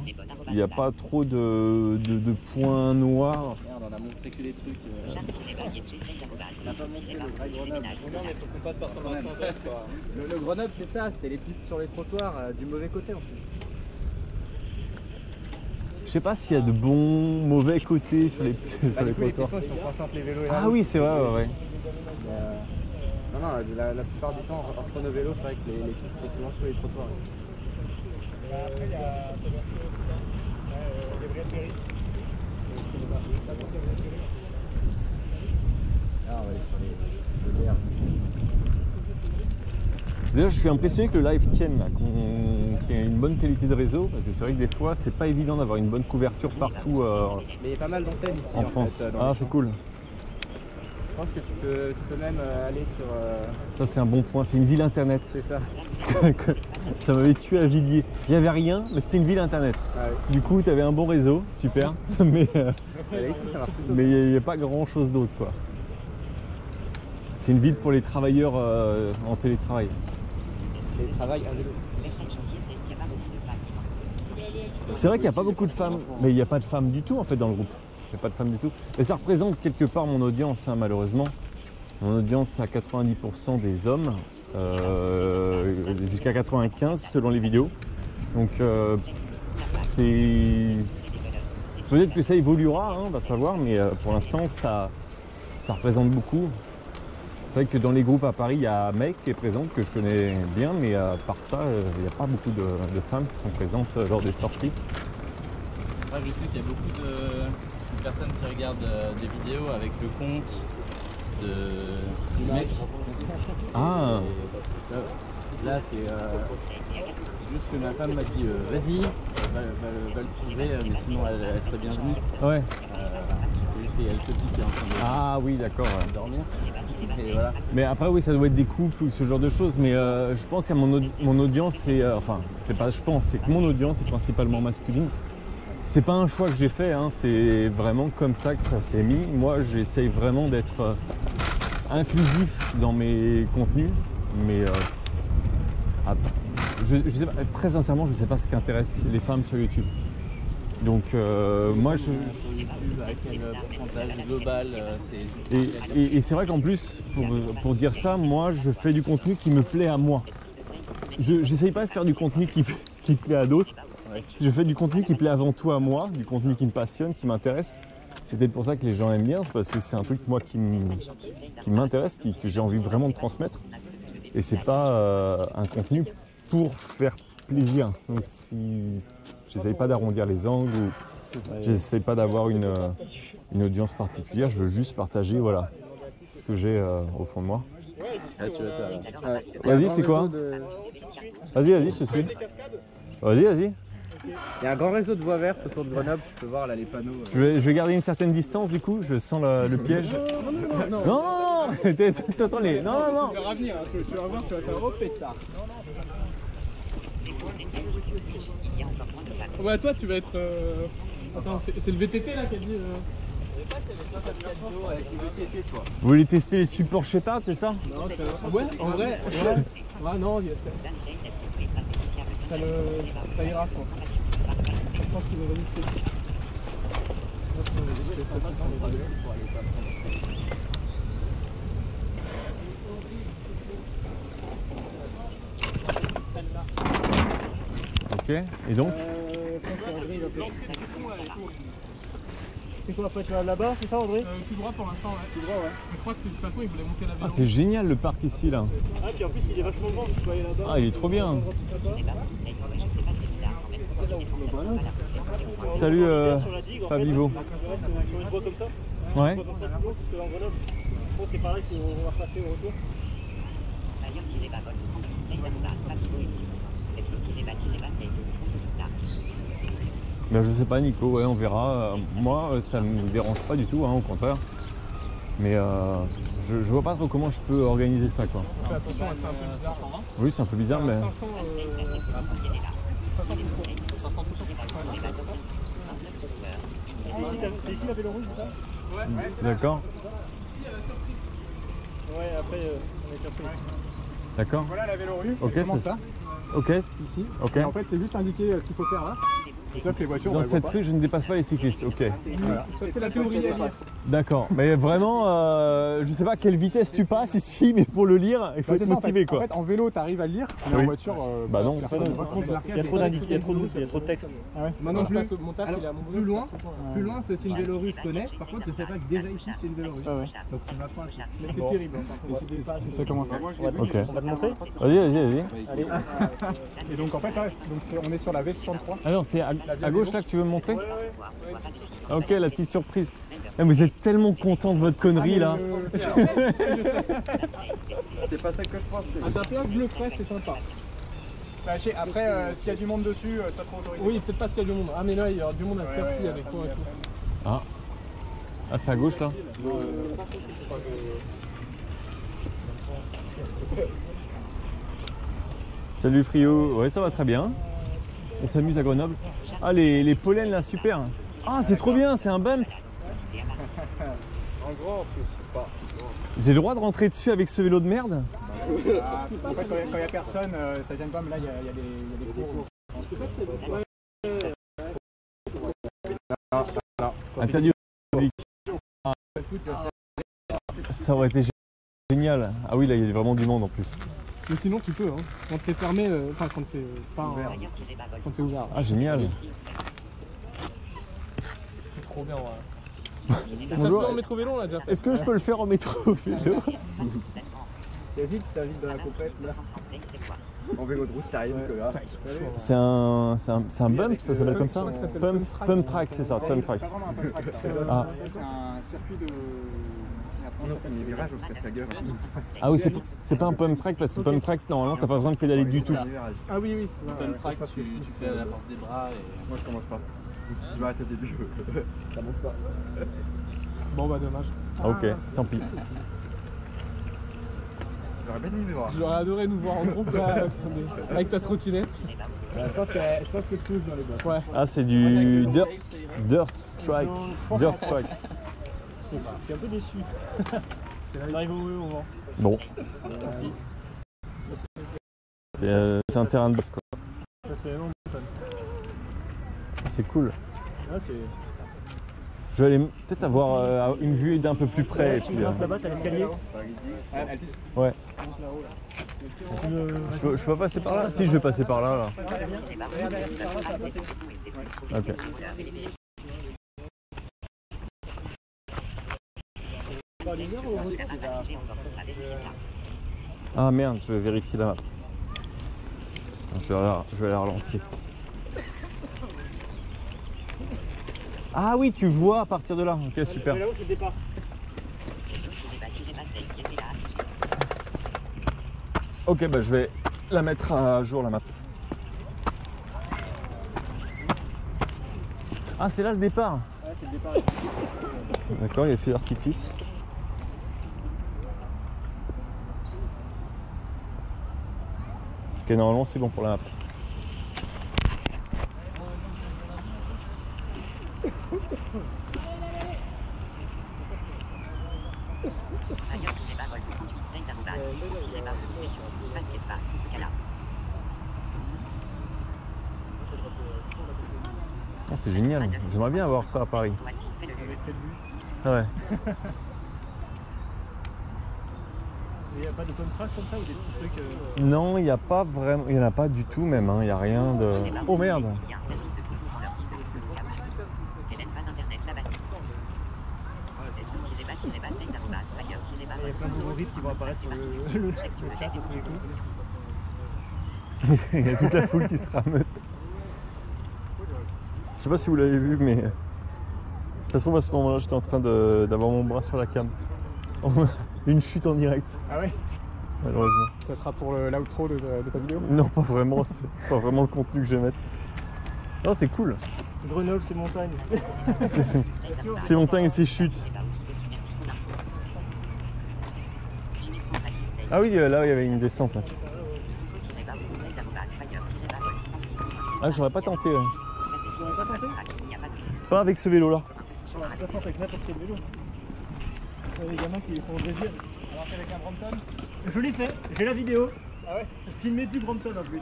Il n'y a pas trop de, de- de points noirs. Merde, on a montré que des trucs. euh, On n'a pas montré le vrai Grenoble. Non mais faut qu'on passe par quoi. Le, le Grenoble, c'est ça, c'était les pistes sur les trottoirs euh, du mauvais côté en plus. Je sais pas s'il y a de bons, mauvais côtés sur les, sur les les trottoirs. coincés entre les vélos et Ah oui, c'est vrai, ouais, ouais. Mais, euh, Non, non, la, la plupart du temps, hors chrono vélo, c'est vrai que les, les pistes sont souvent sur les trottoirs. Ah, les berges. Déjà, je suis impressionné que le live tienne, là, qu'on- qu'il y ait une bonne qualité de réseau, parce que c'est vrai que des fois, c'est pas évident d'avoir une bonne couverture partout euh, Mais il y a pas mal d'antennes ici en en, France. fait. euh, ah, c'est cool. Je pense que tu peux, tu peux même euh, aller sur. euh, Ça, c'est un bon point. C'est une ville internet. C'est ça. Parce que- (laughs) que ça m'avait tué à Villiers. Il n'y avait rien, mais c'était une ville internet. Ah Du coup, tu avais un bon réseau, super. (laughs) mais euh, mais il n'y a, pas grand chose d'autre, quoi. C'est une ville pour les travailleurs euh, en télétravail. Les travails à vélo. C'est vrai qu'il n'y a pas beaucoup de femmes, mais il n'y a pas de femmes du tout en fait dans le groupe. Pas de femmes du tout. Mais ça représente quelque part mon audience, hein, malheureusement. Mon audience, c'est à 90% des hommes, euh, jusqu'à 95 selon les vidéos. Donc, euh, c'est. Peut-être que ça évoluera, hein, on va savoir, mais euh, pour l'instant, ça, ça représente beaucoup. C'est vrai que dans les groupes à Paris, il y a Mec qui est présente, que je connais bien, mais à part ça, il n'y a pas beaucoup de, femmes qui sont présentes lors des sorties. Personnes qui regardent euh, des vidéos avec le compte de, du mec. Ah. Et, euh, là, c'est euh, juste que ma femme m'a dit vas-y, va, va- va le trouver, mais sinon elle, elle serait bienvenue. Ouais. C'est juste qu'il y a le petit qui est en train de Ah oui, d'accord. ouais. dormir. Voilà. Mais après, oui, ça doit être des couples ou ce genre de choses. Mais euh, je pense que mon, mon audience, c'est. euh, enfin, c'est pas je pense, c'est que mon audience est principalement masculine. C'est pas un choix que j'ai fait, hein, c'est vraiment comme ça que ça s'est mis. Moi, j'essaye vraiment d'être euh, inclusif dans mes contenus, mais euh, ah, je, sais pas, très sincèrement, je sais pas ce qui intéresse les femmes sur YouTube. Donc, euh, moi, je. Et, et- c'est vrai qu'en plus, pour, dire ça, moi, je fais du contenu qui me plaît à moi. Je n'essaye pas de faire du contenu qui plaît à d'autres. Je fais du contenu qui plaît avant tout à moi, du contenu qui me passionne, qui m'intéresse. C'est peut-être pour ça que les gens aiment bien, c'est parce que c'est un truc moi qui m'intéresse, qui- que j'ai envie vraiment de transmettre. Et c'est pas euh, un contenu pour faire plaisir. Donc si j'essaye pas d'arrondir les angles ou j'essaye pas d'avoir une, euh, une audience particulière, je veux juste partager voilà ce que j'ai euh, au fond de moi. Ah, Vas-y, c'est quoi? Vas-y, vas-y, je te suis. Vas-y, vas-y. Il y a un grand réseau de voies vertes autour de Grenoble, tu peux voir là les panneaux. euh. Je vais, je vais garder une certaine distance du coup, je sens le, le piège. Non, non, non, T'es- T'entends les. Non, non, non Tu vas revenir, hein, tu, vas voir, tu vas faire oh pétard. Ouais, toi tu vas être. euh, Attends, c'est le VTT là qui a dit. euh, Vous voulez tester les supports Shepard, c'est ça? Non, ouais, en vrai, ouais. Ouais, non, il y a- ça, le... ça ira, je pense. Je pense qu'il va venir Ok, et donc Euh, C'est quoi après tu vas là-bas, c'est ça André euh, Tout droit pour l'instant, ouais. Tout droit, ouais. Mais je crois que c'est- de toute façon il voulait monter la Ah, vélo. c'est génial le parc ici là. Ah, puis en plus il est vachement grand, tu peux aller là-bas. Ah, il est trop bien. Salut euh, Fabivo. Sur une voie comme ça Ouais. Bon, va. Ben, je sais pas Nico, ouais, on verra. Euh, Moi, euh, ça me dérange pas du tout, hein, au contraire. Mais euh, je, je vois pas trop comment je peux organiser ça quoi. Fais attention, c'est un peu bizarre. Oui, c'est un peu bizarre, mais. 500, euh... 500 tout court. 500 tout court. C'est ici la rouge, c'est ça Ouais, ouais. D'accord, Ouais, après, on est capté. d'accord. Voilà la vélorue. Ok, c'est là, Ok, ici. ok. Et en fait, c'est juste indiqué euh, ce qu'il faut faire là. Et sauf que les voitures, on Dans les voit cette pas. rue, je ne dépasse pas les cyclistes. Ok. Voilà. Ça, c'est la théorie. D'accord. Mais vraiment, euh, je sais pas à quelle vitesse tu passes ici, mais pour le lire, il faut Bah, être c'est ça, en fait. motivé quoi. En fait, en vélo, t'arrives à le lire, mais Oui. en voiture, euh, Bah non. personne ne. Il y a trop d'indices, il y a trop de il y a trop de texte. Ah. Maintenant, je passe au montage, Alors, il est à mon plus loin, plus loin, c'est aussi une vélorue, je connais. Par contre, je sais pas que déjà ici c'était une vélorue. Ah ouais. Donc tu vas pas. Mais c'est terrible. hein, Et c'est- et c'est- et ça commence là. Ok. On va te montrer Vas-y, vas-y, vas-y. Allez. Et donc en fait, donc, c'est- on est sur la V63. Ah non, c'est à, à gauche là que tu veux me montrer Ok, la petite surprise. Ah, vous êtes tellement content de votre connerie là. (laughs) C'est pas ça que je pense. À ta place, je le ferais, c'est sympa. Bah, sais, après, euh, s'il y a du monde dessus, euh, c'est pas trop autorisé. Oui, peut-être pas s'il y a du monde. Ah, mais là, il y aura du monde à cette heure-ci, il y a des coins et tout. Ah. Ah, c'est à gauche là Salut Frio, ouais ça va très bien. On s'amuse à Grenoble. Ah les, les pollens là, super. Ah c'est trop bien, c'est un bump. En plus, pas. J'ai le droit de rentrer dessus avec ce vélo de merde Ah, en fait, quand il n'y a personne, euh, ça gêne pas, mais là, il y a, y des, il y a des cours. Interdit Ça aurait été génial. Ah oui, là, il y a vraiment du monde en plus. Mais sinon, tu peux, hein. Quand c'est fermé, euh, enfin, quand c'est pas Ouvert. ouvert. Quand c'est ouvert. Ah, génial. C'est trop bien, ouais. (laughs) Et ça se Bonjour. fait en métro vélo, l'a déjà fait. Est-ce que je peux le faire en métro (laughs) vélo T'habites, (laughs) t'habites dans la compète là En vélo de route, t'arrives que là. C'est un, c'est un, c'est un bump, ça s'appelle comme ça Pump, pump track. c'est ça, pump c'est track. pas vraiment un pump track, ça. Ah. Ça, c'est un circuit de. Les virages, on se casse la gueule. Ah oui, c'est c'est pas un pump track parce que pump track, normalement, t'as pas besoin de pédaler du tout. Ah oui, oui, c'est ça. Pump track, tu, tu fais à la force des bras et. Moi, je commence pas. Je vais arrêter au début. Ça monte pas. Bon, bah, dommage. Ah, ok, tant pis. J'aurais bien aimé voir. J'aurais adoré nous voir en groupe là, (laughs) attendez, avec ta trottinette. je pense que je pense que je touche dans les boîtes. Ouais. Ah, c'est du dirt, dirt track. Dirt track. Je suis un peu déçu. (laughs) On arrive au moment. Bon, c'est euh, c'est un terrain de base quoi. Ça se fait vraiment montagne. C'est cool. Là, c'est. Je vais aller peut-être avoir euh, une vue d'un peu plus près. et Si tu puis, euh, là-bas, t'as l'escalier. Ouais. Je peux, je peux pas passer par là? Si, je vais passer par là. là. Ok. Par les heures ou au retour, tu vas- Ah merde, je vais vérifier la map. Je vais la, je vais la relancer. Ah oui, tu vois à partir de là. Ok, super. Le départ. Ok, bah je vais la mettre à jour la map. Ah, c'est là le départ. Ouais, c'est le départ. D'accord, il y a fait d'artifice. Ok, normalement c'est bon pour la map. Ah, c'est génial, j'aimerais bien avoir ça à Paris. Ouais. Il n'y a pas de track comme ça ou des petits trucs. euh, Non, il n'y a pas vraiment, il n'y en a pas du tout même, hein. il n'y a rien de... Oh merde Il y a plein de nouveaux rites qui vont apparaître sur le, le, le chat à tous les coups. (laughs) Il y a toute la foule qui se rameute. Je sais pas si vous l'avez vu, mais ça se trouve à ce moment-là, j'étais en train d'avoir mon bras sur la cam. Une chute en direct, Ah ouais malheureusement. Ça sera pour l'outro de, de ta vidéo Non, pas vraiment, c'est pas vraiment le contenu que je vais mettre. Non, c'est cool. Grenoble, c'est montagne. (laughs) C'est- montagne et c'est chute. Ah oui, euh, là, il y avait une descente. Là. Ah, j'aurais pas tenté. pas tenté Pas avec ce vélo-là. Avec n'importe quel vélo. Ouais, les gamins qui font plaisir. Alors qu'avec un Brampton Je l'ai fait, j'ai la vidéo. Ah ouais Filmé du Brampton en plus.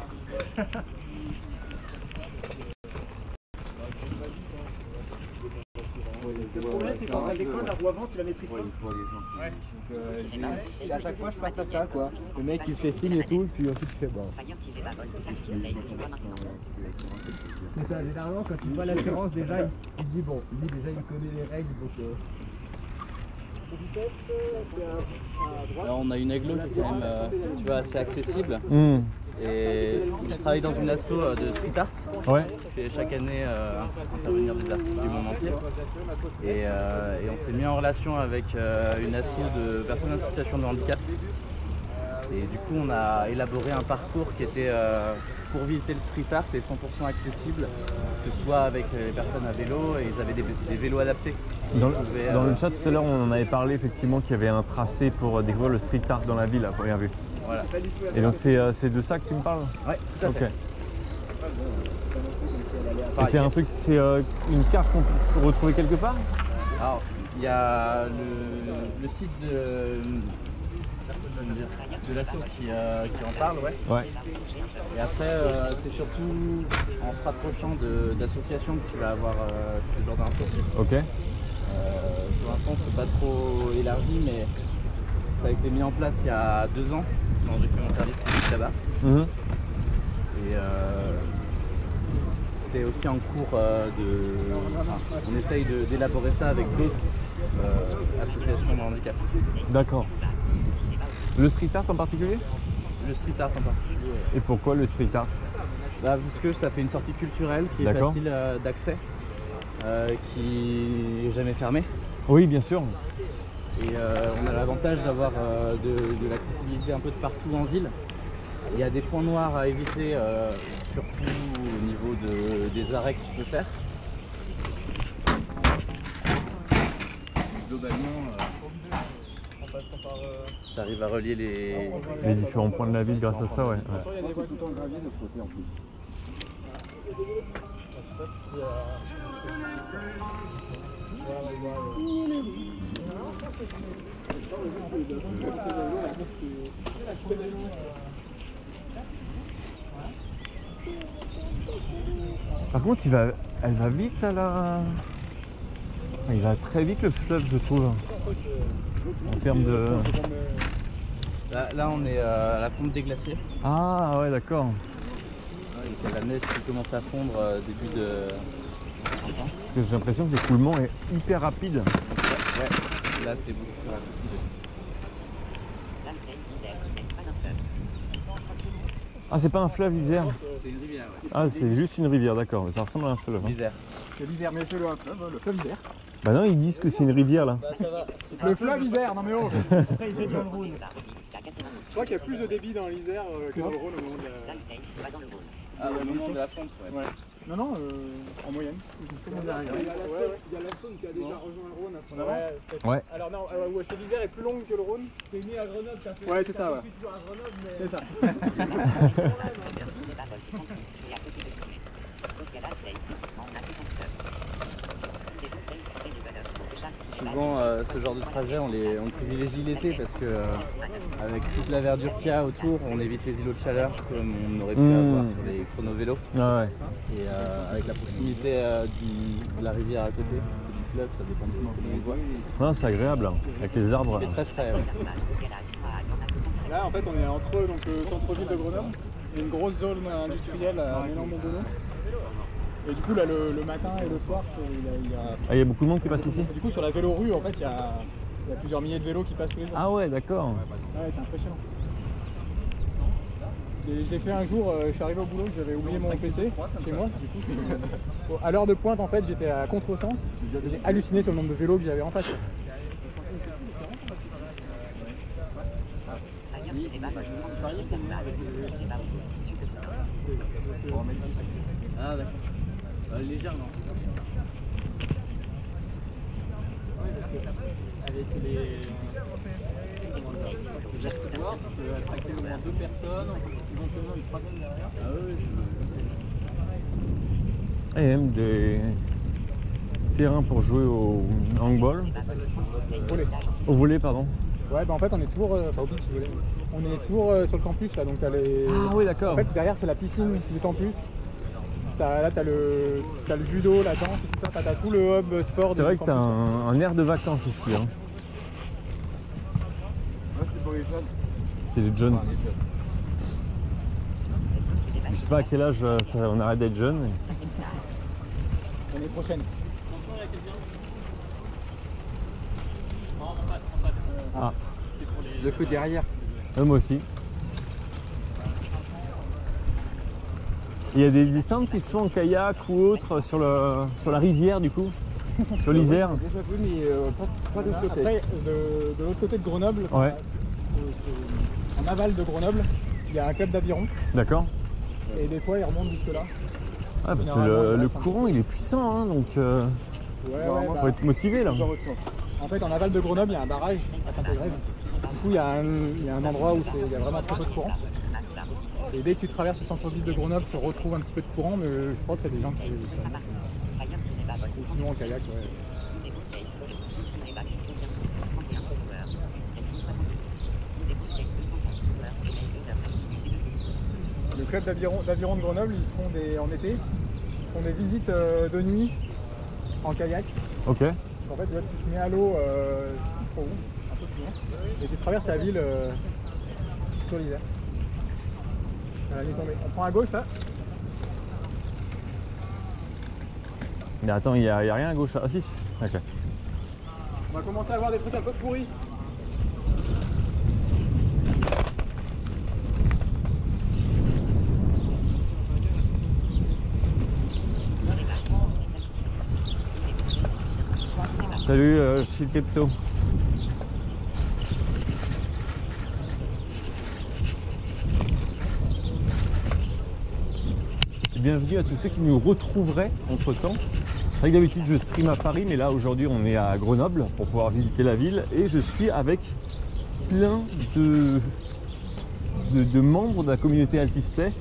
Le problème c'est quand ça décolle, la roue avant tu la maîtrises pas. Euh, j'ai- à chaque fois, je passe à ça, quoi. Le mec, il fait signe et tout, puis ensuite, tu fais bon. C'est ça, généralement, quand tu vois l'assurance, déjà, il, il dit bon, lui, déjà, il connaît les règles, donc. euh, Vitesse, c'est à, à droite. Là, on a une aglo qui est quand même euh, tu vois, assez accessible. Hmm. Et je travaille dans une asso euh, de street art. Ouais. Je fais chaque année euh, intervenir des artistes du monde entier. Et, euh, et on s'est mis en relation avec une asso de personnes en situation de handicap. Et du coup, on a élaboré un parcours qui était pour visiter le street art et 100% accessible, que ce soit avec euh, les personnes à vélo et ils avaient des, des vélos adaptés. Dans, le- pouvaient, dans euh, le chat tout à l'heure, on en avait parlé effectivement qu'il y avait un tracé pour découvrir le street art dans la ville à première vue. Voilà. Et donc c'est euh, de ça que tu me parles? Ouais, tout à Ok. fait. Et c'est un truc, c'est euh, une carte qu'on peut retrouver quelque part? Alors, il y a le, le site de, de l'asso qui, euh, qui en parle, ouais. Ouais. Et après, euh, c'est surtout en se rapprochant de- d'associations que tu vas avoir euh, ce genre d'infos. Ok. Euh, pour l'instant, c'est pas trop élargi, mais ça a été mis en place il y a deux ans quand j'ai fait mon service civique là-bas. Et c'est aussi en cours de. enfin, on essaye d'élaborer ça avec d'autres associations de handicap. D'accord. Le street art en particulier Le street art en particulier. Et pourquoi le street art Bah, parce que ça fait une sortie culturelle qui est facile euh, d'accès, euh, qui est jamais fermée. Oui, bien sûr. Et euh, on a l'avantage d'avoir de, de l'accessibilité un peu de partout en ville. Il y a des points noirs à éviter, surtout au niveau de- des arrêts que tu peux faire. Globalement, tu arrives à relier les, Les différents points de la ville grâce à ça, ouais. ouais. Il y a des voies tout en gravier de ce côté en plus. Par contre, il va, elle va vite à la. Il va très vite le fleuve, je trouve. En termes de. Là, là, on est euh, à la fonte des glaciers. Ah ouais, d'accord. Il y a la neige qui commence à fondre euh, début de. Parce que j'ai l'impression que l'écoulement est hyper rapide. Ouais, là c'est beaucoup plus rapide. Ah, c'est pas un fleuve, l'Isère C'est une rivière, ouais. Ah, c'est juste une rivière, d'accord. Mais ça ressemble à un fleuve. hein. L'Isère. C'est l'Isère, mais c'est le fleuve, le fleuve Isère. Bah non, ils disent que c'est une rivière là. Le fleuve Isère, non mais oh (laughs) Après, il jette dans le Rhône. Je crois qu'il y a plus de débit dans l'Isère euh, que dans le Rhône au moment de la... L'Alsace va dans le Rhône. Ah, au moment de la fonte, ouais. Non, non, euh, en moyenne. Il y a la Saône qui a déjà rejoint le Rhône à son avance. Ouais. Alors non, euh, ouais, c'est l'Isère est plus longue que le Rhône. T'es né à Grenoble, t'as fait. Ouais, c'est ça, ouais. C'est ça. (laughs) (laughs) Les paroles qui sont et à côté de Chine. Donc il y a l'Alsace, en a tout un fleuve. Les Alsace près du Grenoble. Chaque Souvent, euh, ce genre de trajet, on, les, on le privilégie l'été parce que, euh, avec toute la verdure qu'il y a autour, on évite les îlots de chaleur comme on aurait pu Mmh. avoir sur les chronovélos. Ah ouais. Et euh, avec la proximité euh, du- de la rivière à côté, du fleuve, ça dépend de comment on voit. Ah, c'est agréable, hein, avec les arbres. C'est très frais. ouais. Là, en fait, on est entre donc, le centre-ville de Grenoble et une grosse zone industrielle à Mélan-Mondonneau. Et du coup, là, le, le matin et le soir, il y a- il y a Ah, il y a beaucoup de monde qui passe ici Du coup, sur la vélorue, en fait, il y a, il y a plusieurs milliers de vélos qui passent tous les jours. Ah ouais, d'accord. Ouais, c'est impressionnant. Et je l'ai fait un jour, euh, je suis arrivé au boulot, j'avais oublié mon PC chez moi. Du coup, à l'heure de pointe, en fait, j'étais à contresens. et J'ai halluciné sur le nombre de vélos que j'avais en face. Ah d'accord. Euh, légèrement. Avec les. Comment dire J'espère attracter au moins deux personnes, éventuellement une troisième derrière. Ah oui, Et même des terrains pour jouer au handball. Volley. Au volet, pardon. Ouais, bah en fait, on est toujours. euh, Enfin, au beach, désolé. On est toujours euh, sur le campus là, donc t'as les. Ah oui, d'accord. En fait, derrière, c'est la piscine du campus. T'as- là, t'as le, t'as le judo, la danse, tout ça. T'as tout le hub sport. C'est vrai que t'as un, un air de vacances ici. hein. Là, c'est pour les. C'est Jones. Je sais pas à quel âge euh, ça- on arrête d'être jeune. mais- L'année prochaine. Ah, Le coup derrière. euh, moi aussi. Il y a des descentes qui se font en kayak ou autre sur, le, sur la rivière du coup Sur l'Isère (laughs) déjà vu, mais euh, pas, pas de l'autre côté. Après, de, de l'autre côté de Grenoble, Ouais. euh, euh, en aval de Grenoble, il y a un club d'aviron. D'accord. Et des fois, ils remontent jusque là. Ah, parce que le, le courant il est puissant hein, donc euh, Ouais, ouais, faut bah, être motivé là. En fait, en aval de Grenoble, il y a un barrage à Saint-Pégrève. Du coup, il y, a un, il y a un endroit où c'est- il y a vraiment très peu de courant. Et dès que tu traverses le centre-ville de Grenoble, tu retrouves un petit peu de courant, mais je crois que c'est des gens qui. Ou sinon en kayak, ouais. Le club d'aviron d'aviron de Grenoble, ils font des, en été, ils font des visites euh, de nuit en kayak. Ok. En fait, tu te mets à l'eau euh, trop haut, un peu plus loin, et tu traverses la ville euh, sur l'hiver. On prend à gauche là Mais attends, il n'y a, rien à gauche là. Ah si. Ok. On va commencer à voir des trucs un peu pourris. Salut, euh, je suis le Kepto. Bienvenue à tous ceux qui nous retrouveraient entre temps. Que d'habitude je stream à Paris, mais là aujourd'hui on est à Grenoble pour pouvoir visiter la ville et je suis avec plein de, de, de membres de la communauté Altisplay.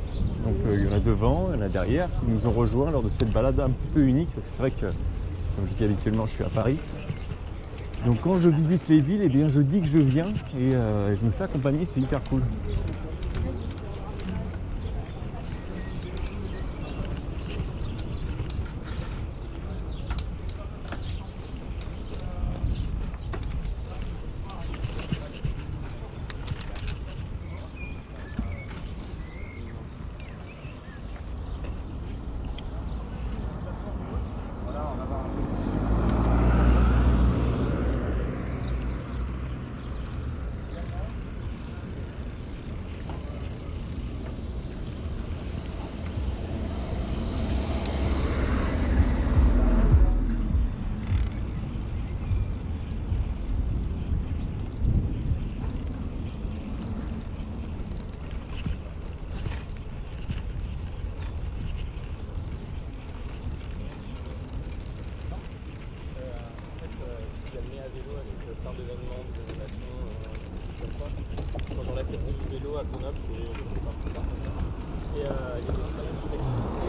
Donc euh, il y en a devant, il y en a derrière qui nous ont rejoints lors de cette balade un petit peu unique. Parce que c'est vrai que, comme je dis habituellement, je suis à Paris. Donc quand je visite les villes, eh bien, je dis que je viens et euh, je me fais accompagner, c'est hyper cool. amené à vélo avec euh, plein d'événements, des animations, euh, comme ça. Quand on l'a fait du vélo à Grenoble, c'est c'est parti ça. Et euh, il y a des très bonnes activités. euh,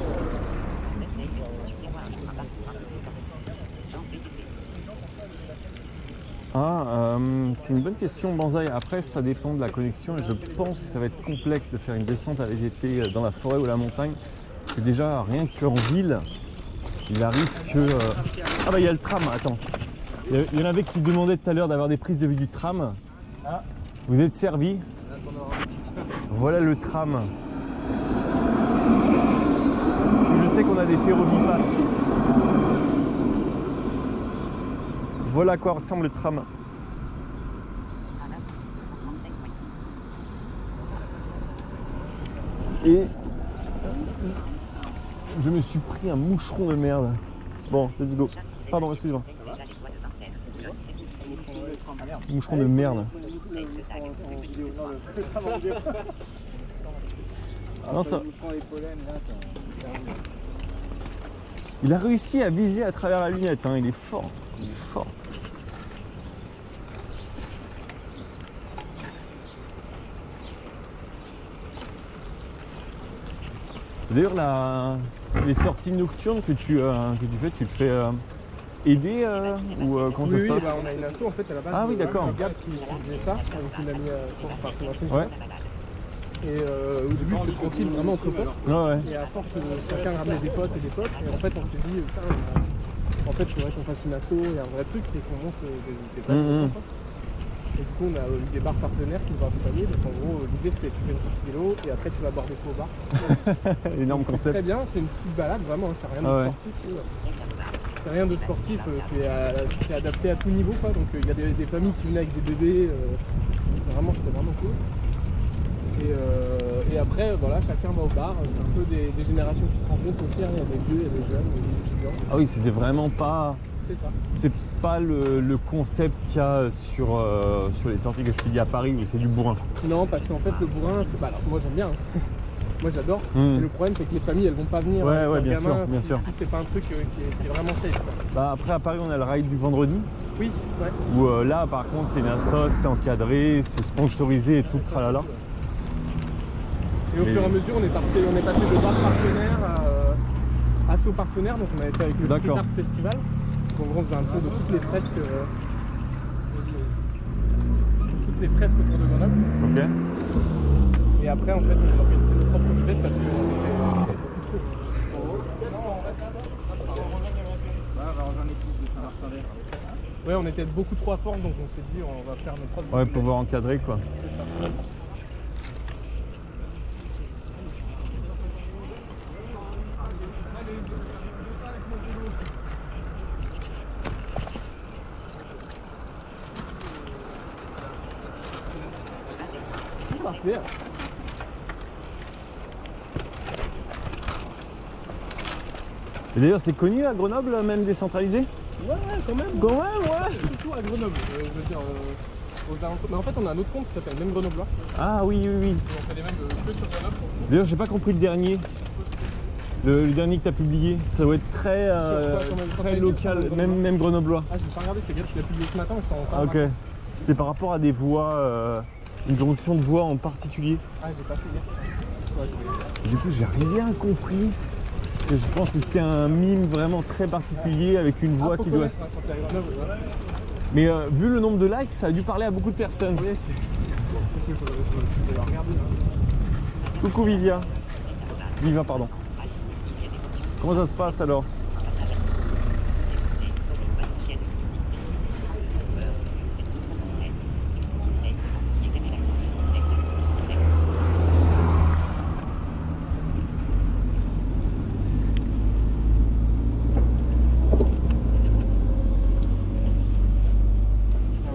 Ah, euh, c'est une bonne question, Banzai. Après, ça dépend de la connexion et je pense que ça va être complexe de faire une descente à VGT dans la forêt ou la montagne. Parce que déjà, rien qu'en ville, il arrive que. euh, Ah, bah, il y a le tram, attends. Il y en avait qui demandaient tout à l'heure d'avoir des prises de vue du tram. Ah. Vous êtes servis. Voilà le tram. Parce que je sais qu'on a des ferrovipates. Voilà à quoi ressemble le tram. Et je me suis pris un moucheron de merde. Bon, let's go. Pardon, excuse-moi. Moucheron de merde. Ça- Il a réussi à viser à travers la lunette, hein. il est fort. Il est fort. D'ailleurs, la- les sorties nocturnes que tu, euh, que tu fais, tu te fais euh, aider euh, ou euh, comment oui, ça se oui, passe bah, on a une asso en fait à la base. Ah oui, d'accord. de Gab qui, qui faisait ça avec une amie sur ancienne Ouais. Et euh, au début, c'était tranquille, vraiment entre potes. Ouais, ouais. Et à force, euh, chacun ramenait des potes et des potes. Et en fait, on s'est dit, putain, euh, en fait, il faudrait qu'on fasse une asso. Et un vrai truc, c'est qu'on monte des, des places. Mhm. comme ça. Et du coup, on a eu des bars partenaires qui nous ont accompagnés. Donc en gros, euh, l'idée, c'était tu fais une sortie vélo et après, tu vas boire des coups au bar. Énorme C'est concept. Très bien, c'est une petite balade, vraiment, c'est rien de Ah ouais. sportif. C'est rien de sportif, euh, c'est à- c'est adapté à tout niveau quoi. Donc euh, il y a des, des familles qui venaient avec des bébés, euh, vraiment c'était vraiment cool. Et, euh, et après voilà, chacun va au bar, c'est un peu des, des générations qui se rencontrent aussi, hein. il y a des vieux, il y a des jeunes, il y a des étudiants. Ah oui, c'était vraiment pas. C'est ça. Pas le, le concept qu'il y a sur, euh, sur les sorties que je te dis à Paris où c'est du bourrin. Non parce qu'en fait le bourrin, c'est. Bah alors moi j'aime bien. hein. moi j'adore. Hmm. Mais le problème c'est que les familles elles vont pas venir. Ouais, avec ouais, bien sûr, bien si- sûr. si c'est pas un truc euh, qui, est, qui est vraiment safe. quoi. Bah, après à Paris on a le ride du vendredi Oui, ouais. où euh, là par contre c'est une assos, c'est encadré, c'est sponsorisé et tout tralala. Et au Mais- fur et à mesure, on est, parti, on est passé de bar partenaire à euh, partenaire, donc on avait fait avec le Street D'accord. Art Festival. Donc en gros, on faisait un tour de toutes les fresques, euh, toutes les fresques autour de Grenoble. Ok. Et après, en fait, on a organisé nos propres fêtes parce que trop. Ouais, on était beaucoup trop à fort, donc on s'est dit on va faire notre propre. Ouais, pouvoir encadrer quoi. Et d'ailleurs, c'est connu à Grenoble, même décentralisé? Ouais, quand même. Quand même, ouais. Surtout à Grenoble. euh, je veux dire, euh, aux alentours. Mais en fait, on a un autre compte qui s'appelle Même Grenoblois. Ah oui, oui, oui. Et on fait des mêmes euh, que sur Grenoble. pour le coup. D'ailleurs, j'ai pas compris le dernier. Le, le dernier que tu as publié, ça doit être très, euh, Sur quoi, sur- sur très sur local, même, même grenoblois. Ah, je vais pas regarder, c'est bien, tu l'as publié ce matin, mais c'était en Ah, ok. C'était par rapport à des voix, euh, une jonction de voix en particulier. Ah, j'ai pas fait du coup, j'ai rien compris. Et je pense que c'était un mime vraiment très particulier avec une voix Ah, qui doit. Grenoble, ouais. Mais euh, vu le nombre de likes, ça a dû parler à beaucoup de personnes. Oui. Coucou Vivia. Viva, pardon. Comment ça se passe alors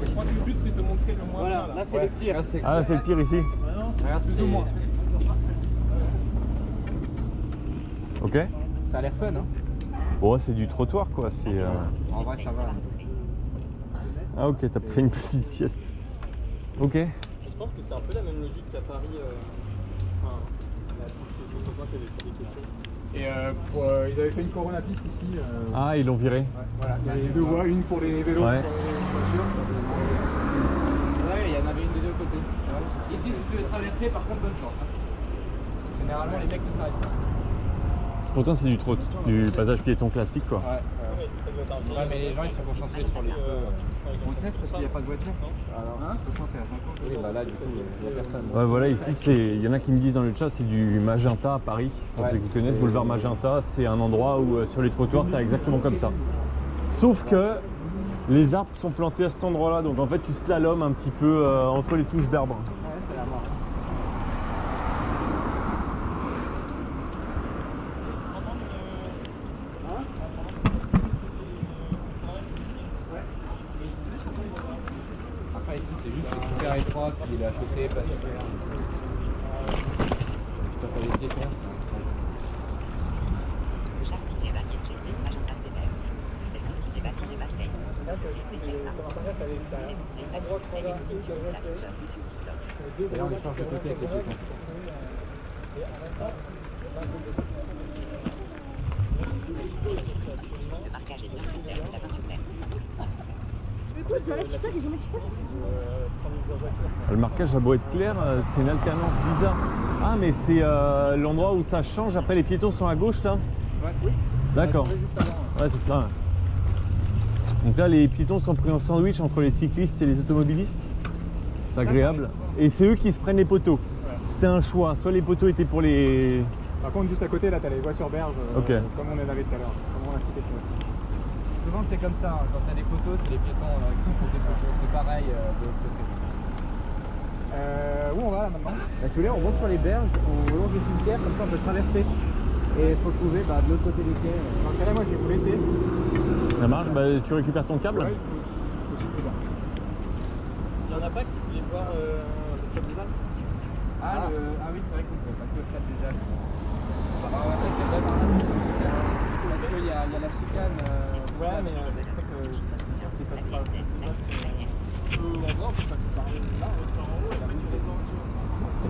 Je crois que le but, c'est de montrer le moins. Voilà, c'est c'est Ah, là, c'est le pire ici. Là, c'est- moins. Ok Ça a l'air fun, hein Bon, c'est du trottoir quoi. C'est. euh, En vrai, ça va. Ah, ok, t'as fait une petite sieste. Ok. Je pense que c'est un peu la même logique qu'à Paris. euh, Enfin, la des questions. Et euh, pour, euh, ils avaient fait une corona piste ici. euh, Ah, ils l'ont viré. ouais, voilà, il y avait deux voies, une pour les vélos, Ouais. pour les voitures. Ouais, il y en avait une des deux côtés. Ici, si tu veux traverser, par contre, bonne chance. hein. Généralement, les mecs ne s'arrêtent pas. Pourtant, c'est du, trot- du passage piéton classique quoi. Ouais, Ouais, mais les gens, ils sont concentrés sur les feux. On teste parce qu'il n'y a pas de voiture. Alors, hein à 50. Oui, bah là, du coup, il n'y a personne. Ouais, voilà, ici, c'est. Il y en a qui me disent dans le chat, c'est du Magenta à Paris. Pour Ouais. ceux qui connaissent, boulevard Magenta, c'est un endroit où euh, sur les trottoirs, t'as exactement comme ça. Sauf que les arbres sont plantés à cet endroit-là, donc en fait, tu slalomes un petit peu euh, entre les souches d'arbres. Ouais, c'est la mort. Après, ici, c'est juste c'est super étroit, puis la chaussée pas super. Quand t'as les piétons, c'est c'est- Jardinier Barrier chez Z, Magenta Sévère. Cette partie des bâtiments des Bassettes. C'est bien ça. C'est pas trop très de la peur. Et là, on échange de côté avec les piétons. Le marquage est bien TikTok et je mets TikTok. Le marquage a beau être clair, euh, c'est une alternance bizarre. Ah, mais c'est euh, l'endroit où ça change. Après, les piétons sont à gauche là Ouais, oui. D'accord. Ouais, c'est ça. Donc là, les piétons sont pris en sandwich entre les cyclistes et les automobilistes. C'est agréable. Et c'est eux qui se prennent les poteaux. C'était un choix. Soit les poteaux étaient pour les. Par contre, juste à côté, là, t'as les voies sur berge, euh, Ok. comme on en avait tout à l'heure, comme on a quitté tout à l'heure. Souvent, c'est comme ça. hein. Quand t'as des poteaux, c'est les piétons euh, qui sont des poteaux. C'est pareil euh, de l'autre côté. Euh, où on va là maintenant Bah, si vous voulez, on monte sur les berges, on longe le cimetière, comme ça on peut traverser et se retrouver bah, de l'autre côté des quais. Dans ce cas-là, moi, je vais vous laisser. Ça marche bah, Tu récupères ton câble Ouais, je. Il y en a pas qui voulaient voir euh, le stade des Alpes Ah, le- ah oui, c'est vrai qu'on peut passer au stade des Alpes. Ah par là. Parce qu'il y, y a la chicane. euh, Ouais, stade. mais euh, je crois que c'est pas par. Euh, en vrai,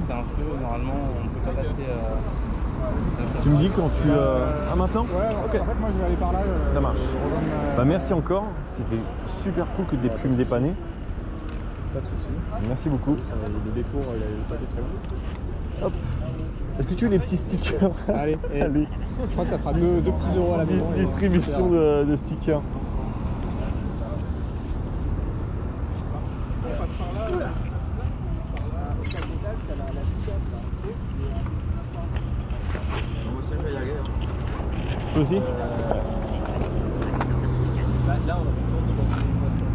c'est un feu, normalement, on peut pas passer. euh, Tu me dis quand tu. euh, Ah, maintenant Ouais, en fait, moi, je vais aller par là. euh, Ça marche. Bah, merci encore. C'était super cool que tu aies pu me dépanner. Pas de soucis. Merci beaucoup. Le détour, il a pas été très long. Hop. Est-ce que tu veux les petits stickers Allez, (laughs) Allez. je crois que ça fera 2 petits euros à la maison. Distribution de stickers. On passe par là. là. Au stade des Alpes, t'as la, la chicane. là. Moi aussi, je vais y aller. hein. Toi aussi Là, là, on retourne sur une voiture.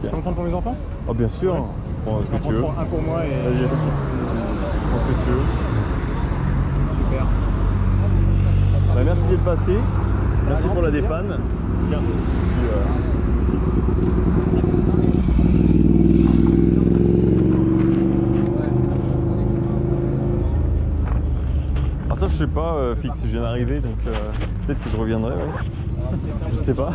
Tu veux en prendre pour mes enfants Oh, bien sûr, tu prends ce que tu veux. un pour moi et. Vas-y, prends ce que tu veux. Super. Bah, merci d'être passé. Merci pour la dépanne. Tiens, tu, euh. Ah ça je sais pas euh, fixe, je viens d'arriver donc euh, peut-être que je reviendrai ouais. Je sais pas.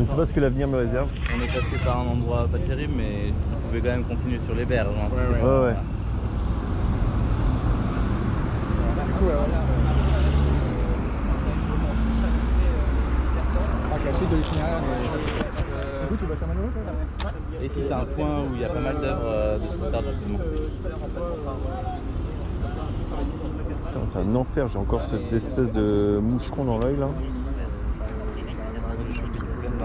Je ne sais pas ce que l'avenir me réserve. On est passé par un endroit pas terrible, mais on pouvait quand même continuer sur les berges. hein. Ouais ouais. Ah, que la suite de l'itinéraire. Du coup, tu bosses à Manono toi Et ici, tu as un point où il y a pas mal d'œuvres euh, de street art justement. Putain, c'est un enfer, j'ai encore cette espèce de moucheron dans l'œil là. Ah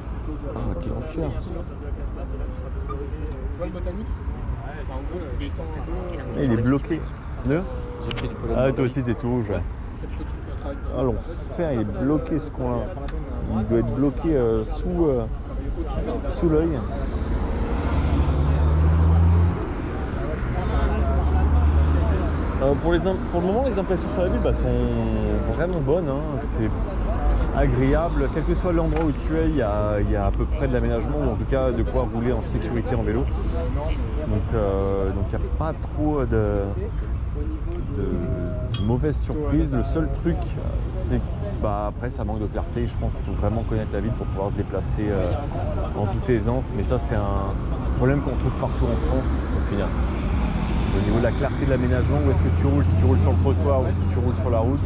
quel enfer. Tu vois le botanique Bah, En gros, tu descends un peu. Ah, il est bloqué. Le. Ah toi aussi t'es tout rouge ouais. Ah l'enfer, il est bloqué ce coin. Il doit être bloqué euh, sous, euh, sous l'œil. Euh, pour, les pour le moment, les impressions sur la ville bah, sont vraiment bonnes. hein. C'est agréable. Quel que soit l'endroit où tu es, il y a, à peu près de l'aménagement ou en tout cas de quoi rouler en sécurité en vélo. Donc euh, donc il n'y a pas trop de, mauvaises surprises. Le seul truc, c'est bah, après ça manque de clarté. Je pense qu'il faut vraiment connaître la ville pour pouvoir se déplacer euh, en toute aisance. Mais ça, c'est un problème qu'on trouve partout en France au final. Au niveau de la clarté de l'aménagement, où est-ce que tu roules, si tu roules sur le trottoir ou si tu roules sur la route.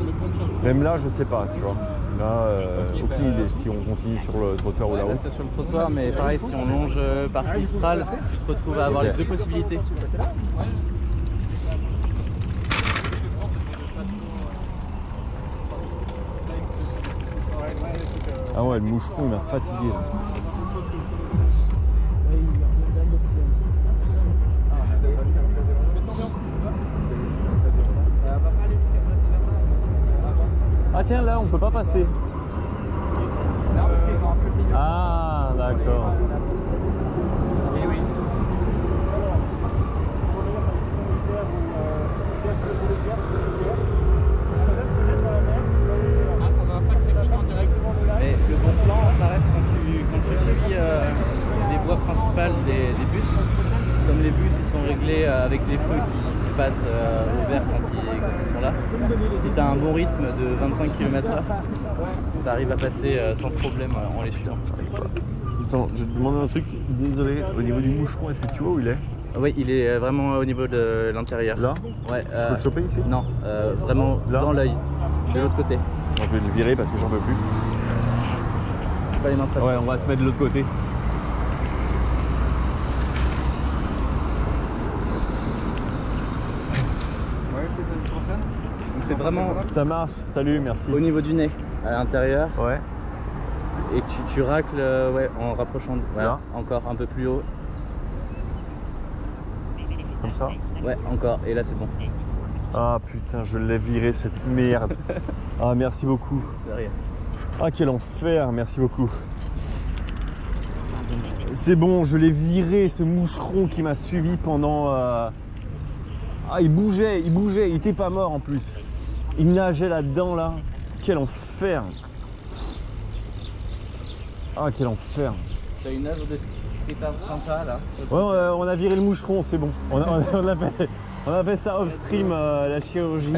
Même là, je sais pas, tu vois. Là, euh, aucune idée si on continue sur le trottoir ou la route. c'est sur le trottoir, mais pareil, si on longe euh, par Mistral, tu te retrouves à avoir les deux possibilités. Ah ouais, le moucheron, il m'a fatigué. là. Ah tiens, là, on peut pas passer. Ah, d'accord. Mais le bon plan, reste quand tu, quand tu suis euh, les voies principales des, des bus. Comme les bus ils sont réglés euh, avec les feux qui, qui passent euh, au vert quand ils, Si tu as un bon rythme de 25 km/h, tu arrives à passer euh, sans problème euh, en les suivant. Attends, je vais te demander un truc. Désolé, au niveau du moucheron, est-ce que tu vois où il est? Oui, il est euh, vraiment au niveau de l'intérieur. Là? Ouais. Je peux le choper ici? Non, euh, vraiment Là? dans l'œil, de l'autre côté. Non, je vais le virer parce que j'en peux plus. C'est pas les mains très Ouais, on va se mettre de l'autre côté. Ouais, peut-être l'année prochaine Donc c'est vraiment Ça marche, salut, merci. au niveau du nez, à l'intérieur. Ouais. Et tu, tu racles euh, ouais, en rapprochant voilà, Là encore un peu plus haut. Comme ça Ouais, encore. Et là c'est bon. Ah putain, je l'ai viré cette merde. (laughs) Ah, merci beaucoup. De rien. Ah, quel enfer, merci beaucoup. C'est bon, je l'ai viré, ce moucheron qui m'a suivi pendant. euh, Ah, il bougeait, il bougeait, il était pas mort en plus. Il nageait là-dedans, là. Quel enfer. Ah, quel enfer. T'as une œuvre de street art sympa là. Ouais, on a, on a viré le moucheron, c'est bon. On a, on (laughs) a- on a fait, on a fait ça off-stream, euh, la chirurgie.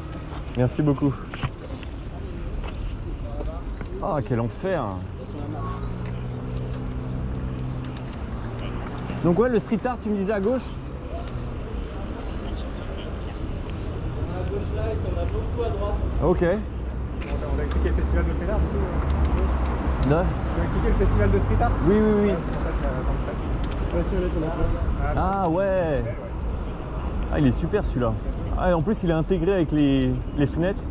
(laughs) Merci beaucoup. Ah, quel enfer. Donc ouais, le street art, tu me disais à gauche? Ok. On va expliquer le festival de street art. Non Tu vas expliquer le festival de street art? Oui, oui, oui. Pas. Ah ouais Ah, il est super celui-là. Ah, et en plus, il est intégré avec les, les fenêtres.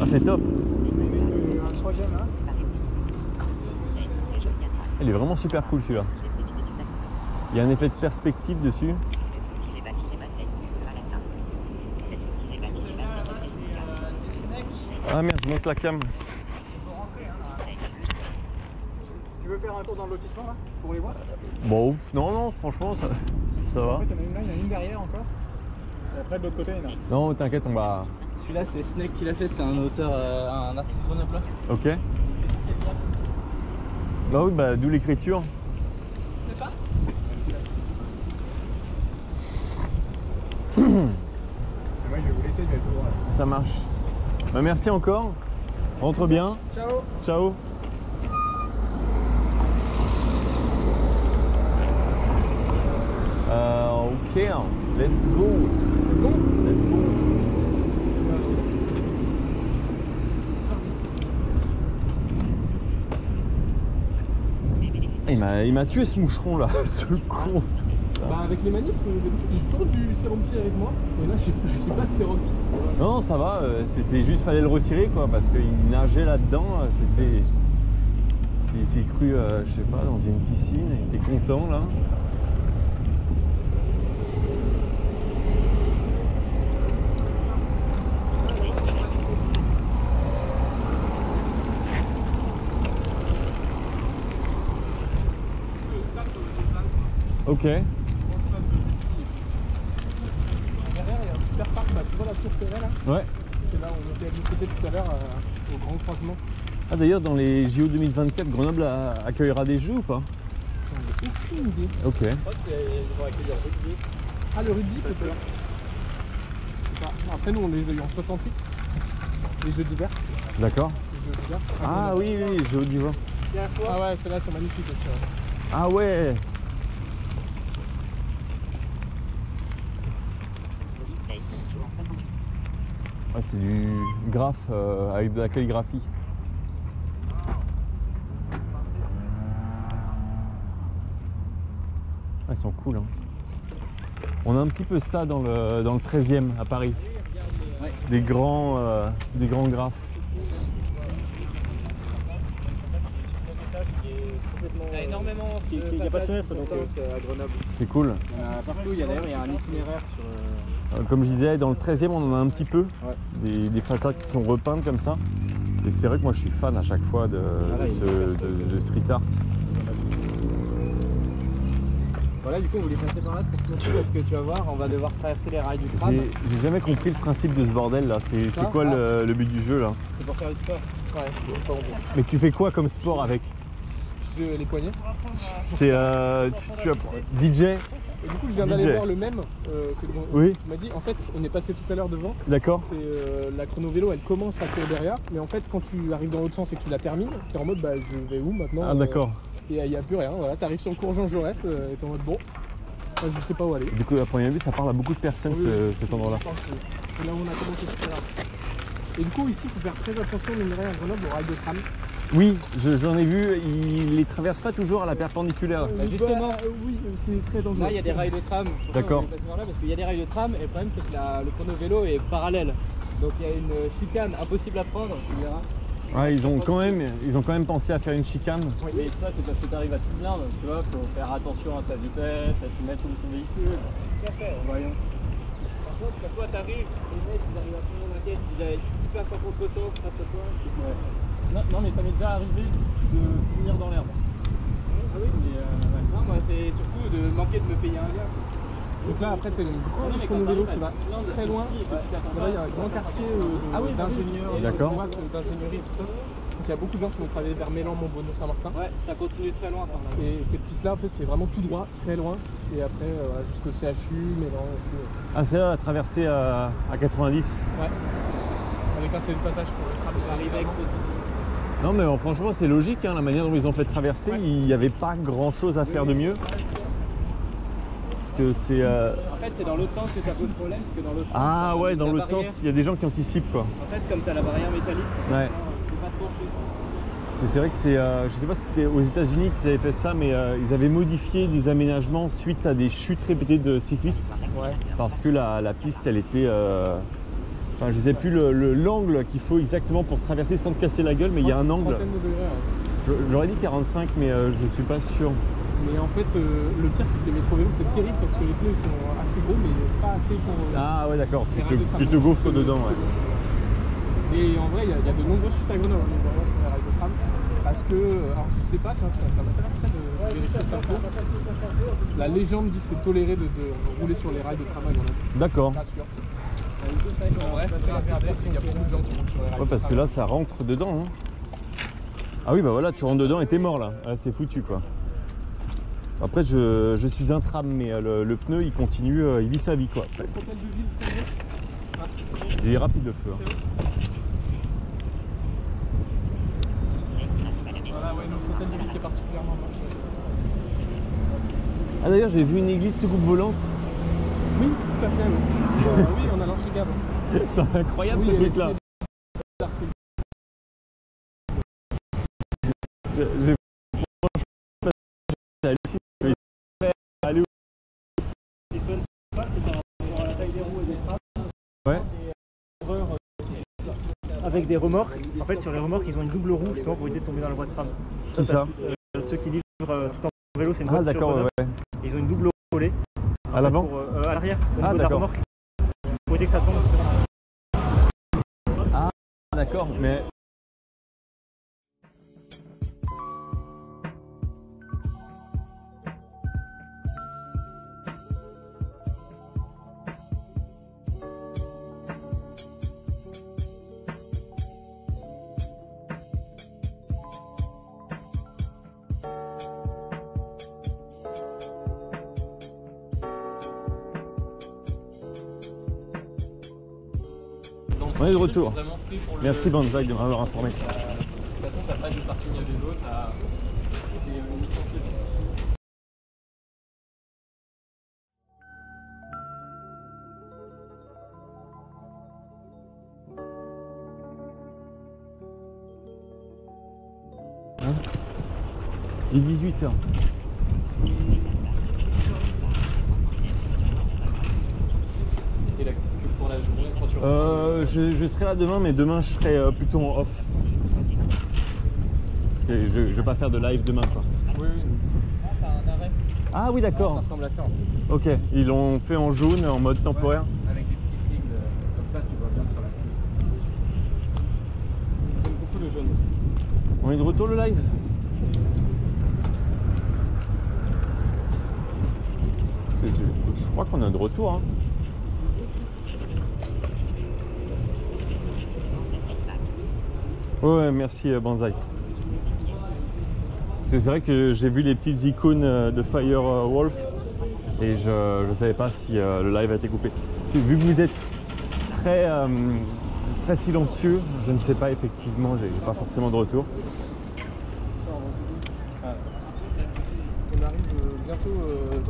Ah, c'est top. Il est vraiment super cool celui-là. Il y a un effet de perspective dessus. Ah merde, je monte la cam. Tu veux faire un tour dans le lotissement là Pour les voir Bon, ouf. non, non, franchement, ça, ça va. En fait, il y en a une là, il y en a une derrière encore. Et après, de l'autre côté, il y en a. Non, t'inquiète, on va. Celui-là, c'est Snake qui l'a fait, c'est un auteur, euh, un artiste grenoblois. Ok. Bah oui, bah d'où l'écriture. Et (clears throat) moi, je vais vous laisser, je vais être au là. Ça marche. Bah merci encore. Rentre bien. Ciao Ciao. Euh, ok, let's go. Let's go. Il m'a, il m'a tué ce moucheron là, (laughs) ce con. Bah avec les manifs, euh, j'ai toujours du sérum pied avec moi. Et là j'ai pas de sérum pied. Non, ça va, euh, c'était juste, fallait le retirer quoi, parce qu'il nageait là-dedans, euh, c'était. Il s'est cru, euh, je sais pas, dans une piscine, il était content là. Ok, Derrière il y a un super parc, bah, tu vois la tour Ferret là ouais. C'est là où on était à l'autre côté tout à l'heure euh, au grand croisement. Ah d'ailleurs, dans les JO 2024, Grenoble a- accueillera des jeux ou pas? J'en ai aucune idée. Ok. Je crois qu'ils vont accueillir le rugby. Ah le rugby peut-être pas. Après nous on les a eu en 68. Les jeux d'hiver. D'accord. Les jeux d'hiver. Ah oui, oui, oui, Jeux d'hiver. Ah ouais, celles-là sont magnifiques aussi. ouais. Ah ouais C'est du graphe euh, avec de la calligraphie. Ah, ils sont cool. hein. On a un petit peu ça dans le, dans le 13e à Paris. Des grands, euh, des grands graphes. Il y a énormément Qui- de qui- qui a pas semestre, donc, sont euh, à Grenoble. C'est cool. Il y en a partout, il y a d'ailleurs il y a un itinéraire sur. euh, Euh, Comme je disais, dans le 13e, on en a un petit peu. Ouais. Des, des façades qui sont repeintes comme ça. Et c'est vrai que moi, je suis fan à chaque fois de, Voilà, de il est ce- de- de street art. Voilà, du coup, on voulait passer par là pour te montrer parce que tu vas voir, on va devoir traverser les rails du tram. J'ai jamais compris le principe de ce bordel là. C'est quoi le, le but du jeu là? C'est pour faire du sport. Ouais, c'est pas bon. Mais tu fais quoi comme sport avec? Les poignets. C'est euh, tu, tu apprends- DJ Et du coup je viens d'aller DJ. voir le même euh, que dont Oui. tu m'as dit. En fait on est passé tout à l'heure devant. D'accord. C'est euh, la chrono vélo, elle commence à Cléberia, mais en fait quand tu arrives dans l'autre sens et que tu la termines, t'es en mode bah je vais où maintenant Ah d'accord. Et il n'y a plus rien, voilà, t'arrives sur le cours Jean Jaurès euh, et t'es en mode bon, euh, je sais pas où aller. Du coup, à première vue, ça parle à beaucoup de personnes Oui, ce- oui. cet endroit-là. Je pense que C'est là où on a commencé tout à l'heure. Et du coup ici il faut faire très attention mine de rien à Grenoble au rail de tram. Oui, je- j'en ai vu. Il les traverse pas toujours à la perpendiculaire. Euh, justement. bah, euh, oui, euh, c'est très dangereux. Là, il y a des rails de tram. D'accord. parce qu'il y a des rails de tram et le problème, c'est que la- le chrono vélo est parallèle. Donc il y a une chicane impossible à prendre, tu verras. Ouais, ils ont quand même, ils ont quand même pensé à faire une chicane. Mais ça, c'est parce que tu arrives à tout blinde, tu vois, faut faire attention à sa vitesse, à te mettre où son véhicule. Tout à fait, voyons. Par contre, quand toi t'arrives, les mecs ils arrivent à prendre la tête, ils passes en contresens face à toi. Ouais. Non, non, mais ça m'est déjà arrivé de finir dans l'herbe. Ah oui Mais euh, ouais. Non, moi c'est surtout de manquer de me payer un lien. Donc là après c'est une grande quand vélo qui va très loin. Voilà, il y a un grand quartier euh, de- Ah oui, bah oui. d'ingénieurs, de D'accord. boîtes, euh, d'ingénierie et tout ça. Donc il y a beaucoup de gens qui vont travailler vers Mélan, Montbonneau, Saint-Martin. Ouais, ça continue très loin là. Et cette piste là en fait c'est vraiment tout droit, très loin. Et après euh, jusqu'au CHU, Mélan et tout. Ah, c'est là, la traversée à, à 90. Ouais. Avec un c'est le passage pour le tram. Non, mais euh, franchement, c'est logique. hein, la manière dont ils ont fait traverser, il n'y avait pas grand chose à faire de mieux. Parce que c'est. euh, En fait, c'est dans l'autre sens que ça pose problème, que dans l'autre sens. Ah t'as ouais, dans la l'autre sens, il y a des gens qui anticipent quoi. En fait, comme tu as la barrière métallique, Ouais. peux pas te c'est vrai que c'est, euh, je sais pas si c'était aux États-Unis qu'ils avaient fait ça, mais euh, ils avaient modifié des aménagements suite à des chutes répétées de cyclistes. Ouais. Parce que la, la piste, elle était, euh, enfin, je sais plus le- le- l'angle qu'il faut exactement pour traverser sans te casser la gueule, mais il y a un angle. de. Je- J'aurais dit 45, mais euh, je suis pas sûr. Mais en fait, euh, le pire, c'est que les métro vélos, c'est terrible parce que les pneus ils sont assez gros, mais pas assez pour. euh, Ah ouais, d'accord. Tu te, tu te gaufres dedans. Ouais. Et en vrai, il y, a- il y a de nombreuses chutes à Grenoble, hein, sur les rails de tram. Parce que, alors je sais pas, ça, ça m'intéresserait de vérifier cette info. La légende dit que c'est toléré de, de rouler sur les rails de tram à Grenoble. D'accord. Ouais, parce que là, ça rentre dedans. hein. Ah oui, bah voilà, tu rentres dedans et t'es mort là. Ah, c'est foutu quoi. Après, je, suis un tram, mais euh, le, pneu, il continue, euh, il vit sa vie quoi. Il est rapide le feu. hein. Ah d'ailleurs, j'ai vu une église soucoupe volante. Oui, tout à fait. Oui, (laughs) Euh, oui en allant chez Gab. C'est incroyable Oui, ce elle est truc là. très J'ai franchement j'ai halluciné. Mais c'est allé où Ouais. Avec des remorques. En fait, sur les remorques, ils ont une double roue justement pour éviter de tomber dans la voie de tram. Qui ça euh, Ceux qui livrent euh, tout en vélo, c'est une Ah voiture d'accord, ouais. Ils ont une double roue collée. À l'avant Pour, euh, à l'arrière, au Ah, niveau de la remorque. Pour éviter que ça tombe. Ah d'accord, mais On est de retour. le- Merci Banzai de m'avoir informé. De toute façon, t'as pas de parking à vélo, t'as- c'est uniquement pied. Il est 18h. T'es là que pour la journée quand tu. Euh, je, je serai là demain, mais demain je serai euh, plutôt en off. Je, je vais pas faire de live demain quoi. Oui, oui. t'as un arrêt. Ah oui Ça d'accord. ressemble à ça en fait. Ok, ils l'ont fait en jaune en mode temporaire. Avec les petits euh, comme ça tu vois bien sur la J'aime beaucoup le jaune aussi. On est de retour le live? Parce que je, je crois qu'on est de retour. Hein. Ouais, ouais, merci euh, Banzai. Parce que c'est vrai que j'ai vu les petites icônes euh, de Firewolf et je ne savais pas si euh, le live a été coupé. Vu que vous êtes très, euh, très silencieux, je ne sais pas effectivement, j'ai pas forcément de retour. Ah. On arrive bientôt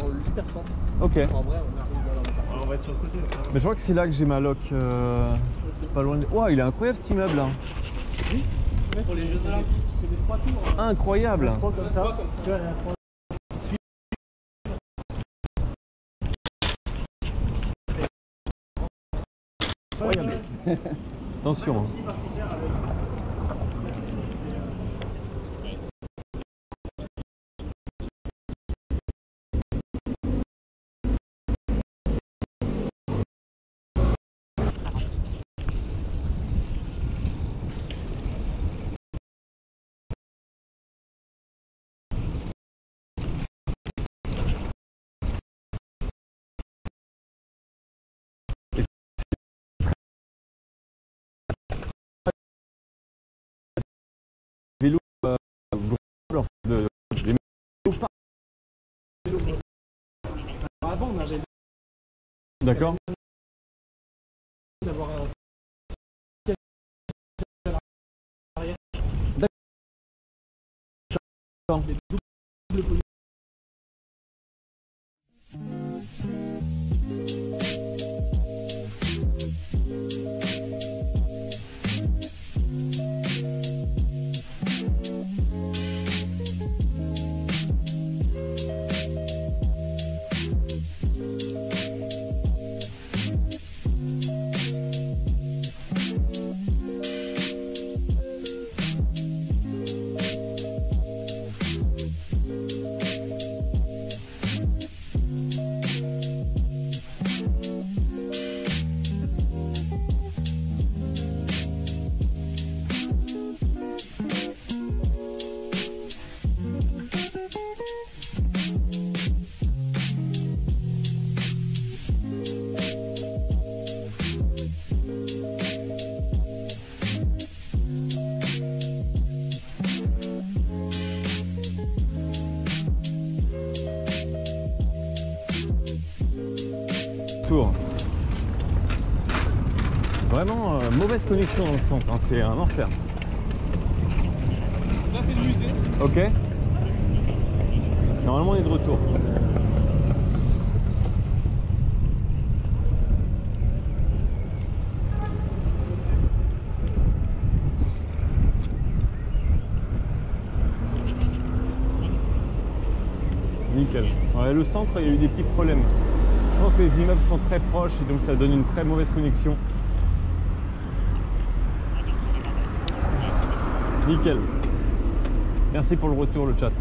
dans l'hypercentre. Ok. En vrai, on arrive dans l'hypercentre. On va être sur le côté. Mais je crois que c'est là que j'ai ma loc. euh, pas loin de. Ouah, il est incroyable cet immeuble là. Pour les Jeux Olympiques, c'est des trois tours. hein. Incroyable. Trois comme ça. Tu vois, il y en a trois. Incroyable. Attention. hein. D'accord. Connexion dans le centre, hein, c'est un enfer. Là, c'est le musée. Ok Normalement on est de retour. Nickel. Ouais, le centre, il y a eu des petits problèmes. Je pense que les immeubles sont très proches et donc ça donne une très mauvaise connexion. Nickel. Merci pour le retour, le chat.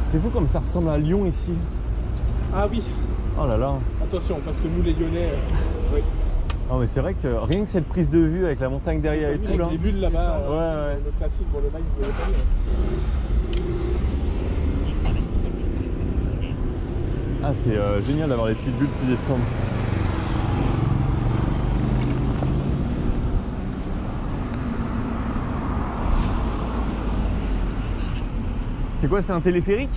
C'est fou comme ça ressemble à Lyon ici? Ah oui. Oh là là. Attention, parce que nous, les Lyonnais, euh, oui. Non mais c'est vrai que rien que cette prise de vue avec la montagne derrière et tout là. les bulles là-bas, Ouais, euh, ouais. le classique, bon, le vous l'avez pas vu. hein. Ah c'est euh, génial d'avoir les petites bulles qui descendent. C'est quoi, c'est un téléphérique?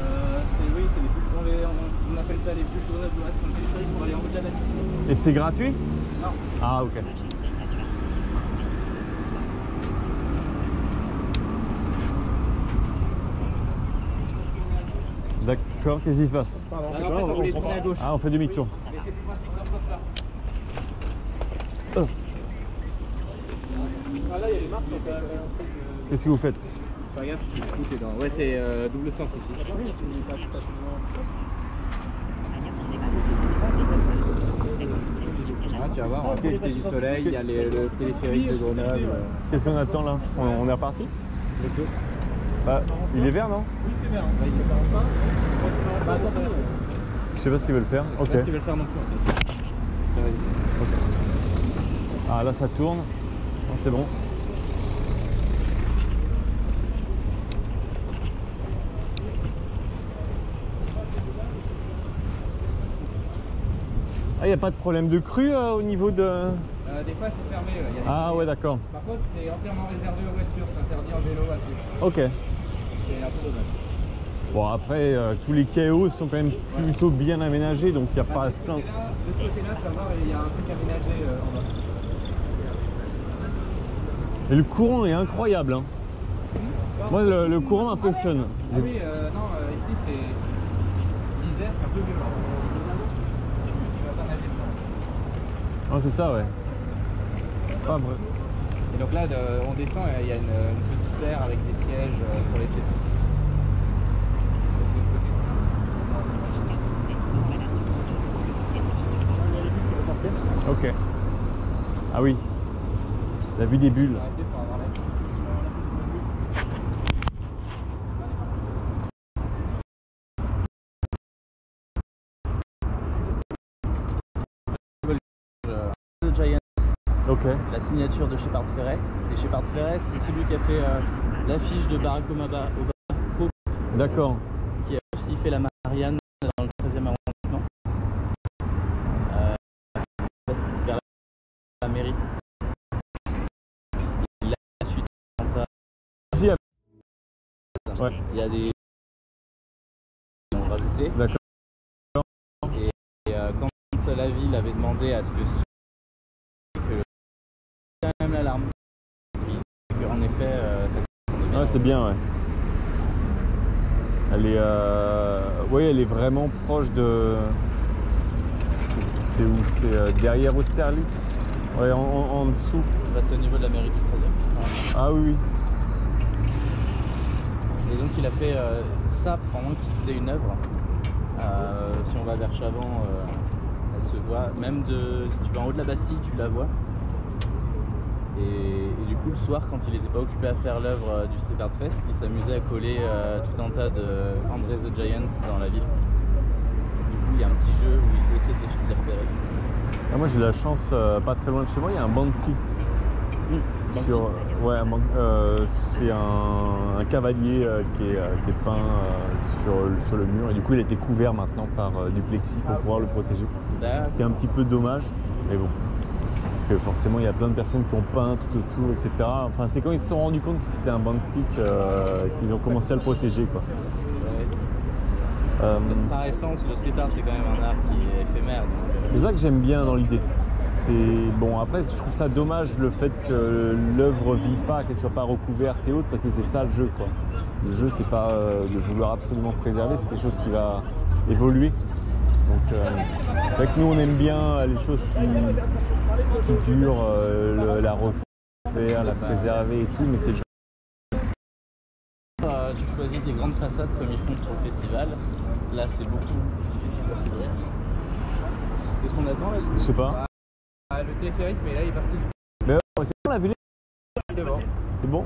Euh, c'est- oui, c'est les bulles, on, les- on- on appelle ça les bulles grenobloises. C'est un téléphérique pour aller en haut de la. Et c'est gratuit? Non. Ah ok. D'accord, qu'est-ce qui se passe Pardon, Alors, en fait, on gauche. Ah on fait demi-tour. Ah Qu'est-ce que vous faites regarde, dans. Ouais, c'est euh, double sens ici. Ah, tu vas voir, on va profiter du soleil, il y a les- le téléphérique de Grenoble. euh. Qu'est-ce qu'on attend là? On, on est reparti? Bah, Il est vert non? Oui, c'est. Bah, il fait pas longtemps. Bah, attends. Je sais pas s'ils veulent faire. Je sais pas ce qu'ils veulent faire non plus en fait. Ça va, vas-y. Ah là ça tourne. Ah, c'est bon. Ah, il n'y a pas de problème de crue euh, au niveau de... Euh, des fois c'est fermé. euh, y a des- Ah ouais d'accord. Par contre, c'est entièrement réservé aux voitures, c'est interdit en vélo à tous. Ok. Un peu dommage. Bon après, euh, tous les KO sont quand même plutôt bien aménagés, donc il n'y a pas à se plaindre. De ce côté-là, tu vas voir, il y a un truc aménagé euh, en bas. Et le courant est incroyable. hein. Moi le, le courant m'impressionne. Ah oui, euh, non, euh, ici c'est. L'Isère, c'est un peu violent. Tu, tu vas pas nager dedans. Ah, c'est ça ouais. C'est pas vrai. Et donc là, on descend et il y a une, une petite aire avec des sièges euh, pour les piétons. Donc, de ce côté-ci. Ok. Ah oui. La vue des bulles. The Ok. la signature de Shepard Ferret. Et Shepard Ferret, c'est celui qui a fait euh, l'affiche de Barack Obama, D'accord. qui a aussi fait la Marianne dans le 13e arrondissement. Euh, vers la mairie. La suite, Ici, à- Ouais. il y a des. Ont rajouté. D'accord. Et, et, euh, quand la ville avait demandé à ce que. ce- que quand même l'alarme. Qu'en effet, euh, ça. Ouais, c'est bien, ouais. Elle est, euh... ouais, elle est vraiment proche de. c'est- C'est où? C'est euh, derrière Austerlitz Ouais, en, en- en dessous. Bah, c'est au niveau de la mairie du 13e. Ah oui, oui. Et donc il a fait euh, ça pendant qu'il faisait une œuvre. Euh, si on va vers Chavant, euh, elle se voit. Même de, si tu vas en haut de la Bastille, tu la vois. Et, et du coup, le soir, quand il n'était pas occupé à faire l'œuvre du Street Art Fest, il s'amusait à coller tout un tas de André the Giant dans la ville. Du coup, il y a un petit jeu où il faut essayer de les repérer. Ah, moi j'ai la chance, euh, pas très loin de chez moi, il y a un Bansky. Banksy. Sur, ouais, un ban- euh, c'est un, un cavalier euh, qui, est, euh, qui est peint euh, sur, sur le mur et du coup il a été couvert maintenant par euh, du plexi pour pouvoir le protéger. D'accord. Ce qui est un petit peu dommage, mais bon, Parce que forcément, il y a plein de personnes qui ont peint tout autour, etc. Enfin, c'est quand ils se sont rendus compte que c'était un banksy euh, qu'ils ont commencé à le protéger. Quoi. Euh, Par essence, le art, c'est quand même un art qui est éphémère. euh, c'est ça que j'aime bien dans l'idée. C'est bon. Après, je trouve ça dommage le fait que l'œuvre vit pas, qu'elle soit pas recouverte et autres, parce que c'est ça le jeu. Quoi. Le jeu, c'est pas euh, de vouloir absolument préserver, c'est quelque chose qui va évoluer. Donc, euh, avec nous, on aime bien les choses qui, qui durent, euh, le- la refaire, la préserver et tout, mais c'est le jeu. Tu choisis des grandes façades comme ils font pour le festival. Là, c'est beaucoup plus difficile de. Qu'est-ce qu'on attend là Je sais pas. Ah, le téléphérique, mais là il est parti du Mais euh, c'est bon, on a vu les. C'est bon. C'est bon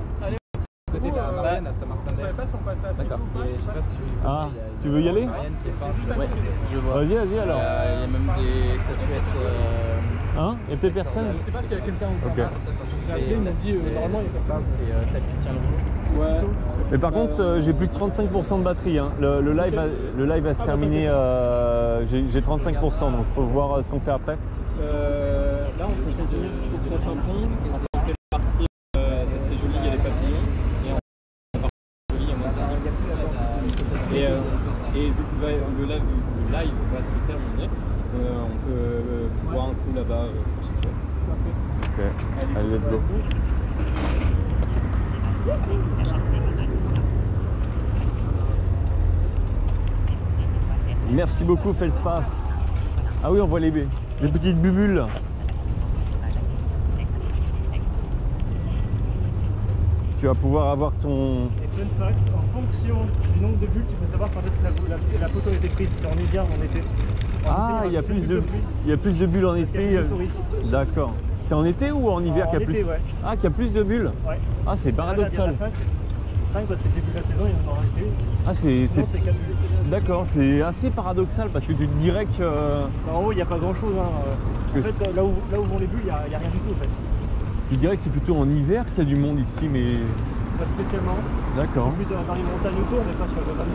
côté de la Marianne à Saint-Martin. Je savais pas si on passait à D'accord. ou pas, je sais pas si Ah, tu veux y aller. Ouais, je vois. Vas-y, vas-y alors. Il y a, a même des statuettes. euh, Hein Il y a peut-être personne Je sais pas s'il y a quelqu'un ou Ok. pas. Il m'a dit euh, normalement il y a place. C'est euh, ça qui tient le. Ouais. Mais par contre, euh, j'ai plus que 35% de batterie. hein. Le, le live va, le live va se terminer. euh, j'ai j'ai 35%, donc faut voir euh, ce qu'on fait après. Euh, là, on peut continuer jusqu'au prochain pont. On fait la partie euh, c'est joli, il y a les papillons. Et on partie joli, il y a Et, et le, live, le live le live va se terminer. On peut boire un coup là-bas. Ok, allez, let's go. Merci beaucoup, Feldspass. Ah oui, on voit les, les petites bubules. Tu vas pouvoir avoir ton. Et fun fact, en fonction du nombre de bulles, tu peux savoir quand est-ce que la, la- la photo a été prise. C'est en hiver ou en été. En Ah, il y a plus de, bulles il y a plus de bulles en été. euh. D'accord. C'est en été ou en hiver qu'il y a plus ouais. Ah, qu'il y a plus de bulles Ouais. Ah, c'est paradoxal. 5 parce que début de la saison, il y en aura été. Ah, c'est. Sinon, c'est- c'est 4 bulles. D'accord, c'est assez paradoxal parce que tu te dirais que. euh, En haut, il n'y a pas grand chose. Hein. En fait, là où, là où vont les bulles, il n'y a, il y a rien du tout en fait. Tu dirais que c'est plutôt en hiver qu'il y a du monde ici, mais. Pas spécialement. D'accord. Plus dans, dans les montagnes autour, mais pas sur le Grenade.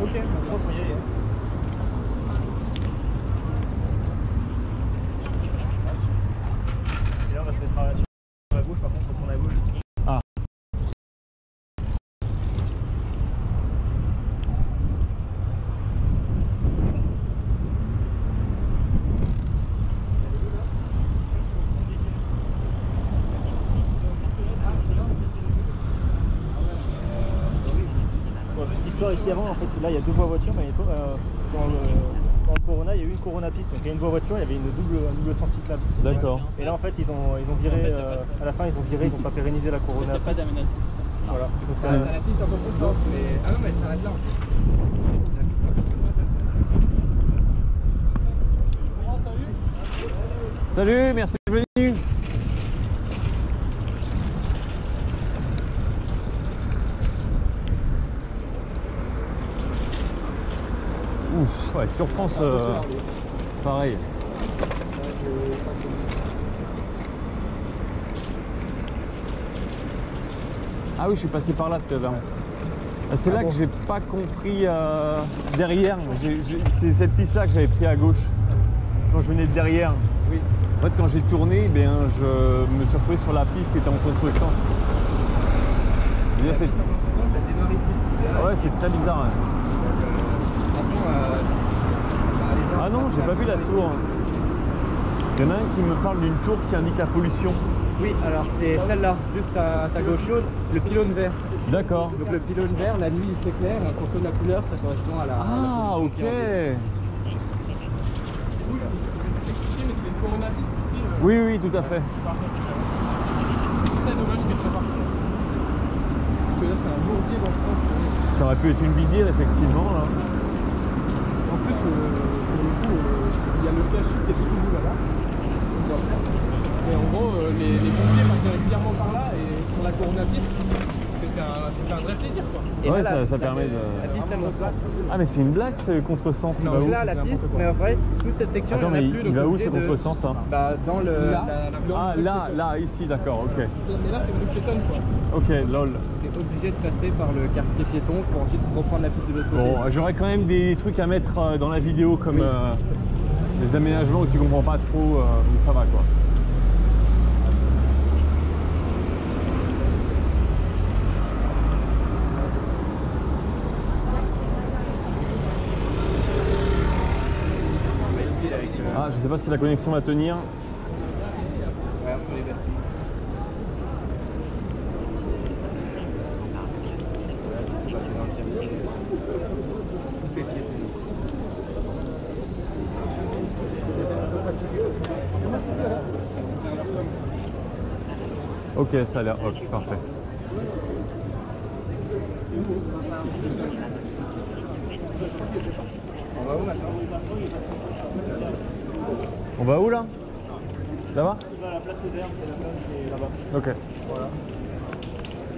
Ok, donc ça, faut y aller. hein. Et là, on va se mettre à sur la gauche, par contre, on tourne à gauche. Ah. Pour la petite histoire ici avant, en fait, là il y a deux voies voitures, mais euh, dans, le, dans le Corona il y a eu une Corona piste, donc il y a une voie voiture, il y avait une double, un double sens cyclable. D'accord. Et là en fait ils ont, ils ont viré, euh, à la fin ils ont viré, ils n'ont pas pérennisé la Corona. Il n'y a pas piste. d'aménagement. Voilà. Donc, C'est- ça- La piste un peu plus lente, mais. Ah non, mais elle s'arrête là. en fait. Salut, merci d'être venu. Ouais, surprend ce. Pareil. Ah oui, je suis passé par là tout à l'heure. Ah, C'est là que j'ai pas compris euh, derrière. C'est cette piste-là que j'avais pris à gauche quand je venais de derrière. Oui. En fait, quand j'ai tourné, ben, je me suis retrouvé sur la piste qui était en contresens. Ouais, c'est très bizarre. hein. Attention, euh, Ah non, j'ai pas vu la tour. Il y en a un qui me parle d'une tour qui indique la pollution. Oui, alors c'est celle-là, juste à ta gauche, le pylône vert. D'accord. Donc le pylône vert, la nuit il s'éclaire, en fonction de la couleur, ça correspond à la. Ah, ok. Oui, oui, tout à fait. C'est très dommage qu'elle soit partie. Parce que là, c'est un bourbier dans le sens. euh, Ça aurait pu être une bidière, effectivement. Là. En plus, euh, pour le coup, euh, il y a le CHU qui est tout bout là-bas. On voit presque. Et en gros, euh, les, les pompiers passaient régulièrement par là et tourne la piste, c'était un, c'était un vrai plaisir quoi. Ouais, ça, ça permet de. La piste elle monte pas. Ah, mais c'est une blague ce contresens, il Non, va mais où là, Là la c'est piste, mais en vrai, toute cette section. Attends, il mais plus, il donc va où ce de- contresens là Bah dans le. Là. la- la- Ah, là, là, ici, d'accord, ok. Mais là, c'est une rue piétonne quoi. Ok, lol. T'es obligé de passer par le quartier piéton pour ensuite reprendre la piste de l'autre côté. Bon, j'aurais quand même des trucs à mettre euh, dans la vidéo comme euh, les aménagements où tu comprends pas trop euh, où ça va quoi. Ah, je sais pas si la connexion va tenir. Ok, ça a l'air ok, parfait. On va où On va où là? Là-bas Là, la place aux herbes, est là-bas. Ok.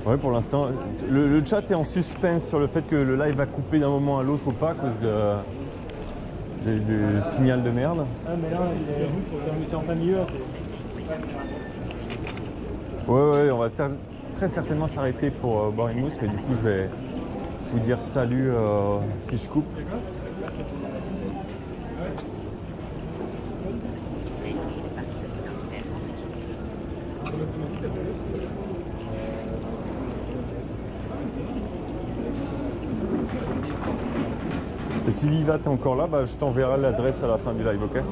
Ouais, pour l'instant, le, chat est en suspense sur le fait que le live va couper d'un moment à l'autre ou pas à cause de, du signal de merde. Ah, mais là, il est- t'es- t'es en plein milieu. Ouais, ouais, on va très certainement s'arrêter pour euh, boire une mousse, mais du coup, je vais vous dire salut euh, si je coupe. Et si Viva est encore là, bah, je t'enverrai l'adresse à la fin du live, ok?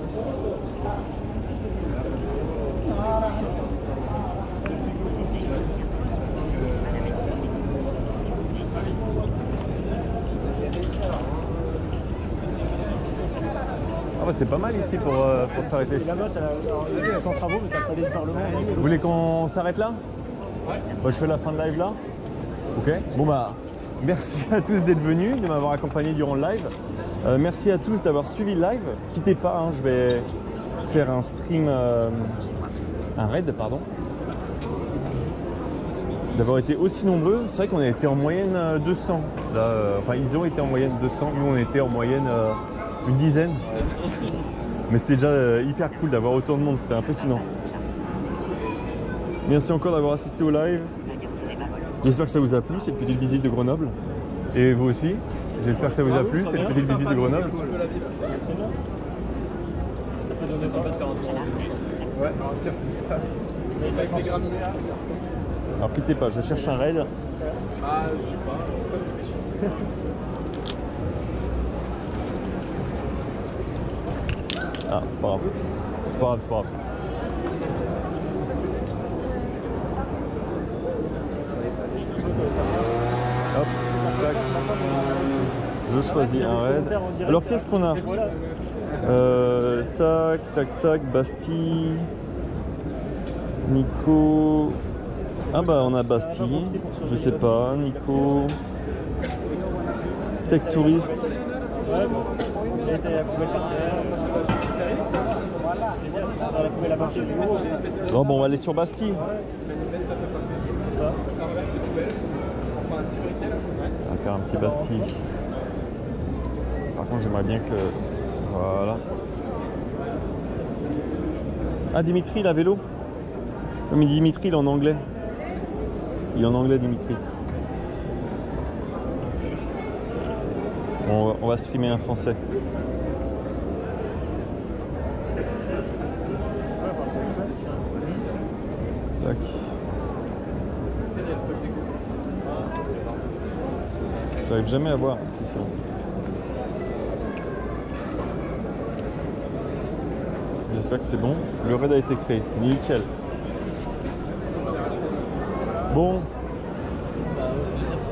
C'est pas mal ici pour, euh, pour s'arrêter. Là-bas, c'est travaux, mais t'as le du Parlement. Vous voulez qu'on s'arrête là? Bah, je fais la fin de live là Ok Bon bah, merci à tous d'être venus, de m'avoir accompagné durant le live. Euh, merci à tous d'avoir suivi le live. Quittez pas, hein, je vais faire un stream, euh, un raid, pardon. D'avoir été aussi nombreux. C'est vrai qu'on a été en moyenne euh, 200. Là, euh, enfin, ils ont été en moyenne 200. Nous, on était en moyenne une dizaine. Mais c'était déjà euh, hyper cool d'avoir autant de monde. C'était impressionnant. Merci encore d'avoir assisté au live. J'espère que ça vous a plu, cette petite visite de Grenoble. Et vous aussi. J'espère que ça vous a plu, cette petite visite de Grenoble. Alors quittez pas, je cherche un raid. Ah, je sais pas. Pourquoi ça fait chier Ah, c'est pas grave. C'est pas grave, c'est pas grave. Hop, tac. Je choisis un raid. Alors qu'est-ce qu'on a Euh, Tac, tac, tac, Bastille. Nico. Ah bah on a Bastille. Je sais pas, Nico. Tech Touriste. Ouais, bon. Il était à la poubelle par terre. Haut. Bon, on va aller sur Bastille. Ça. On va faire un petit Bastille. Par contre, j'aimerais bien que. Voilà. Ah, Dimitri, il a vélo Mais Dimitri, il est en anglais. Il est en anglais, Dimitri. On va streamer un français. Tac. Jamais à voir si c'est bon. J'espère que c'est bon. Le raid a été créé. Nickel. Bon,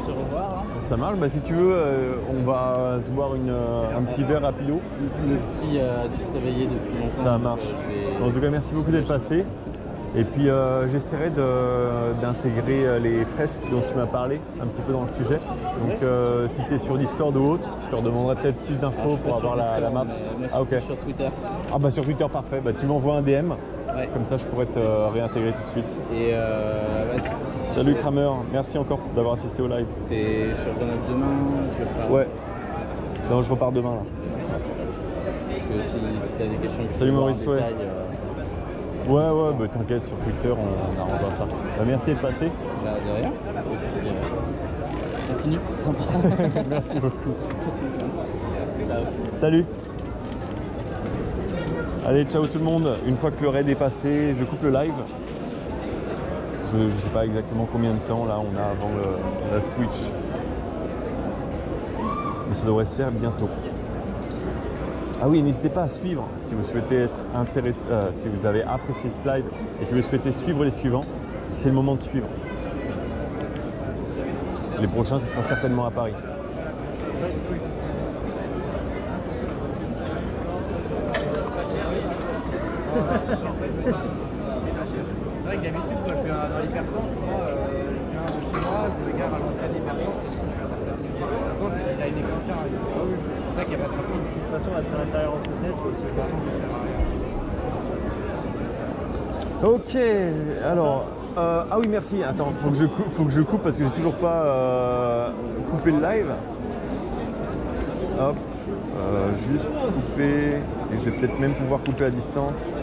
te revoir. ça marche. Bah, si tu veux, euh, on va se boire une, euh, un petit verre rapido. Le petit a dû se réveiller depuis longtemps. Ça marche. euh, vais- En tout cas, merci beaucoup d'être passé. Et puis euh, j'essaierai d'intégrer euh, les fresques dont tu m'as parlé un petit peu dans le sujet. Donc euh, si tu es sur Discord ou autre, je te redemanderai peut-être plus Alors, d'infos pour avoir la, map. moi, ah ok. sur Twitter. Ah bah sur Twitter parfait. Bah, tu m'envoies un DM. Ouais. Comme ça je pourrais te euh, réintégrer tout de suite. Et Salut Kramer, merci encore d'avoir assisté au live. T'es sur Grenoble demain, tu faire Ouais. Non, je repars demain là. Si des questions Salut Maurice, ouais. Ouais, ouais, bah t'inquiète, sur Twitter, on, on arrangera ça. Bah, merci de passer. bah, de rien. Et puis, euh, continue, c'est sympa. (laughs) merci beaucoup. Salut. Allez, ciao tout le monde. Une fois que le raid est passé, je coupe le live. Je ne sais pas exactement combien de temps là on a avant le- la Switch. Mais ça devrait se faire bientôt. Ah oui, n'hésitez pas à suivre si vous souhaitez être intéressé, euh, si vous avez apprécié ce live et que vous souhaitez suivre les suivants, c'est le moment de suivre. Les prochains, ce sera certainement à Paris. (laughs) C'est vrai que d'habitude, quand je viens dans les personnes, tu vois, euh, je viens de chez moi, je regarde à l'entrée des personnes, je suis à la personne, c'est designé comme ça. hein. C'est pour ça qu'il n'y a pas de surprise. De toute façon, être à l'intérieur en poussette, tu vois, c'est pas ça sert à rien. Ok, alors. euh, ah oui, merci. Attends, faut que je coupe, parce que j'ai toujours pas euh, coupé le live. Hop, euh, juste couper. Et je vais peut-être même pouvoir couper à distance.